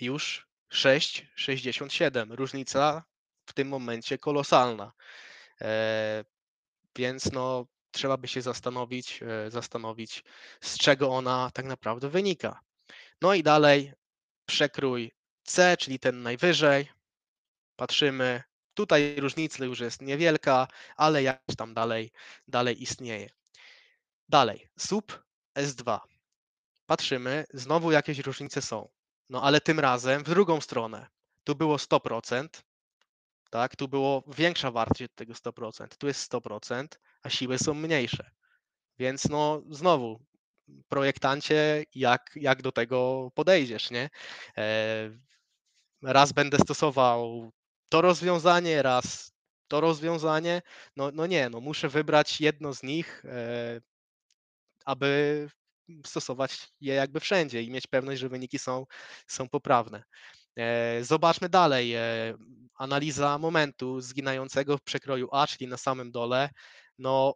już 6,67. Różnica w tym momencie kolosalna. E, więc no, trzeba by się zastanowić, e, zastanowić, z czego ona tak naprawdę wynika. No i dalej przekrój C, czyli ten najwyżej. Patrzymy. Tutaj różnica już jest niewielka, ale jakaś tam dalej, dalej istnieje. Dalej, sub S2. Patrzymy, znowu jakieś różnice są. No ale tym razem w drugą stronę. Tu było 100%, tak? Tu było większa wartość od tego 100%, tu jest 100%, a siły są mniejsze. Więc no znowu, projektancie, jak, jak do tego podejdziesz, nie? E, raz będę stosował to rozwiązanie, raz to rozwiązanie. No, no nie, no muszę wybrać jedno z nich, e, aby stosować je jakby wszędzie i mieć pewność, że wyniki są, są poprawne. E, zobaczmy dalej. E, analiza momentu zginającego w przekroju A, czyli na samym dole. No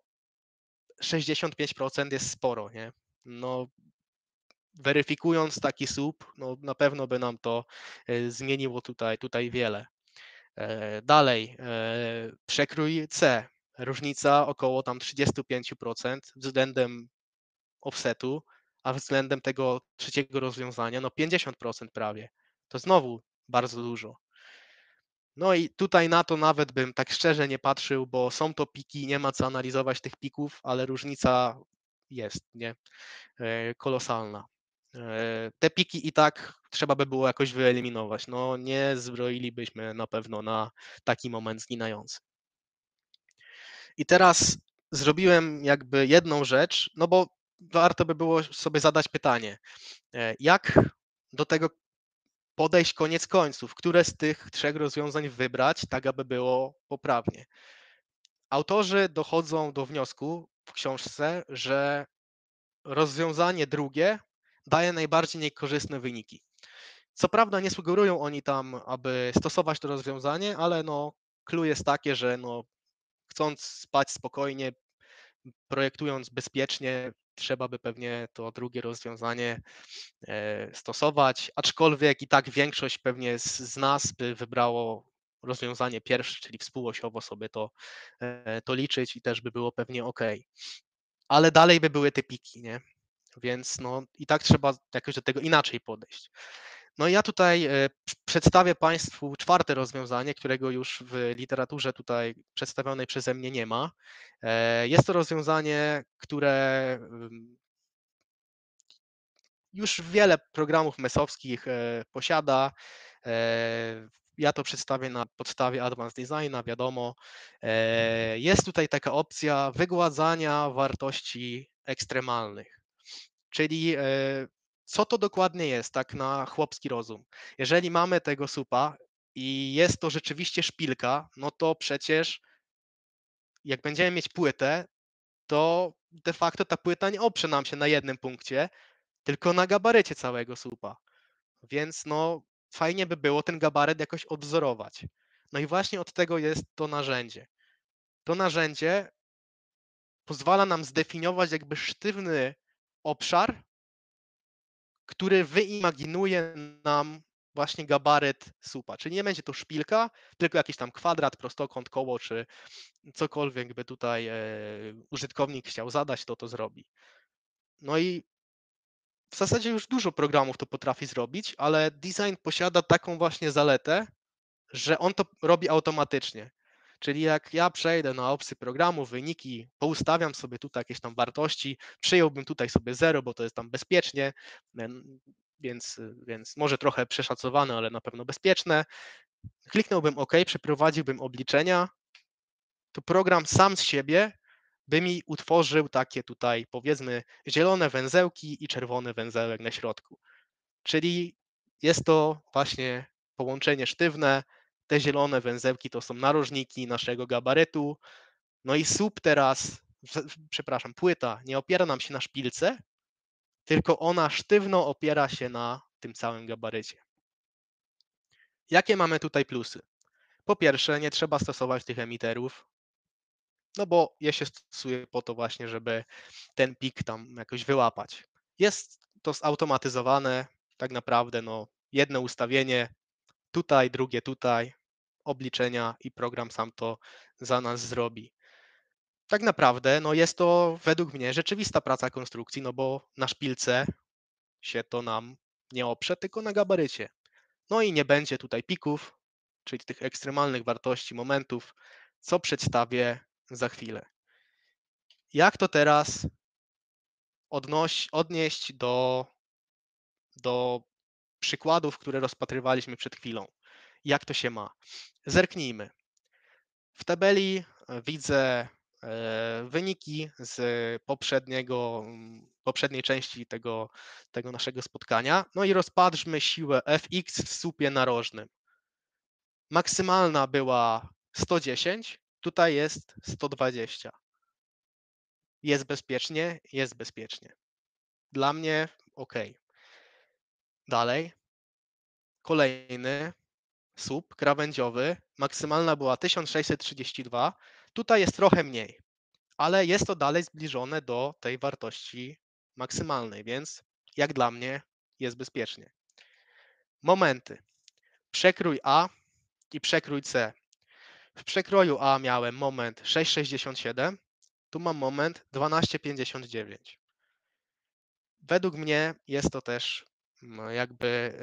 65% jest sporo, nie? No weryfikując taki słup, no na pewno by nam to e, zmieniło tutaj, tutaj wiele. Dalej, przekrój C, różnica około tam 35% względem offsetu, a względem tego trzeciego rozwiązania, no 50% prawie. To znowu bardzo dużo. No i tutaj na to nawet bym tak szczerze nie patrzył, bo są to piki, nie ma co analizować tych pików, ale różnica jest, nie? E, kolosalna. E, te piki i tak trzeba by było jakoś wyeliminować. No nie zbroilibyśmy na pewno na taki moment zginający. I teraz zrobiłem jakby jedną rzecz, no bo warto by było sobie zadać pytanie, e, jak do tego podejść koniec końców, które z tych trzech rozwiązań wybrać, tak aby było poprawnie. Autorzy dochodzą do wniosku w książce, że rozwiązanie drugie daje najbardziej niekorzystne wyniki. Co prawda nie sugerują oni tam, aby stosować to rozwiązanie, ale no, clue jest takie, że no, chcąc spać spokojnie, projektując bezpiecznie, trzeba by pewnie to drugie rozwiązanie e, stosować, aczkolwiek i tak większość pewnie z, z nas by wybrało rozwiązanie pierwsze, czyli współosiowo sobie to, e, to liczyć i też by było pewnie ok. Ale dalej by były te piki, nie? Więc no i tak trzeba jakoś do tego inaczej podejść. No i ja tutaj e, przedstawię Państwu czwarte rozwiązanie, którego już w literaturze tutaj przedstawionej przeze mnie nie ma. E, jest to rozwiązanie, które już wiele programów mesowskich e, posiada. Ja to przedstawię na podstawie Advanced Designa, wiadomo. Jest tutaj taka opcja wygładzania wartości ekstremalnych, czyli co to dokładnie jest, tak na chłopski rozum? Jeżeli mamy tego supa i jest to rzeczywiście szpilka, no to przecież jak będziemy mieć płytę, to de facto ta płyta nie oprze nam się na jednym punkcie, tylko na gabarycie całego supa. Więc no fajnie by było ten gabaryt jakoś odwzorować. No i właśnie od tego jest to narzędzie. To narzędzie pozwala nam zdefiniować jakby sztywny obszar, który wyimaginuje nam właśnie gabaryt supa. Czyli nie będzie to szpilka, tylko jakiś tam kwadrat, prostokąt, koło, czy cokolwiek by tutaj e, użytkownik chciał zadać, to to zrobi. No i w zasadzie już dużo programów to potrafi zrobić, ale design posiada taką właśnie zaletę, że on to robi automatycznie. Czyli jak ja przejdę na opcję programu, wyniki, poustawiam sobie tutaj jakieś tam wartości, przyjąłbym tutaj sobie 0, bo to jest tam bezpiecznie, więc, więc może trochę przeszacowane, ale na pewno bezpieczne. Kliknąłbym OK, przeprowadziłbym obliczenia, to program sam z siebie by mi utworzył takie tutaj powiedzmy zielone węzełki i czerwony węzełek na środku. Czyli jest to właśnie połączenie sztywne, te zielone węzełki to są narożniki naszego gabarytu. No i słup teraz, przepraszam, płyta nie opiera nam się na szpilce, tylko ona sztywno opiera się na tym całym gabarycie. Jakie mamy tutaj plusy? Po pierwsze, nie trzeba stosować tych emiterów, no bo je się stosuje po to właśnie, żeby ten pik tam jakoś wyłapać. Jest to zautomatyzowane, tak naprawdę no, jedno ustawienie, tutaj, drugie tutaj, obliczenia i program sam to za nas zrobi. tak naprawdę no jest to według mnie rzeczywista praca konstrukcji, no bo na szpilce się to nam nie oprze, tylko na gabarycie. No i nie będzie tutaj pików, czyli tych ekstremalnych wartości, momentów, co przedstawię za chwilę. Jak to teraz odnoś, odnieść do, do przykładów, które rozpatrywaliśmy przed chwilą? Jak to się ma? Zerknijmy. W tabeli e, widzę e, wyniki z poprzedniego, poprzedniej części tego, tego naszego spotkania. No i rozpatrzmy siłę Fx w słupie narożnym. Maksymalna była 110, tutaj jest 120. Jest bezpiecznie, jest bezpiecznie. Dla mnie ok. Dalej. Kolejny słup krawędziowy. Maksymalna była 1632. Tutaj jest trochę mniej, ale jest to dalej zbliżone do tej wartości maksymalnej, więc jak dla mnie jest bezpiecznie. Momenty. Przekrój A i przekrój C. W przekroju A miałem moment 6,67, tu mam moment 12,59. Według mnie jest to też jakby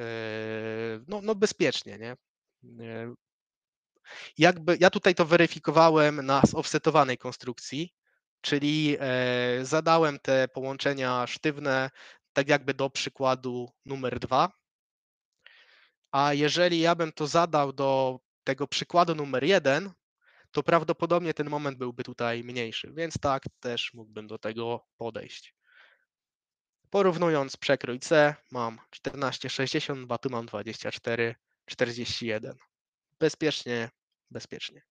yy, no, no bezpiecznie, nie? Yy, jakby ja tutaj to weryfikowałem na offsetowanej konstrukcji, czyli e, zadałem te połączenia sztywne tak jakby do przykładu numer dwa, a jeżeli ja bym to zadał do tego przykładu numer jeden, to prawdopodobnie ten moment byłby tutaj mniejszy, więc tak też mógłbym do tego podejść. Porównując przekrój C, mam 14,62, tu mam 24,41. Bezpiecznie, bezpiecznie.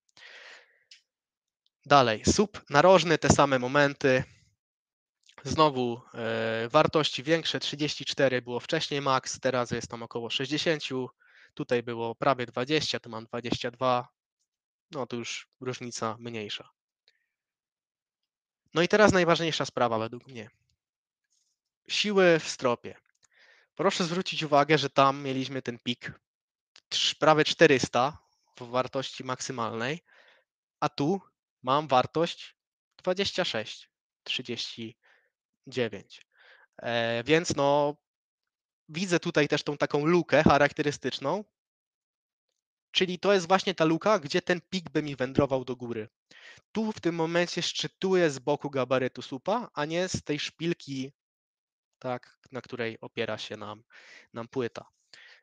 Dalej, sub narożny, te same momenty. Znowu e, wartości większe, 34 było wcześniej max, teraz jest tam około 60. Tutaj było prawie 20, tu mam 22. No to już różnica mniejsza. No i teraz najważniejsza sprawa według mnie. Siły w stropie. Proszę zwrócić uwagę, że tam mieliśmy ten pik prawie 400 w wartości maksymalnej, a tu mam wartość 26, 39. E, więc no, widzę tutaj też tą taką lukę charakterystyczną, czyli to jest właśnie ta luka, gdzie ten pik by mi wędrował do góry. Tu w tym momencie szczytuje z boku gabarytu słupa, a nie z tej szpilki, tak, na której opiera się nam, nam płyta.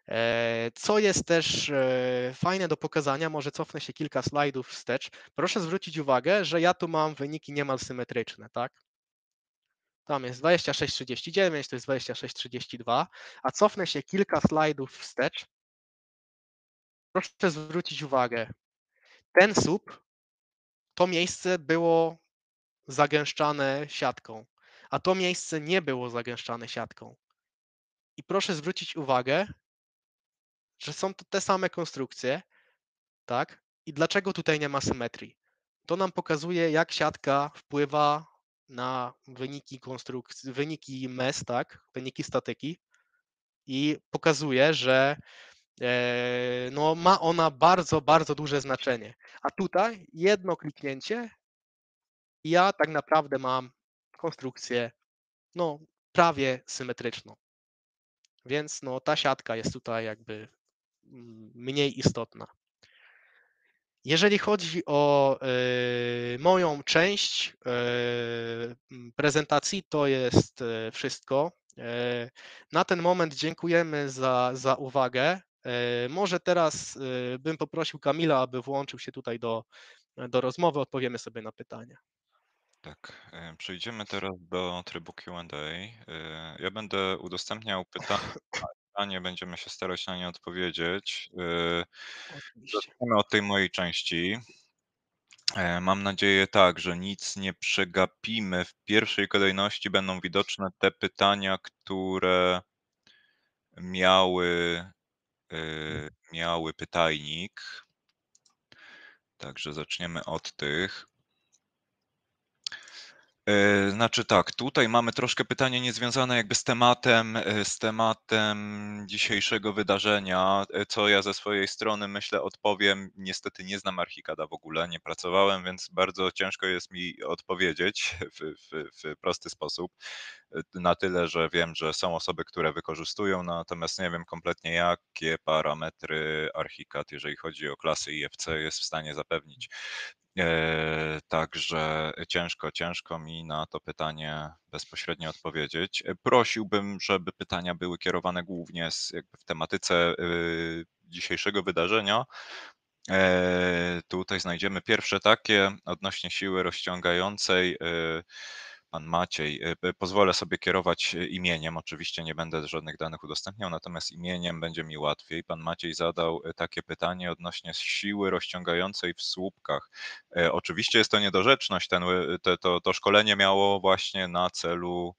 E, co jest też e, fajne do pokazania, może cofnę się kilka slajdów wstecz. Proszę zwrócić uwagę, że ja tu mam wyniki niemal symetryczne, tak? Tam jest 26,39, to jest 26,32, a cofnę się kilka slajdów wstecz. Proszę zwrócić uwagę, ten słup, to miejsce było zagęszczane siatką, a to miejsce nie było zagęszczane siatką. I proszę zwrócić uwagę, że są to te same konstrukcje, tak? I dlaczego tutaj nie ma symetrii? To nam pokazuje, jak siatka wpływa na wyniki konstrukcji, wyniki MES, tak? Wyniki statyki i pokazuje, że e, no, ma ona bardzo, bardzo duże znaczenie. A tutaj jedno kliknięcie i ja tak naprawdę mam konstrukcję no, prawie symetryczną. Więc no, ta siatka jest tutaj jakby mniej istotna. Jeżeli chodzi o y, moją część y, prezentacji, to jest y, wszystko. Na ten moment dziękujemy za, za uwagę. Może teraz bym poprosił Kamila, aby włączył się tutaj do, do rozmowy, odpowiemy sobie na pytania. Tak, przejdziemy teraz do trybu Q&A. Ja będę udostępniał pytania pytanie, będziemy się starać na nie odpowiedzieć. Y, zaczniemy od tej mojej części. E, mam nadzieję tak, że nic nie przegapimy. W pierwszej kolejności będą widoczne te pytania, które miały, y, miały pytajnik. Także zaczniemy od tych. Eee, znaczy tak, tutaj mamy troszkę pytanie niezwiązane jakby z tematem e, z tematem dzisiejszego wydarzenia. E, co ja ze swojej strony myślę odpowiem. Niestety nie znam Archicada w ogóle, nie pracowałem, więc bardzo ciężko jest mi odpowiedzieć w w w prosty sposób. E, na tyle, że wiem, że są osoby, które wykorzystują, natomiast nie wiem kompletnie jakie parametry Archicad, jeżeli chodzi o klasy IFC jest w stanie zapewnić. Eee, także ciężko ciężko mi na to pytanie bezpośrednio odpowiedzieć. E, prosiłbym, żeby pytania były kierowane głównie z w tematyce, y, dzisiejszego wydarzenia. Eee, tutaj znajdziemy pierwsze takie odnośnie siły rozciągającej. Pan Maciej, y, pozwolę sobie kierować imieniem, oczywiście nie będę żadnych danych udostępniał, natomiast imieniem będzie mi łatwiej. Pan Maciej zadał takie pytanie odnośnie siły rozciągającej w słupkach. E, oczywiście jest to niedorzeczność, ten to to szkolenie miało właśnie na celu,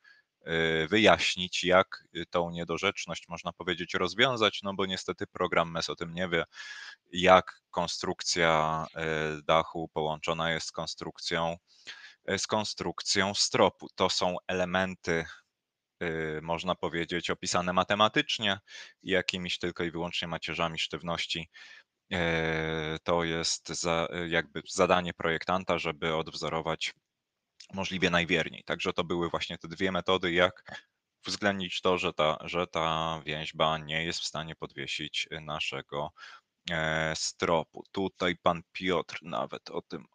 wyjaśnić, jak tą niedorzeczność, można powiedzieć, rozwiązać, no bo niestety program MES o tym nie wie, jak konstrukcja, e, dachu połączona jest z konstrukcją e, z konstrukcją stropu. To są elementy, y, można powiedzieć, opisane matematycznie, jakimiś tylko i wyłącznie macierzami sztywności. Eee, to jest jakby zadanie projektanta, żeby odwzorować możliwie najwierniej. Także to były właśnie te dwie metody, jak uwzględnić to, że ta że ta więźba nie jest w stanie podwiesić naszego, stropu. Tutaj pan Piotr nawet o tym,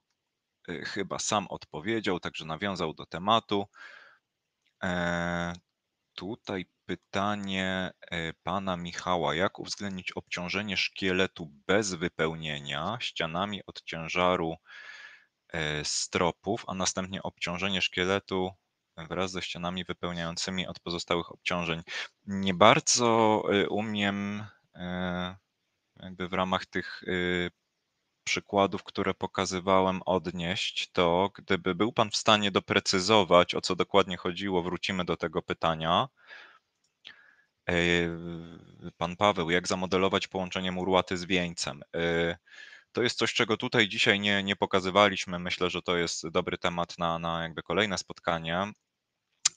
chyba sam odpowiedział, także nawiązał do tematu. Eee, tutaj pytanie, e, pana Michała: Jak uwzględnić obciążenie szkieletu bez wypełnienia ścianami od ciężaru, e, stropów, a następnie obciążenie szkieletu wraz ze ścianami wypełniającymi od pozostałych obciążeń? Nie bardzo, y, umiem, e, jakby w ramach tych, y, przykładów, które pokazywałem, odnieść to. Gdyby był pan w stanie doprecyzować, o co dokładnie chodziło, wrócimy do tego pytania. Pan Paweł: "Jak zamodelować połączenie murłaty z wieńcem?" Y, to jest coś, czego tutaj dzisiaj nie nie pokazywaliśmy. Myślę, że to jest dobry temat na na jakby kolejne spotkanie.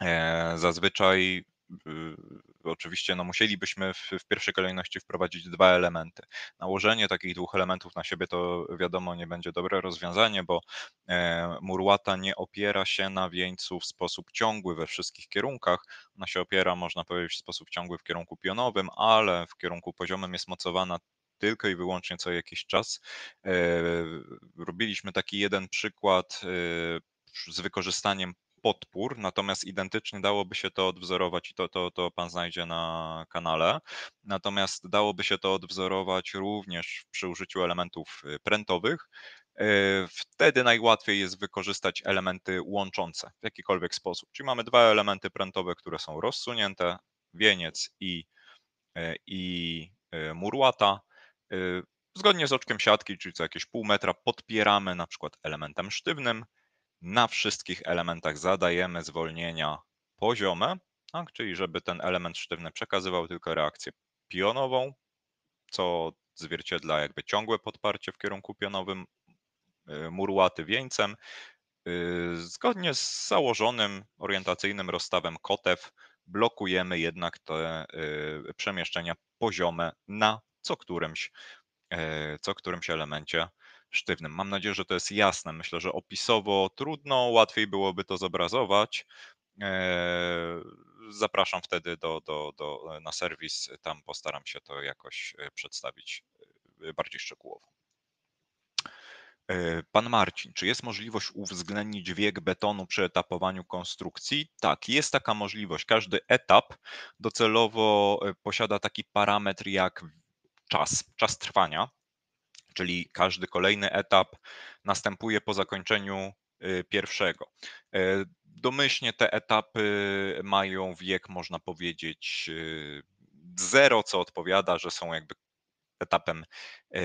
Eee, zazwyczaj, oczywiście, no musielibyśmy w w pierwszej kolejności wprowadzić 2 elementy. Nałożenie takich 2 elementów na siebie to wiadomo nie będzie dobre rozwiązanie, bo, eee, murłata nie opiera się na wieńcu w sposób ciągły we wszystkich kierunkach. Ona się opiera, można powiedzieć, w sposób ciągły w kierunku pionowym, ale w kierunku poziomym jest mocowana tylko i wyłącznie co jakiś czas. Eee, robiliśmy taki jeden przykład, y, z wykorzystaniem podpór, natomiast identycznie dałoby się to odwzorować i to to to pan znajdzie na kanale. Natomiast dałoby się to odwzorować również przy użyciu elementów, y, prętowych. Eee, wtedy najłatwiej jest wykorzystać elementy łączące w jakikolwiek sposób. Czyli mamy 2 elementy prętowe, które są rozsunięte, wieniec i, e, i, y, murłata. Y, zgodnie z oczkiem siatki, czyli co jakieś pół metra podpieramy na przykład elementem sztywnym. Na wszystkich elementach zadajemy zwolnienia poziome, tak, czyli żeby ten element sztywny przekazywał tylko reakcję pionową, co odzwierciedla jakby ciągłe podparcie w kierunku pionowym, y, murłaty wieńcem. Y, zgodnie z założonym orientacyjnym rozstawem kotew blokujemy jednak te, y, przemieszczenia poziome na co którymś, co którymś elemencie sztywnym. Mam nadzieję, że to jest jasne. Myślę, że opisowo trudno, łatwiej byłoby to zobrazować. Eee, zapraszam wtedy do do do na serwis, tam postaram się to jakoś, e, przedstawić, e, bardziej szczegółowo. Pan Marcin: "Czy jest możliwość uwzględnić wiek betonu przy etapowaniu konstrukcji?" Tak, jest taka możliwość. Każdy etap docelowo, e, posiada taki parametr jak czas, czas trwania, czyli każdy kolejny etap następuje po zakończeniu, y, pierwszego. E, domyślnie te etapy mają wiek, można powiedzieć, 0, co odpowiada, że są jakby etapem, e,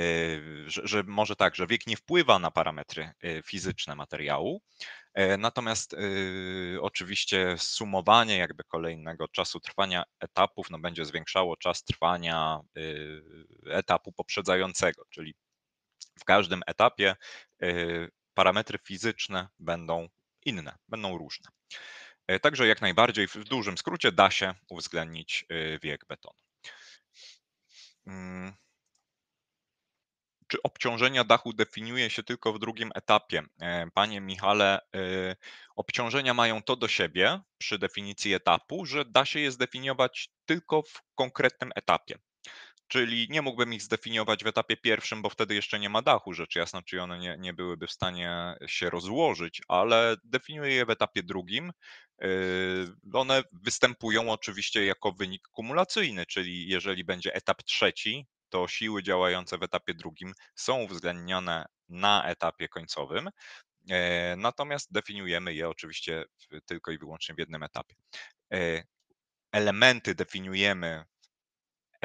że że może tak, że wiek nie wpływa na parametry, y, fizyczne materiału. E, natomiast, y, oczywiście sumowanie jakby kolejnego czasu trwania etapów, no będzie zwiększało czas trwania, y, etapu poprzedzającego, czyli w każdym etapie, y, parametry fizyczne będą inne, będą różne. E, także jak najbardziej w dużym skrócie da się uwzględnić y, wiek betonu. Mm. Czy obciążenia dachu definiuje się tylko w drugim etapie? E, panie Michale, y, obciążenia mają to do siebie przy definicji etapu, że da się je zdefiniować tylko w konkretnym etapie. Czyli nie mógłbym ich zdefiniować w etapie pierwszym, bo wtedy jeszcze nie ma dachu, rzecz jasna, czyli one nie, nie byłyby w stanie się rozłożyć, ale definiuję je w etapie drugim. Yy, one występują oczywiście jako wynik kumulacyjny, czyli jeżeli będzie etap trzeci, to siły działające w etapie drugim są uwzględnione na etapie końcowym, e, natomiast definiujemy je oczywiście tylko i wyłącznie w jednym etapie. E, elementy definiujemy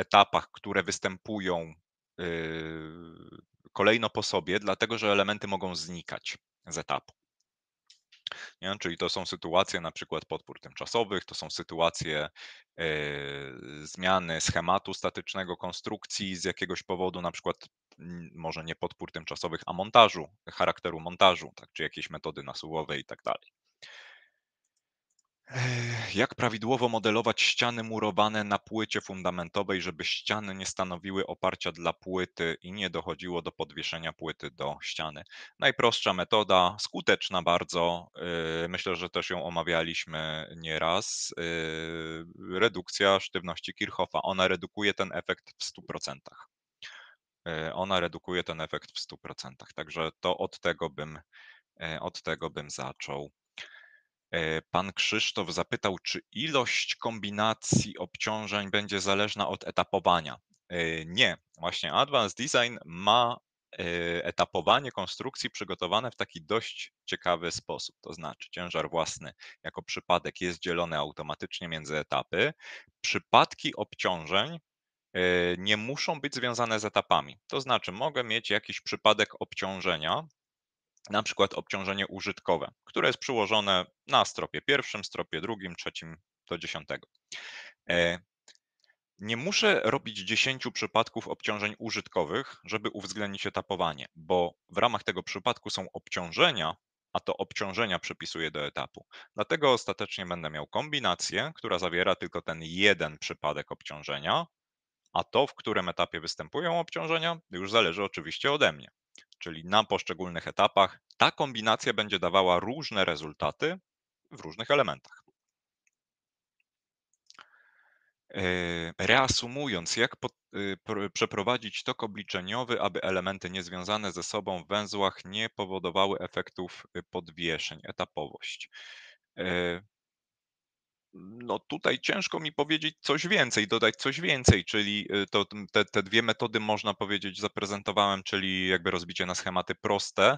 etapach, które występują yy, kolejno po sobie, dlatego że elementy mogą znikać z etapu. Nie? Czyli to są sytuacje na przykład podpór tymczasowych, to są sytuacje yy, zmiany schematu statycznego konstrukcji z jakiegoś powodu, na przykład może nie podpór tymczasowych, a montażu, charakteru montażu, tak, czy jakieś metody nasuwowe i tak dalej. Jak prawidłowo modelować ściany murowane na płycie fundamentowej, żeby ściany nie stanowiły oparcia dla płyty i nie dochodziło do podwieszenia płyty do ściany? Najprostsza metoda, skuteczna bardzo, yy, myślę, że też ją omawialiśmy nieraz. Yy, redukcja sztywności Kirchhoffa. Ona redukuje ten efekt w 100%. Yy, ona redukuje ten efekt w 100%. Także to od tego bym, od tego bym zaczął. E, pan Krzysztof zapytał, czy ilość kombinacji obciążeń będzie zależna od etapowania. E, nie, właśnie Advanced Design ma e, etapowanie konstrukcji przygotowane w taki dość ciekawy sposób. To znaczy, ciężar własny jako przypadek jest dzielony automatycznie między etapy. Przypadki obciążeń nie muszą być związane z etapami. To znaczy, mogę mieć jakiś przypadek obciążenia, na przykład obciążenie użytkowe, które jest przyłożone na stropie pierwszym, stropie drugim, trzecim do dziesiątego. E, nie muszę robić 10 przypadków obciążeń użytkowych, żeby uwzględnić etapowanie, bo w ramach tego przypadku są obciążenia, a to obciążenia przypisuję do etapu. Dlatego ostatecznie będę miał kombinację, która zawiera tylko ten jeden przypadek obciążenia, a to, w którym etapie występują obciążenia, już zależy oczywiście ode mnie czyli na poszczególnych etapach, ta kombinacja będzie dawała różne rezultaty w różnych elementach. E, reasumując, jak y, przeprowadzić tok obliczeniowy, aby elementy niezwiązane ze sobą w węzłach nie powodowały efektów y, podwieszeń, etapowość. No tutaj ciężko mi powiedzieć coś więcej, dodać coś więcej, czyli y, to te, te dwie metody można powiedzieć zaprezentowałem, czyli jakby rozbicie na schematy proste,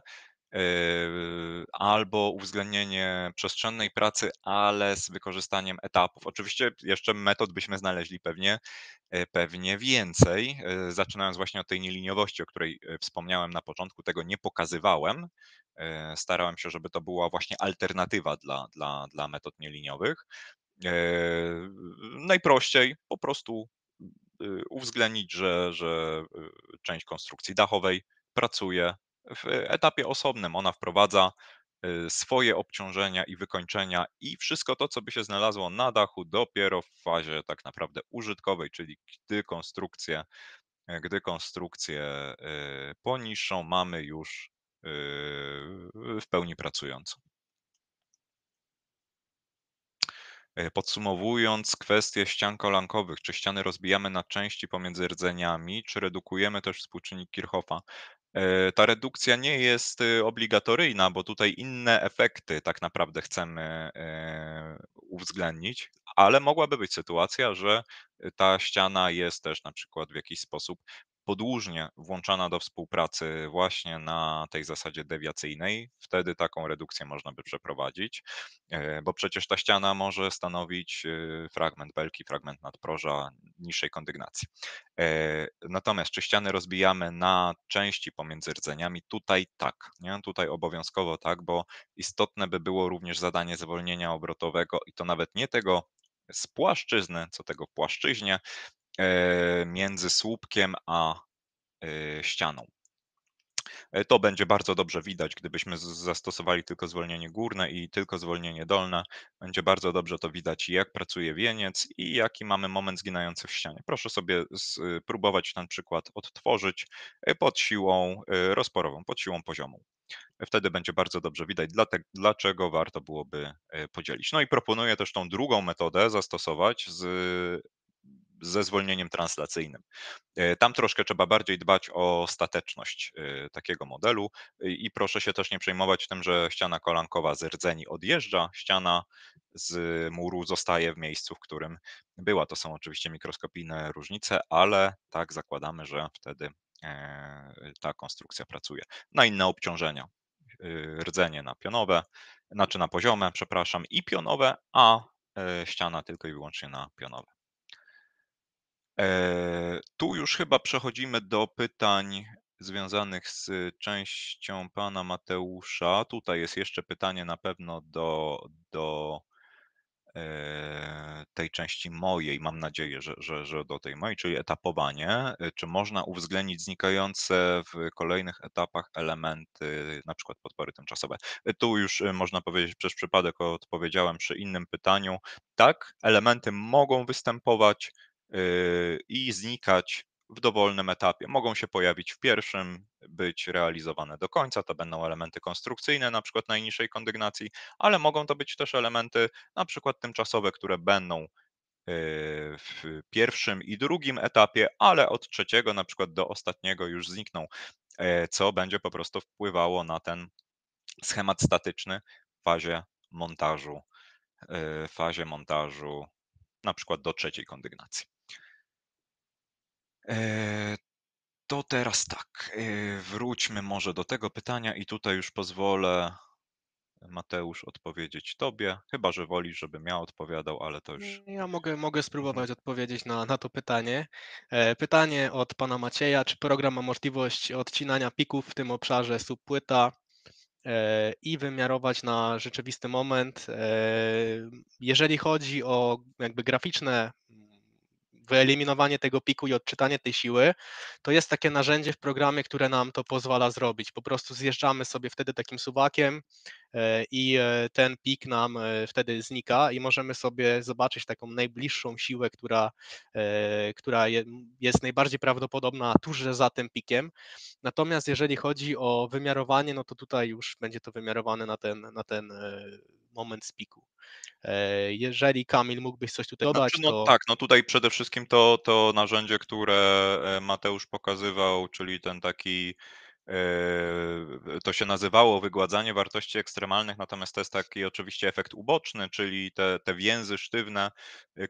yy, albo uwzględnienie przestrzennej pracy, ale z wykorzystaniem etapów. Oczywiście jeszcze metod byśmy znaleźli pewnie, y, pewnie więcej, zaczynając właśnie od tej nieliniowości, o której y, wspomniałem na początku, tego nie pokazywałem. Starałem się, żeby to była właśnie alternatywa dla, dla, dla metod nieliniowych. Eee, najprościej po prostu y, uwzględnić, że, że y, część konstrukcji dachowej pracuje w etapie osobnym. Ona wprowadza y, swoje obciążenia i wykończenia i wszystko to, co by się znalazło na dachu, dopiero w fazie tak naprawdę użytkowej, czyli gdy konstrukcję, gdy konstrukcję poniższą mamy już w pełni pracującą. E, podsumowując kwestię ścian kolankowych, czy ściany rozbijamy na części pomiędzy rdzeniami, czy redukujemy też współczynnik Kirchhoffa? E, ta redukcja nie jest y, obligatoryjna, bo tutaj inne efekty tak naprawdę chcemy e, uwzględnić, ale mogłaby być sytuacja, że ta ściana jest też na przykład w jakiś sposób podłużnie włączana do współpracy właśnie na tej zasadzie dewiacyjnej, wtedy taką redukcję można by przeprowadzić, e, bo przecież ta ściana może stanowić e, fragment belki, fragment nadproża niższej kondygnacji. E, natomiast czy ściany rozbijamy na części pomiędzy rdzeniami? Tutaj tak, nie? tutaj obowiązkowo tak, bo istotne by było również zadanie zwolnienia obrotowego i to nawet nie tego z płaszczyzny, co tego w płaszczyźnie, między słupkiem a e, ścianą. E, to będzie bardzo dobrze widać, gdybyśmy zastosowali tylko zwolnienie górne i tylko zwolnienie dolne. Będzie bardzo dobrze to widać, jak pracuje wieniec i jaki mamy moment zginający w ścianie. Proszę sobie spróbować ten przykład odtworzyć e, pod siłą e, rozporową, pod siłą poziomą. Wtedy będzie bardzo dobrze widać, dlaczego warto byłoby podzielić. No i proponuję też tą drugą metodę zastosować z ze zwolnieniem translacyjnym. E, tam troszkę trzeba bardziej dbać o stateczność e, takiego modelu i proszę się też nie przejmować tym, że ściana kolankowa z rdzeni odjeżdża, ściana z muru zostaje w miejscu, w którym była. To są oczywiście mikroskopijne różnice, ale tak zakładamy, że wtedy e, ta konstrukcja pracuje. Na inne obciążenia rdzenie na pionowe, znaczy na poziome, przepraszam, i pionowe, a ściana tylko i wyłącznie na pionowe. Eee, tu już chyba przechodzimy do pytań związanych z częścią pana Mateusza. Tutaj jest jeszcze pytanie na pewno do do Eee, tej części mojej, mam nadzieję, że że że do tej mojej, czyli etapowanie. E, czy można uwzględnić znikające w kolejnych etapach elementy, na przykład podpory tymczasowe? E, tu już, e, można powiedzieć, przez przypadek odpowiedziałem przy innym pytaniu. Tak, elementy mogą występować, i znikać w dowolnym etapie. Mogą się pojawić w pierwszym, być realizowane do końca. To będą elementy konstrukcyjne, na przykład najniższej kondygnacji, ale mogą to być też elementy na przykład tymczasowe, które będą yy, w pierwszym i drugim etapie, ale od trzeciego na przykład do ostatniego już znikną, e, co będzie po prostu wpływało na ten schemat statyczny w fazie montażu, w fazie montażu na przykład do trzeciej kondygnacji. E, to teraz tak, e, wróćmy może do tego pytania i tutaj już pozwolę, Mateusz, odpowiedzieć tobie, chyba że wolisz, żebym ja odpowiadał, ale to już Ja mogę mogę Mhm. spróbować odpowiedzieć na na to pytanie. E, pytanie od pana Macieja: Czy program ma możliwość odcinania pików w tym obszarze subpłyta, i wymiarować na rzeczywisty moment? Jeżeli chodzi o jakby graficzne wyeliminowanie tego piku i odczytanie tej siły, to jest takie narzędzie w programie, które nam to pozwala zrobić. Po prostu zjeżdżamy sobie wtedy takim suwakiem e, i e, ten pik nam e, wtedy znika i możemy sobie zobaczyć taką najbliższą siłę, która, która jest najbardziej prawdopodobna tuż za tym pikiem. Natomiast jeżeli chodzi o wymiarowanie, no to tutaj już będzie to wymiarowane na ten, na ten moment z piku. E, jeżeli Kamil mógłbyś coś tutaj Znaczy, dodać, no to tak, no tutaj przede wszystkim to to narzędzie, które e, Mateusz pokazywał, czyli ten taki, to się nazywało wygładzanie wartości ekstremalnych, natomiast to jest taki oczywiście efekt uboczny, czyli te te więzy sztywne,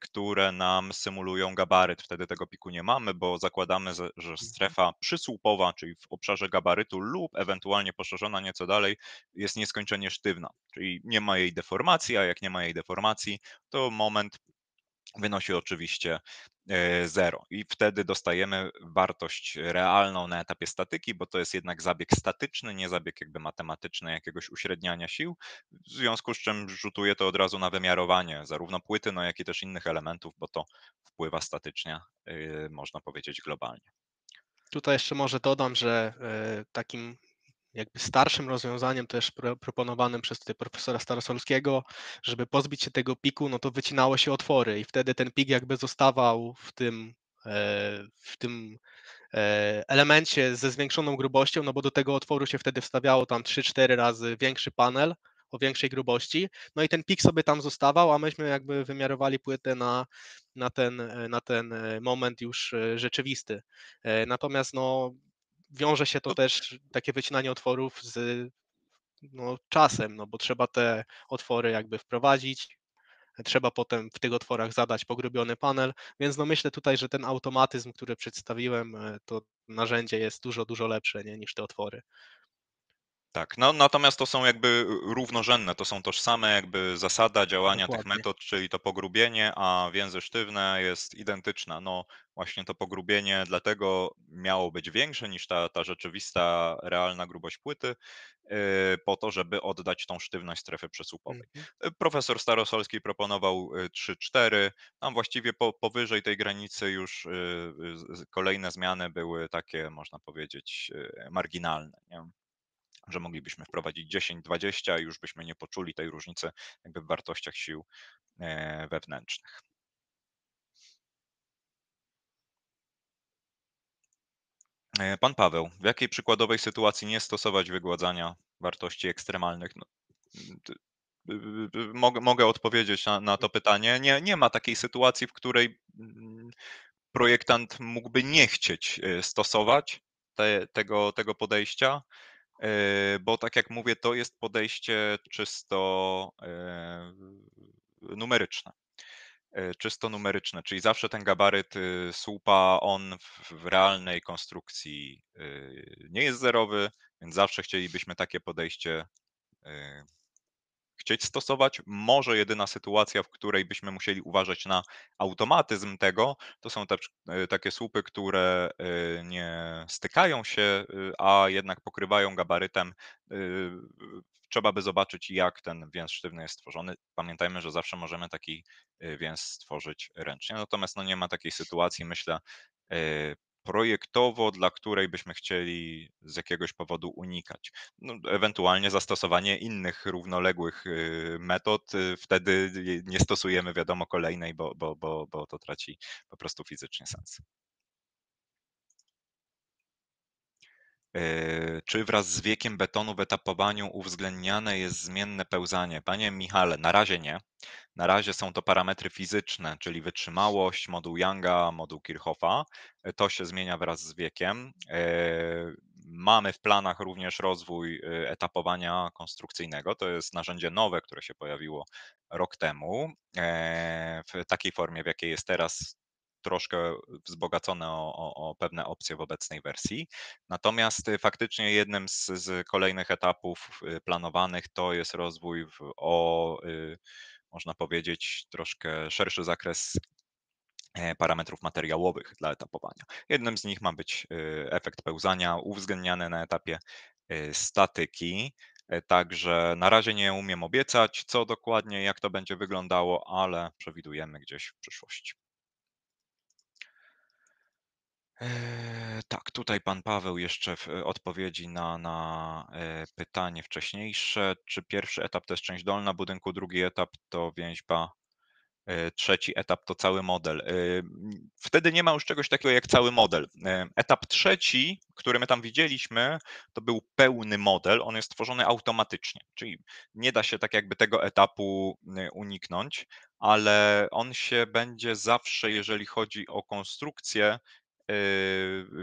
które nam symulują gabaryt. Wtedy tego piku nie mamy, bo zakładamy, że że Mhm. strefa przysłupowa, czyli w obszarze gabarytu lub ewentualnie poszerzona nieco dalej, jest nieskończenie sztywna, czyli nie ma jej deformacji, a jak nie ma jej deformacji, to moment wynosi oczywiście e, zero i wtedy dostajemy wartość realną na etapie statyki, bo to jest jednak zabieg statyczny, nie zabieg jakby matematyczny jakiegoś uśredniania sił, w związku z czym rzutuje to od razu na wymiarowanie zarówno płyty, no jak i też innych elementów, bo to wpływa statycznie, yy, można powiedzieć globalnie. Tutaj jeszcze może dodam, że e, takim jakby starszym rozwiązaniem też pro, proponowanym przez tutaj profesora Starosolskiego, żeby pozbyć się tego piku, no to wycinało się otwory i wtedy ten pik jakby zostawał w tym, e, w tym e, elemencie ze zwiększoną grubością, no bo do tego otworu się wtedy wstawiało tam 3-4 razy większy panel o większej grubości, no i ten pik sobie tam zostawał, a myśmy jakby wymiarowali płytę na, na, ten, na ten moment już rzeczywisty. Natomiast no wiąże się to też, takie wycinanie otworów z no, czasem, no bo trzeba te otwory jakby wprowadzić, trzeba potem w tych otworach zadać pogrubiony panel, więc no myślę tutaj, że ten automatyzm, który przedstawiłem, e, to narzędzie jest dużo, dużo lepsze nie, niż te otwory. Tak, no natomiast to są jakby równorzędne, to są tożsame jakby zasada działania tych Dokładnie. metod, czyli to pogrubienie, a więzy sztywne jest identyczna. No właśnie to pogrubienie dlatego miało być większe niż ta, ta rzeczywista, realna grubość płyty, yy, po to, żeby oddać tą sztywność strefy przesłupowej. Mhm. Yy, Profesor Starosolski proponował yy, 3-4, tam właściwie po, powyżej tej granicy już yy, kolejne zmiany były takie, można powiedzieć, yy, marginalne. Nie? Że moglibyśmy wprowadzić 10, 20 i już byśmy nie poczuli tej różnicy jakby w wartościach sił e, wewnętrznych. E, Pan Paweł, w jakiej przykładowej sytuacji nie stosować wygładzania wartości ekstremalnych? No, ty- y, y, y, mogę, mogę odpowiedzieć na, na to pytanie. Nie, nie ma takiej sytuacji, w której mm, projektant mógłby nie chcieć e, stosować te, tego, tego podejścia. E, bo tak jak mówię, to jest podejście czysto e, numeryczne. E, Czysto numeryczne, czyli zawsze ten gabaryt y, słupa, on w, realnej konstrukcji nie jest zerowy, więc zawsze chcielibyśmy takie podejście chcieć stosować. Może jedyna sytuacja, w której byśmy musieli uważać na automatyzm tego, to są te, e, takie słupy, które e, nie stykają się, e, a jednak pokrywają gabarytem. Trzeba by zobaczyć, jak ten więz sztywny jest stworzony. Pamiętajmy, że zawsze możemy taki więz stworzyć ręcznie. Natomiast no, nie ma takiej sytuacji, myślę, projektowo, dla której byśmy chcieli z jakiegoś powodu unikać. No, ewentualnie zastosowanie innych równoległych y, metod, y, wtedy je- nie stosujemy wiadomo kolejnej, bo, bo, bo, bo to traci po prostu fizycznie sens. Yy, Czy wraz z wiekiem betonu w etapowaniu uwzględniane jest zmienne pełzanie? Panie Michale, na razie nie. Na razie są to parametry fizyczne, czyli wytrzymałość, moduł Younga, moduł Kirchhoffa. E, To się zmienia wraz z wiekiem. E, Mamy w planach również rozwój e, etapowania konstrukcyjnego. To jest narzędzie nowe, które się pojawiło rok temu. W takiej formie, w jakiej jest teraz, troszkę wzbogacone o, o, o pewne opcje w obecnej wersji. Natomiast faktycznie jednym z, z kolejnych etapów planowanych to jest rozwój w, o, y, można powiedzieć, troszkę szerszy zakres e, parametrów materiałowych dla etapowania. Jednym z nich ma być y, efekt pełzania uwzględniany na etapie y, statyki. E, Także na razie nie umiem obiecać, co dokładnie, jak to będzie wyglądało, ale przewidujemy gdzieś w przyszłości. Eee, Tak, tutaj pan Paweł jeszcze w e, odpowiedzi na, na e, pytanie wcześniejsze. Czy pierwszy etap to jest część dolna budynku, drugi etap to więźba, e, trzeci etap to cały model? E, Wtedy nie ma już czegoś takiego jak cały model. E, Etap trzeci, który my tam widzieliśmy, to był pełny model. On jest tworzony automatycznie, czyli nie da się tak jakby tego etapu e, uniknąć, ale on się będzie zawsze, jeżeli chodzi o konstrukcję,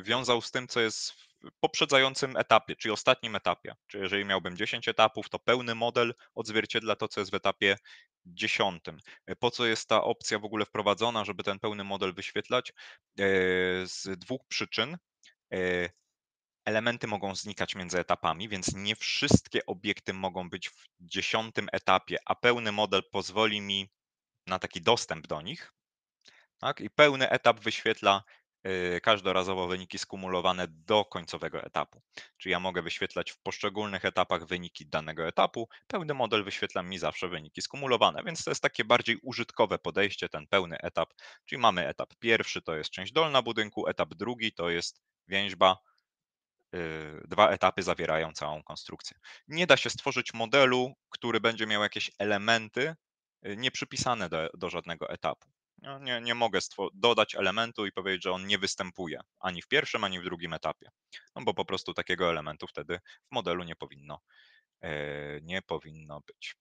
wiązał z tym, co jest w poprzedzającym etapie, czyli ostatnim etapie. Czyli jeżeli miałbym 10 etapów, to pełny model odzwierciedla to, co jest w etapie dziesiątym. Po co jest ta opcja w ogóle wprowadzona, żeby ten pełny model wyświetlać? Yy, Z dwóch przyczyn. Elementy mogą znikać między etapami, więc nie wszystkie obiekty mogą być w dziesiątym etapie, a pełny model pozwoli mi na taki dostęp do nich. Tak? I pełny etap wyświetla y, każdorazowo wyniki skumulowane do końcowego etapu. Czyli ja mogę wyświetlać w poszczególnych etapach wyniki danego etapu, pełny model wyświetla mi zawsze wyniki skumulowane, więc to jest takie bardziej użytkowe podejście, ten pełny etap. Czyli mamy etap pierwszy, to jest część dolna budynku, etap drugi to jest więźba, y, dwa etapy zawierają całą konstrukcję. Nie da się stworzyć modelu, który będzie miał jakieś elementy y, nieprzypisane do, do żadnego etapu. No, nie, nie mogę dodać elementu i powiedzieć, że on nie występuje ani w pierwszym, ani w drugim etapie. No bo po prostu takiego elementu wtedy w modelu nie powinno, e, nie powinno być.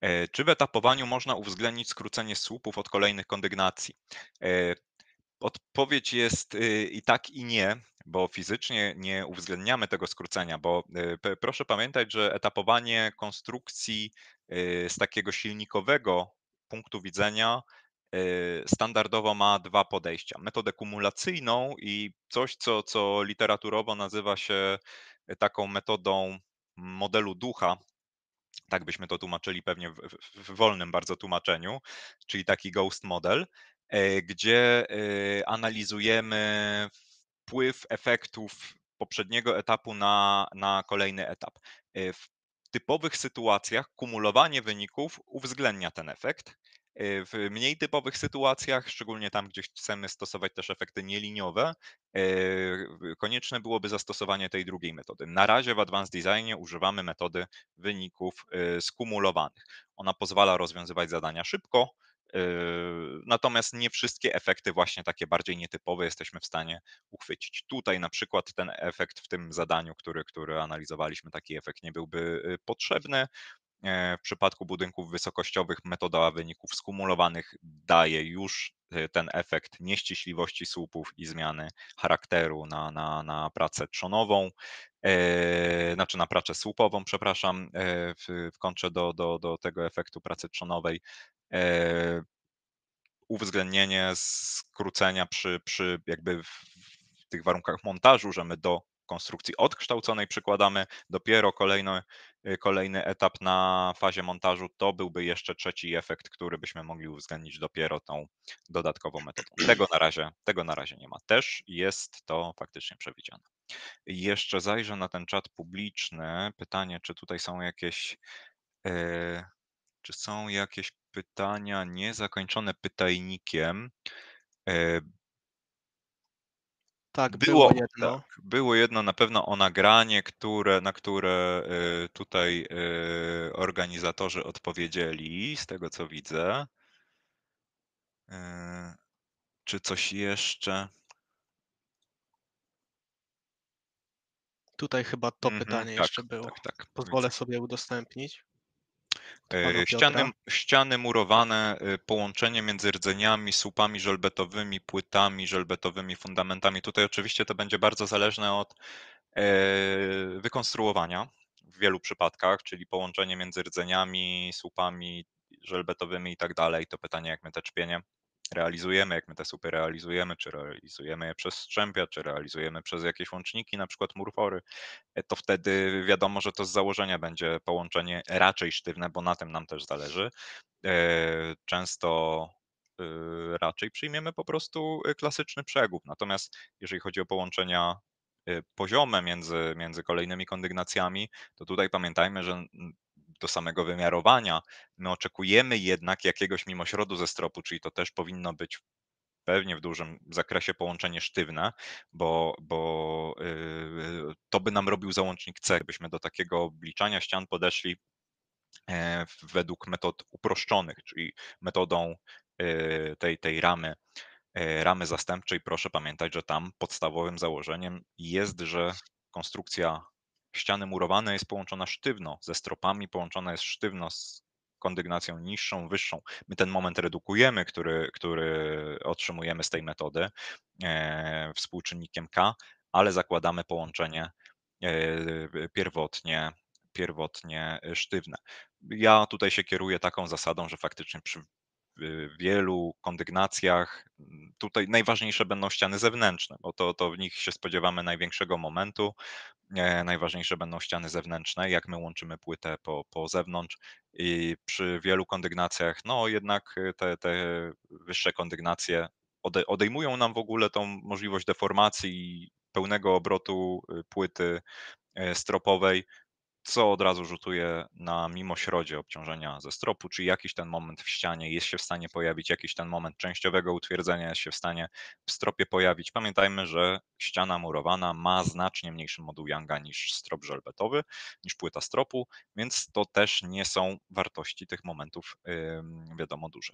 E, Czy w etapowaniu można uwzględnić skrócenie słupów od kolejnych kondygnacji? E, Odpowiedź jest y, i tak, i nie, bo fizycznie nie uwzględniamy tego skrócenia, bo y, proszę pamiętać, że etapowanie konstrukcji z takiego silnikowego punktu widzenia y, standardowo ma dwa podejścia. Metodę kumulacyjną i coś, co, co literaturowo nazywa się taką metodą modelu ducha, tak byśmy to tłumaczyli pewnie w, w, wolnym bardzo tłumaczeniu, czyli taki ghost model, gdzie analizujemy wpływ efektów poprzedniego etapu na, na kolejny etap. W typowych sytuacjach kumulowanie wyników uwzględnia ten efekt. W mniej typowych sytuacjach, szczególnie tam, gdzie chcemy stosować też efekty nieliniowe, konieczne byłoby zastosowanie tej drugiej metody. Na razie w Advanced Designie używamy metody wyników skumulowanych. Ona pozwala rozwiązywać zadania szybko, natomiast nie wszystkie efekty właśnie takie bardziej nietypowe jesteśmy w stanie uchwycić. Tutaj na przykład ten efekt w tym zadaniu, który, który analizowaliśmy, taki efekt nie byłby potrzebny. E, w przypadku budynków wysokościowych metoda wyników skumulowanych daje już e, ten efekt nieściśliwości słupów i zmiany charakteru na, na, na pracę trzonową, e, znaczy na pracę słupową, przepraszam, w, w kontrze do, do, do tego efektu pracy trzonowej uwzględnienie skrócenia przy, przy jakby w tych warunkach montażu, że my do konstrukcji odkształconej przykładamy dopiero kolejny, kolejny etap na fazie montażu, to byłby jeszcze trzeci efekt, który byśmy mogli uwzględnić dopiero tą dodatkową metodą. Tego na razie, tego na razie nie ma. Też jest to faktycznie przewidziane. Jeszcze zajrzę na ten czat publiczny. Pytanie, czy tutaj są jakieś yy, czy są jakieś pytania niezakończone pytajnikiem? Yy, Tak, było, było jedno. tak, było jedno na pewno o nagranie, które, na które y, tutaj y, organizatorzy odpowiedzieli, z tego co widzę. Y, czy coś jeszcze? Tutaj chyba to Mhm, pytanie tak, jeszcze było. tak, tak. Pozwolę sobie udostępnić. E, Ściany, ściany murowane, e, połączenie między rdzeniami, słupami żelbetowymi, płytami żelbetowymi, fundamentami. Tutaj oczywiście to będzie bardzo zależne od e, wykonstruowania w wielu przypadkach, czyli połączenie między rdzeniami, słupami żelbetowymi i tak dalej. To pytanie, jak my te czpienie realizujemy, jak my te słupy realizujemy, czy realizujemy je przez strzępia, czy realizujemy przez jakieś łączniki, na przykład murfory, e, to wtedy wiadomo, że to z założenia będzie połączenie raczej sztywne, bo na tym nam też zależy. E, często e, raczej przyjmiemy po prostu klasyczny przegub. Natomiast jeżeli chodzi o połączenia poziome między, między kolejnymi kondygnacjami, to tutaj pamiętajmy, że do samego wymiarowania. My oczekujemy jednak jakiegoś mimośrodu ze stropu, czyli to też powinno być pewnie w dużym zakresie połączenie sztywne, bo, bo yy, to by nam robił załącznik C. Gdybyśmy do takiego obliczania ścian podeszli e, według metod uproszczonych, czyli metodą yy, tej, tej ramy, e, ramy zastępczej, proszę pamiętać, że tam podstawowym założeniem jest, że konstrukcja ściany murowane jest połączona sztywno ze stropami, połączona jest sztywno z kondygnacją niższą, wyższą. My ten moment redukujemy, który, który otrzymujemy z tej metody e, współczynnikiem K, ale zakładamy połączenie e, pierwotnie, pierwotnie sztywne. Ja tutaj się kieruję taką zasadą, że faktycznie przy wielu kondygnacjach tutaj najważniejsze będą ściany zewnętrzne, bo to, to w nich się spodziewamy największego momentu. Najważniejsze będą ściany zewnętrzne, jak my łączymy płytę po, po zewnątrz i przy wielu kondygnacjach, no jednak te, te wyższe kondygnacje odejmują nam w ogóle tą możliwość deformacji i pełnego obrotu y, płyty e, stropowej, co od razu rzutuje na mimośrodzie obciążenia ze stropu, czyli jakiś ten moment w ścianie jest się w stanie pojawić, jakiś ten moment częściowego utwierdzenia jest się w stanie w stropie pojawić. Pamiętajmy, że ściana murowana ma znacznie mniejszy moduł Younga niż strop żelbetowy, niż płyta stropu, więc to też nie są wartości tych momentów, wiadomo, duże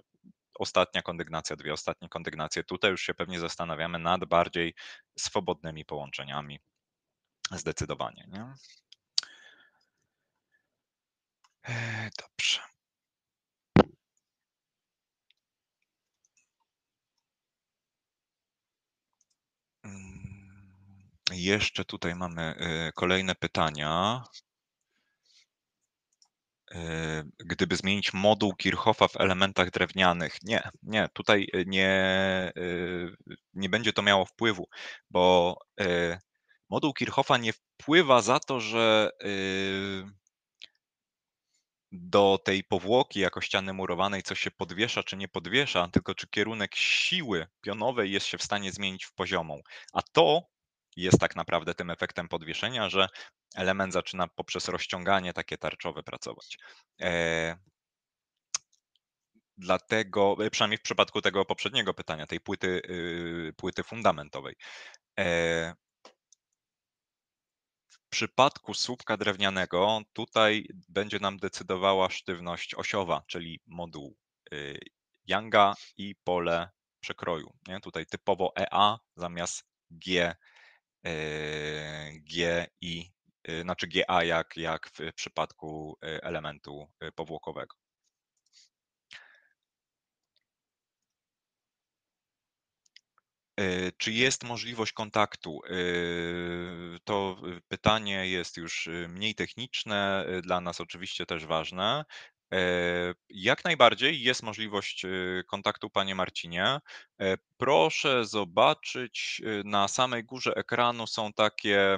ostatnia kondygnacja, dwie ostatnie kondygnacje. Tutaj już się pewnie zastanawiamy nad bardziej swobodnymi połączeniami. Zdecydowanie. Nie? E, dobrze. Mm, jeszcze tutaj mamy e, kolejne pytania. gdyby zmienić moduł Kirchhoffa w elementach drewnianych. Nie, nie, tutaj nie, nie będzie to miało wpływu, bo moduł Kirchhoffa nie wpływa za to, że do tej powłoki jako ściany murowanej coś się podwiesza czy nie podwiesza, tylko czy kierunek siły pionowej jest się w stanie zmienić w poziomą. A to jest tak naprawdę tym efektem podwieszenia, że element zaczyna poprzez rozciąganie takie tarczowe pracować. E, dlatego, przynajmniej w przypadku tego poprzedniego pytania, tej płyty, y, płyty fundamentowej. E, przypadku słupka drewnianego tutaj będzie nam decydowała sztywność osiowa, czyli moduł y, Younga i pole przekroju. Nie? Tutaj typowo EA zamiast G, y, G i y, znaczy GA jak, jak w przypadku elementu powłokowego. Czy jest możliwość kontaktu? E, to pytanie jest już mniej techniczne, dla nas oczywiście też ważne. Jak najbardziej jest możliwość kontaktu, panie Marcinie. Proszę zobaczyć, na samej górze ekranu są takie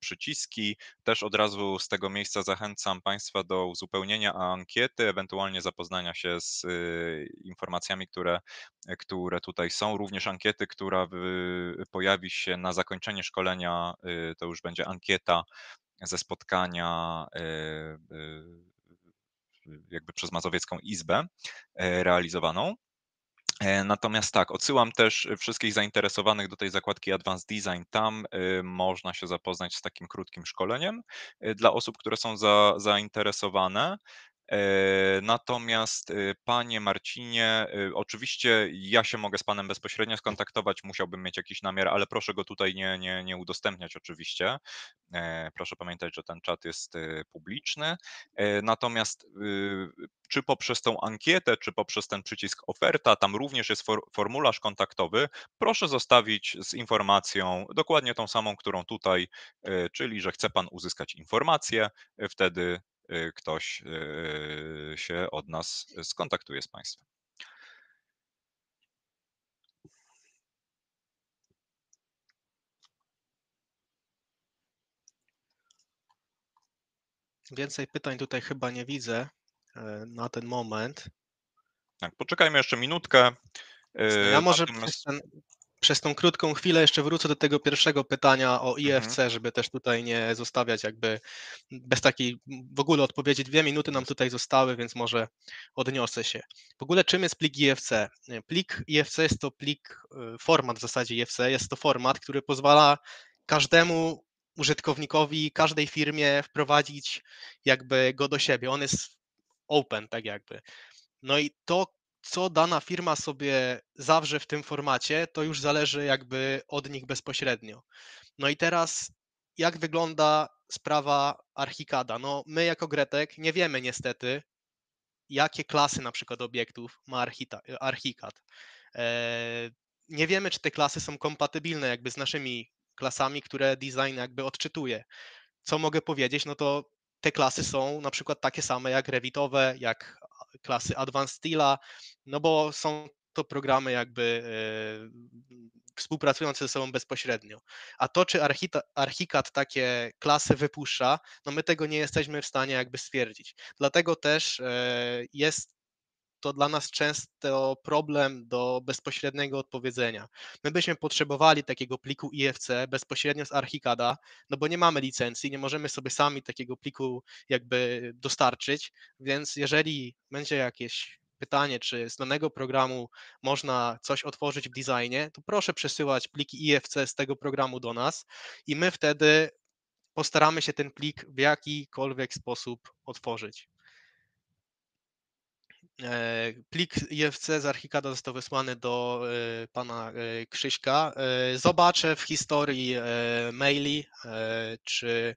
przyciski. Też od razu z tego miejsca zachęcam państwa do uzupełnienia ankiety, ewentualnie zapoznania się z informacjami, które, które tutaj są. Również ankiety, która pojawi się na zakończenie szkolenia, to już będzie ankieta ze spotkania jakby przez Mazowiecką Izbę e, realizowaną. E, natomiast tak, odsyłam też wszystkich zainteresowanych do tej zakładki Advanced Design. Tam e, można się zapoznać z takim krótkim szkoleniem dla osób, które są za, zainteresowane. Natomiast panie Marcinie, oczywiście ja się mogę z panem bezpośrednio skontaktować, musiałbym mieć jakiś namiar, ale proszę go tutaj nie, nie, nie udostępniać oczywiście. E, proszę pamiętać, że ten czat jest e, publiczny. E, natomiast y, czy poprzez tą ankietę, czy poprzez ten przycisk oferta, tam również jest formularz kontaktowy. Proszę zostawić z informacją dokładnie tą samą, którą tutaj, czyli że chce Pan uzyskać informację, wtedy ktoś się od nas skontaktuje z Państwem. Więcej pytań tutaj chyba nie widzę e, na ten moment. Tak, poczekajmy jeszcze minutkę. Ja może Natomiast... przez, ten, przez tą krótką chwilę jeszcze wrócę do tego pierwszego pytania o IFC, mhm. żeby też tutaj nie zostawiać jakby bez takiej w ogóle odpowiedzi. Dwie minuty nam tutaj zostały, więc może odniosę się. W ogóle czym jest plik IFC? Plik IFC jest to plik, e, format w zasadzie IFC, jest to format, który pozwala każdemu użytkownikowi, każdej firmie wprowadzić jakby go do siebie. On jest open, tak jakby. No i to, co dana firma sobie zawrze w tym formacie, to już zależy jakby od nich bezpośrednio. No i teraz, jak wygląda sprawa Archicada? No, my jako Gretek nie wiemy niestety, jakie klasy na przykład obiektów ma Archicad. E, nie wiemy, czy te klasy są kompatybilne jakby z naszymi klasami, które design jakby odczytuje. Co mogę powiedzieć? No to te klasy są na przykład takie same jak Revitowe, jak klasy Advanced Steela, no bo są to programy jakby e, współpracujące ze sobą bezpośrednio. A to, czy Archicad takie klasy wypuszcza, no my tego nie jesteśmy w stanie jakby stwierdzić. Dlatego też e, jest to dla nas często problem do bezpośredniego odpowiedzenia. My byśmy potrzebowali takiego pliku IFC bezpośrednio z Archicada, no bo nie mamy licencji, nie możemy sobie sami takiego pliku jakby dostarczyć, więc jeżeli będzie jakieś pytanie, czy z danego programu można coś otworzyć w designie, to proszę przesyłać pliki IFC z tego programu do nas i my wtedy postaramy się ten plik w jakikolwiek sposób otworzyć. E, plik IFC z Archicada został wysłany do e, pana e, Krzyśka. Zobaczę w historii maili, czy,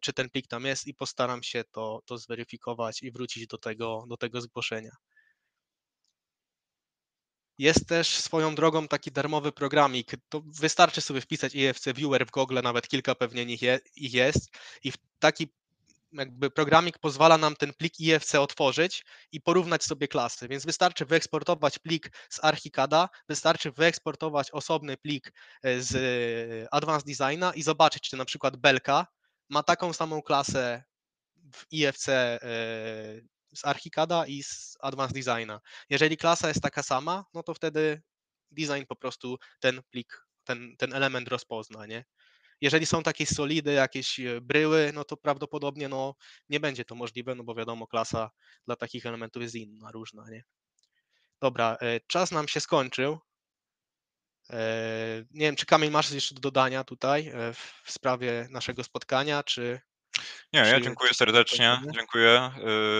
czy ten plik tam jest i postaram się to, to zweryfikować i wrócić do tego, do tego zgłoszenia. Jest też swoją drogą taki darmowy programik. To wystarczy sobie wpisać IFC Viewer w Google, nawet kilka pewnie ich jest. I taki jakby programik pozwala nam ten plik IFC otworzyć i porównać sobie klasy, więc wystarczy wyeksportować plik z ArchiCADa, wystarczy wyeksportować osobny plik e, z Advanced Designa i zobaczyć, czy na przykład belka ma taką samą klasę w IFC e, z ArchiCADa i z Advanced Designa. Jeżeli klasa jest taka sama, no to wtedy design po prostu ten plik, ten, ten element rozpozna, nie? Jeżeli są takie solidy, jakieś e, bryły, no to prawdopodobnie no, nie będzie to możliwe, no bo wiadomo, klasa dla takich elementów jest inna, różna, nie? Dobra, e, czas nam się skończył. Nie wiem, czy Kamil masz jeszcze do dodania tutaj w sprawie naszego spotkania, czy nie, ja Czy- dziękuję serdecznie. Dziękuję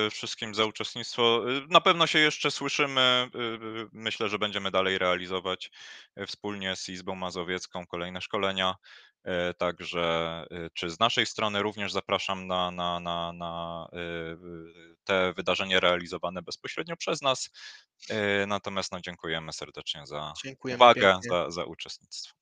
y, wszystkim za uczestnictwo. Y, Na pewno się jeszcze słyszymy. y, y, Myślę, że będziemy dalej realizować y, wspólnie z Izbą Mazowiecką kolejne szkolenia. Y, Także y, czy z naszej strony również zapraszam na, na, na, na y, y, te wydarzenia realizowane bezpośrednio przez nas. Y, Natomiast no, dziękujemy serdecznie za Dziękujemy uwagę, pięknie. za, za uczestnictwo.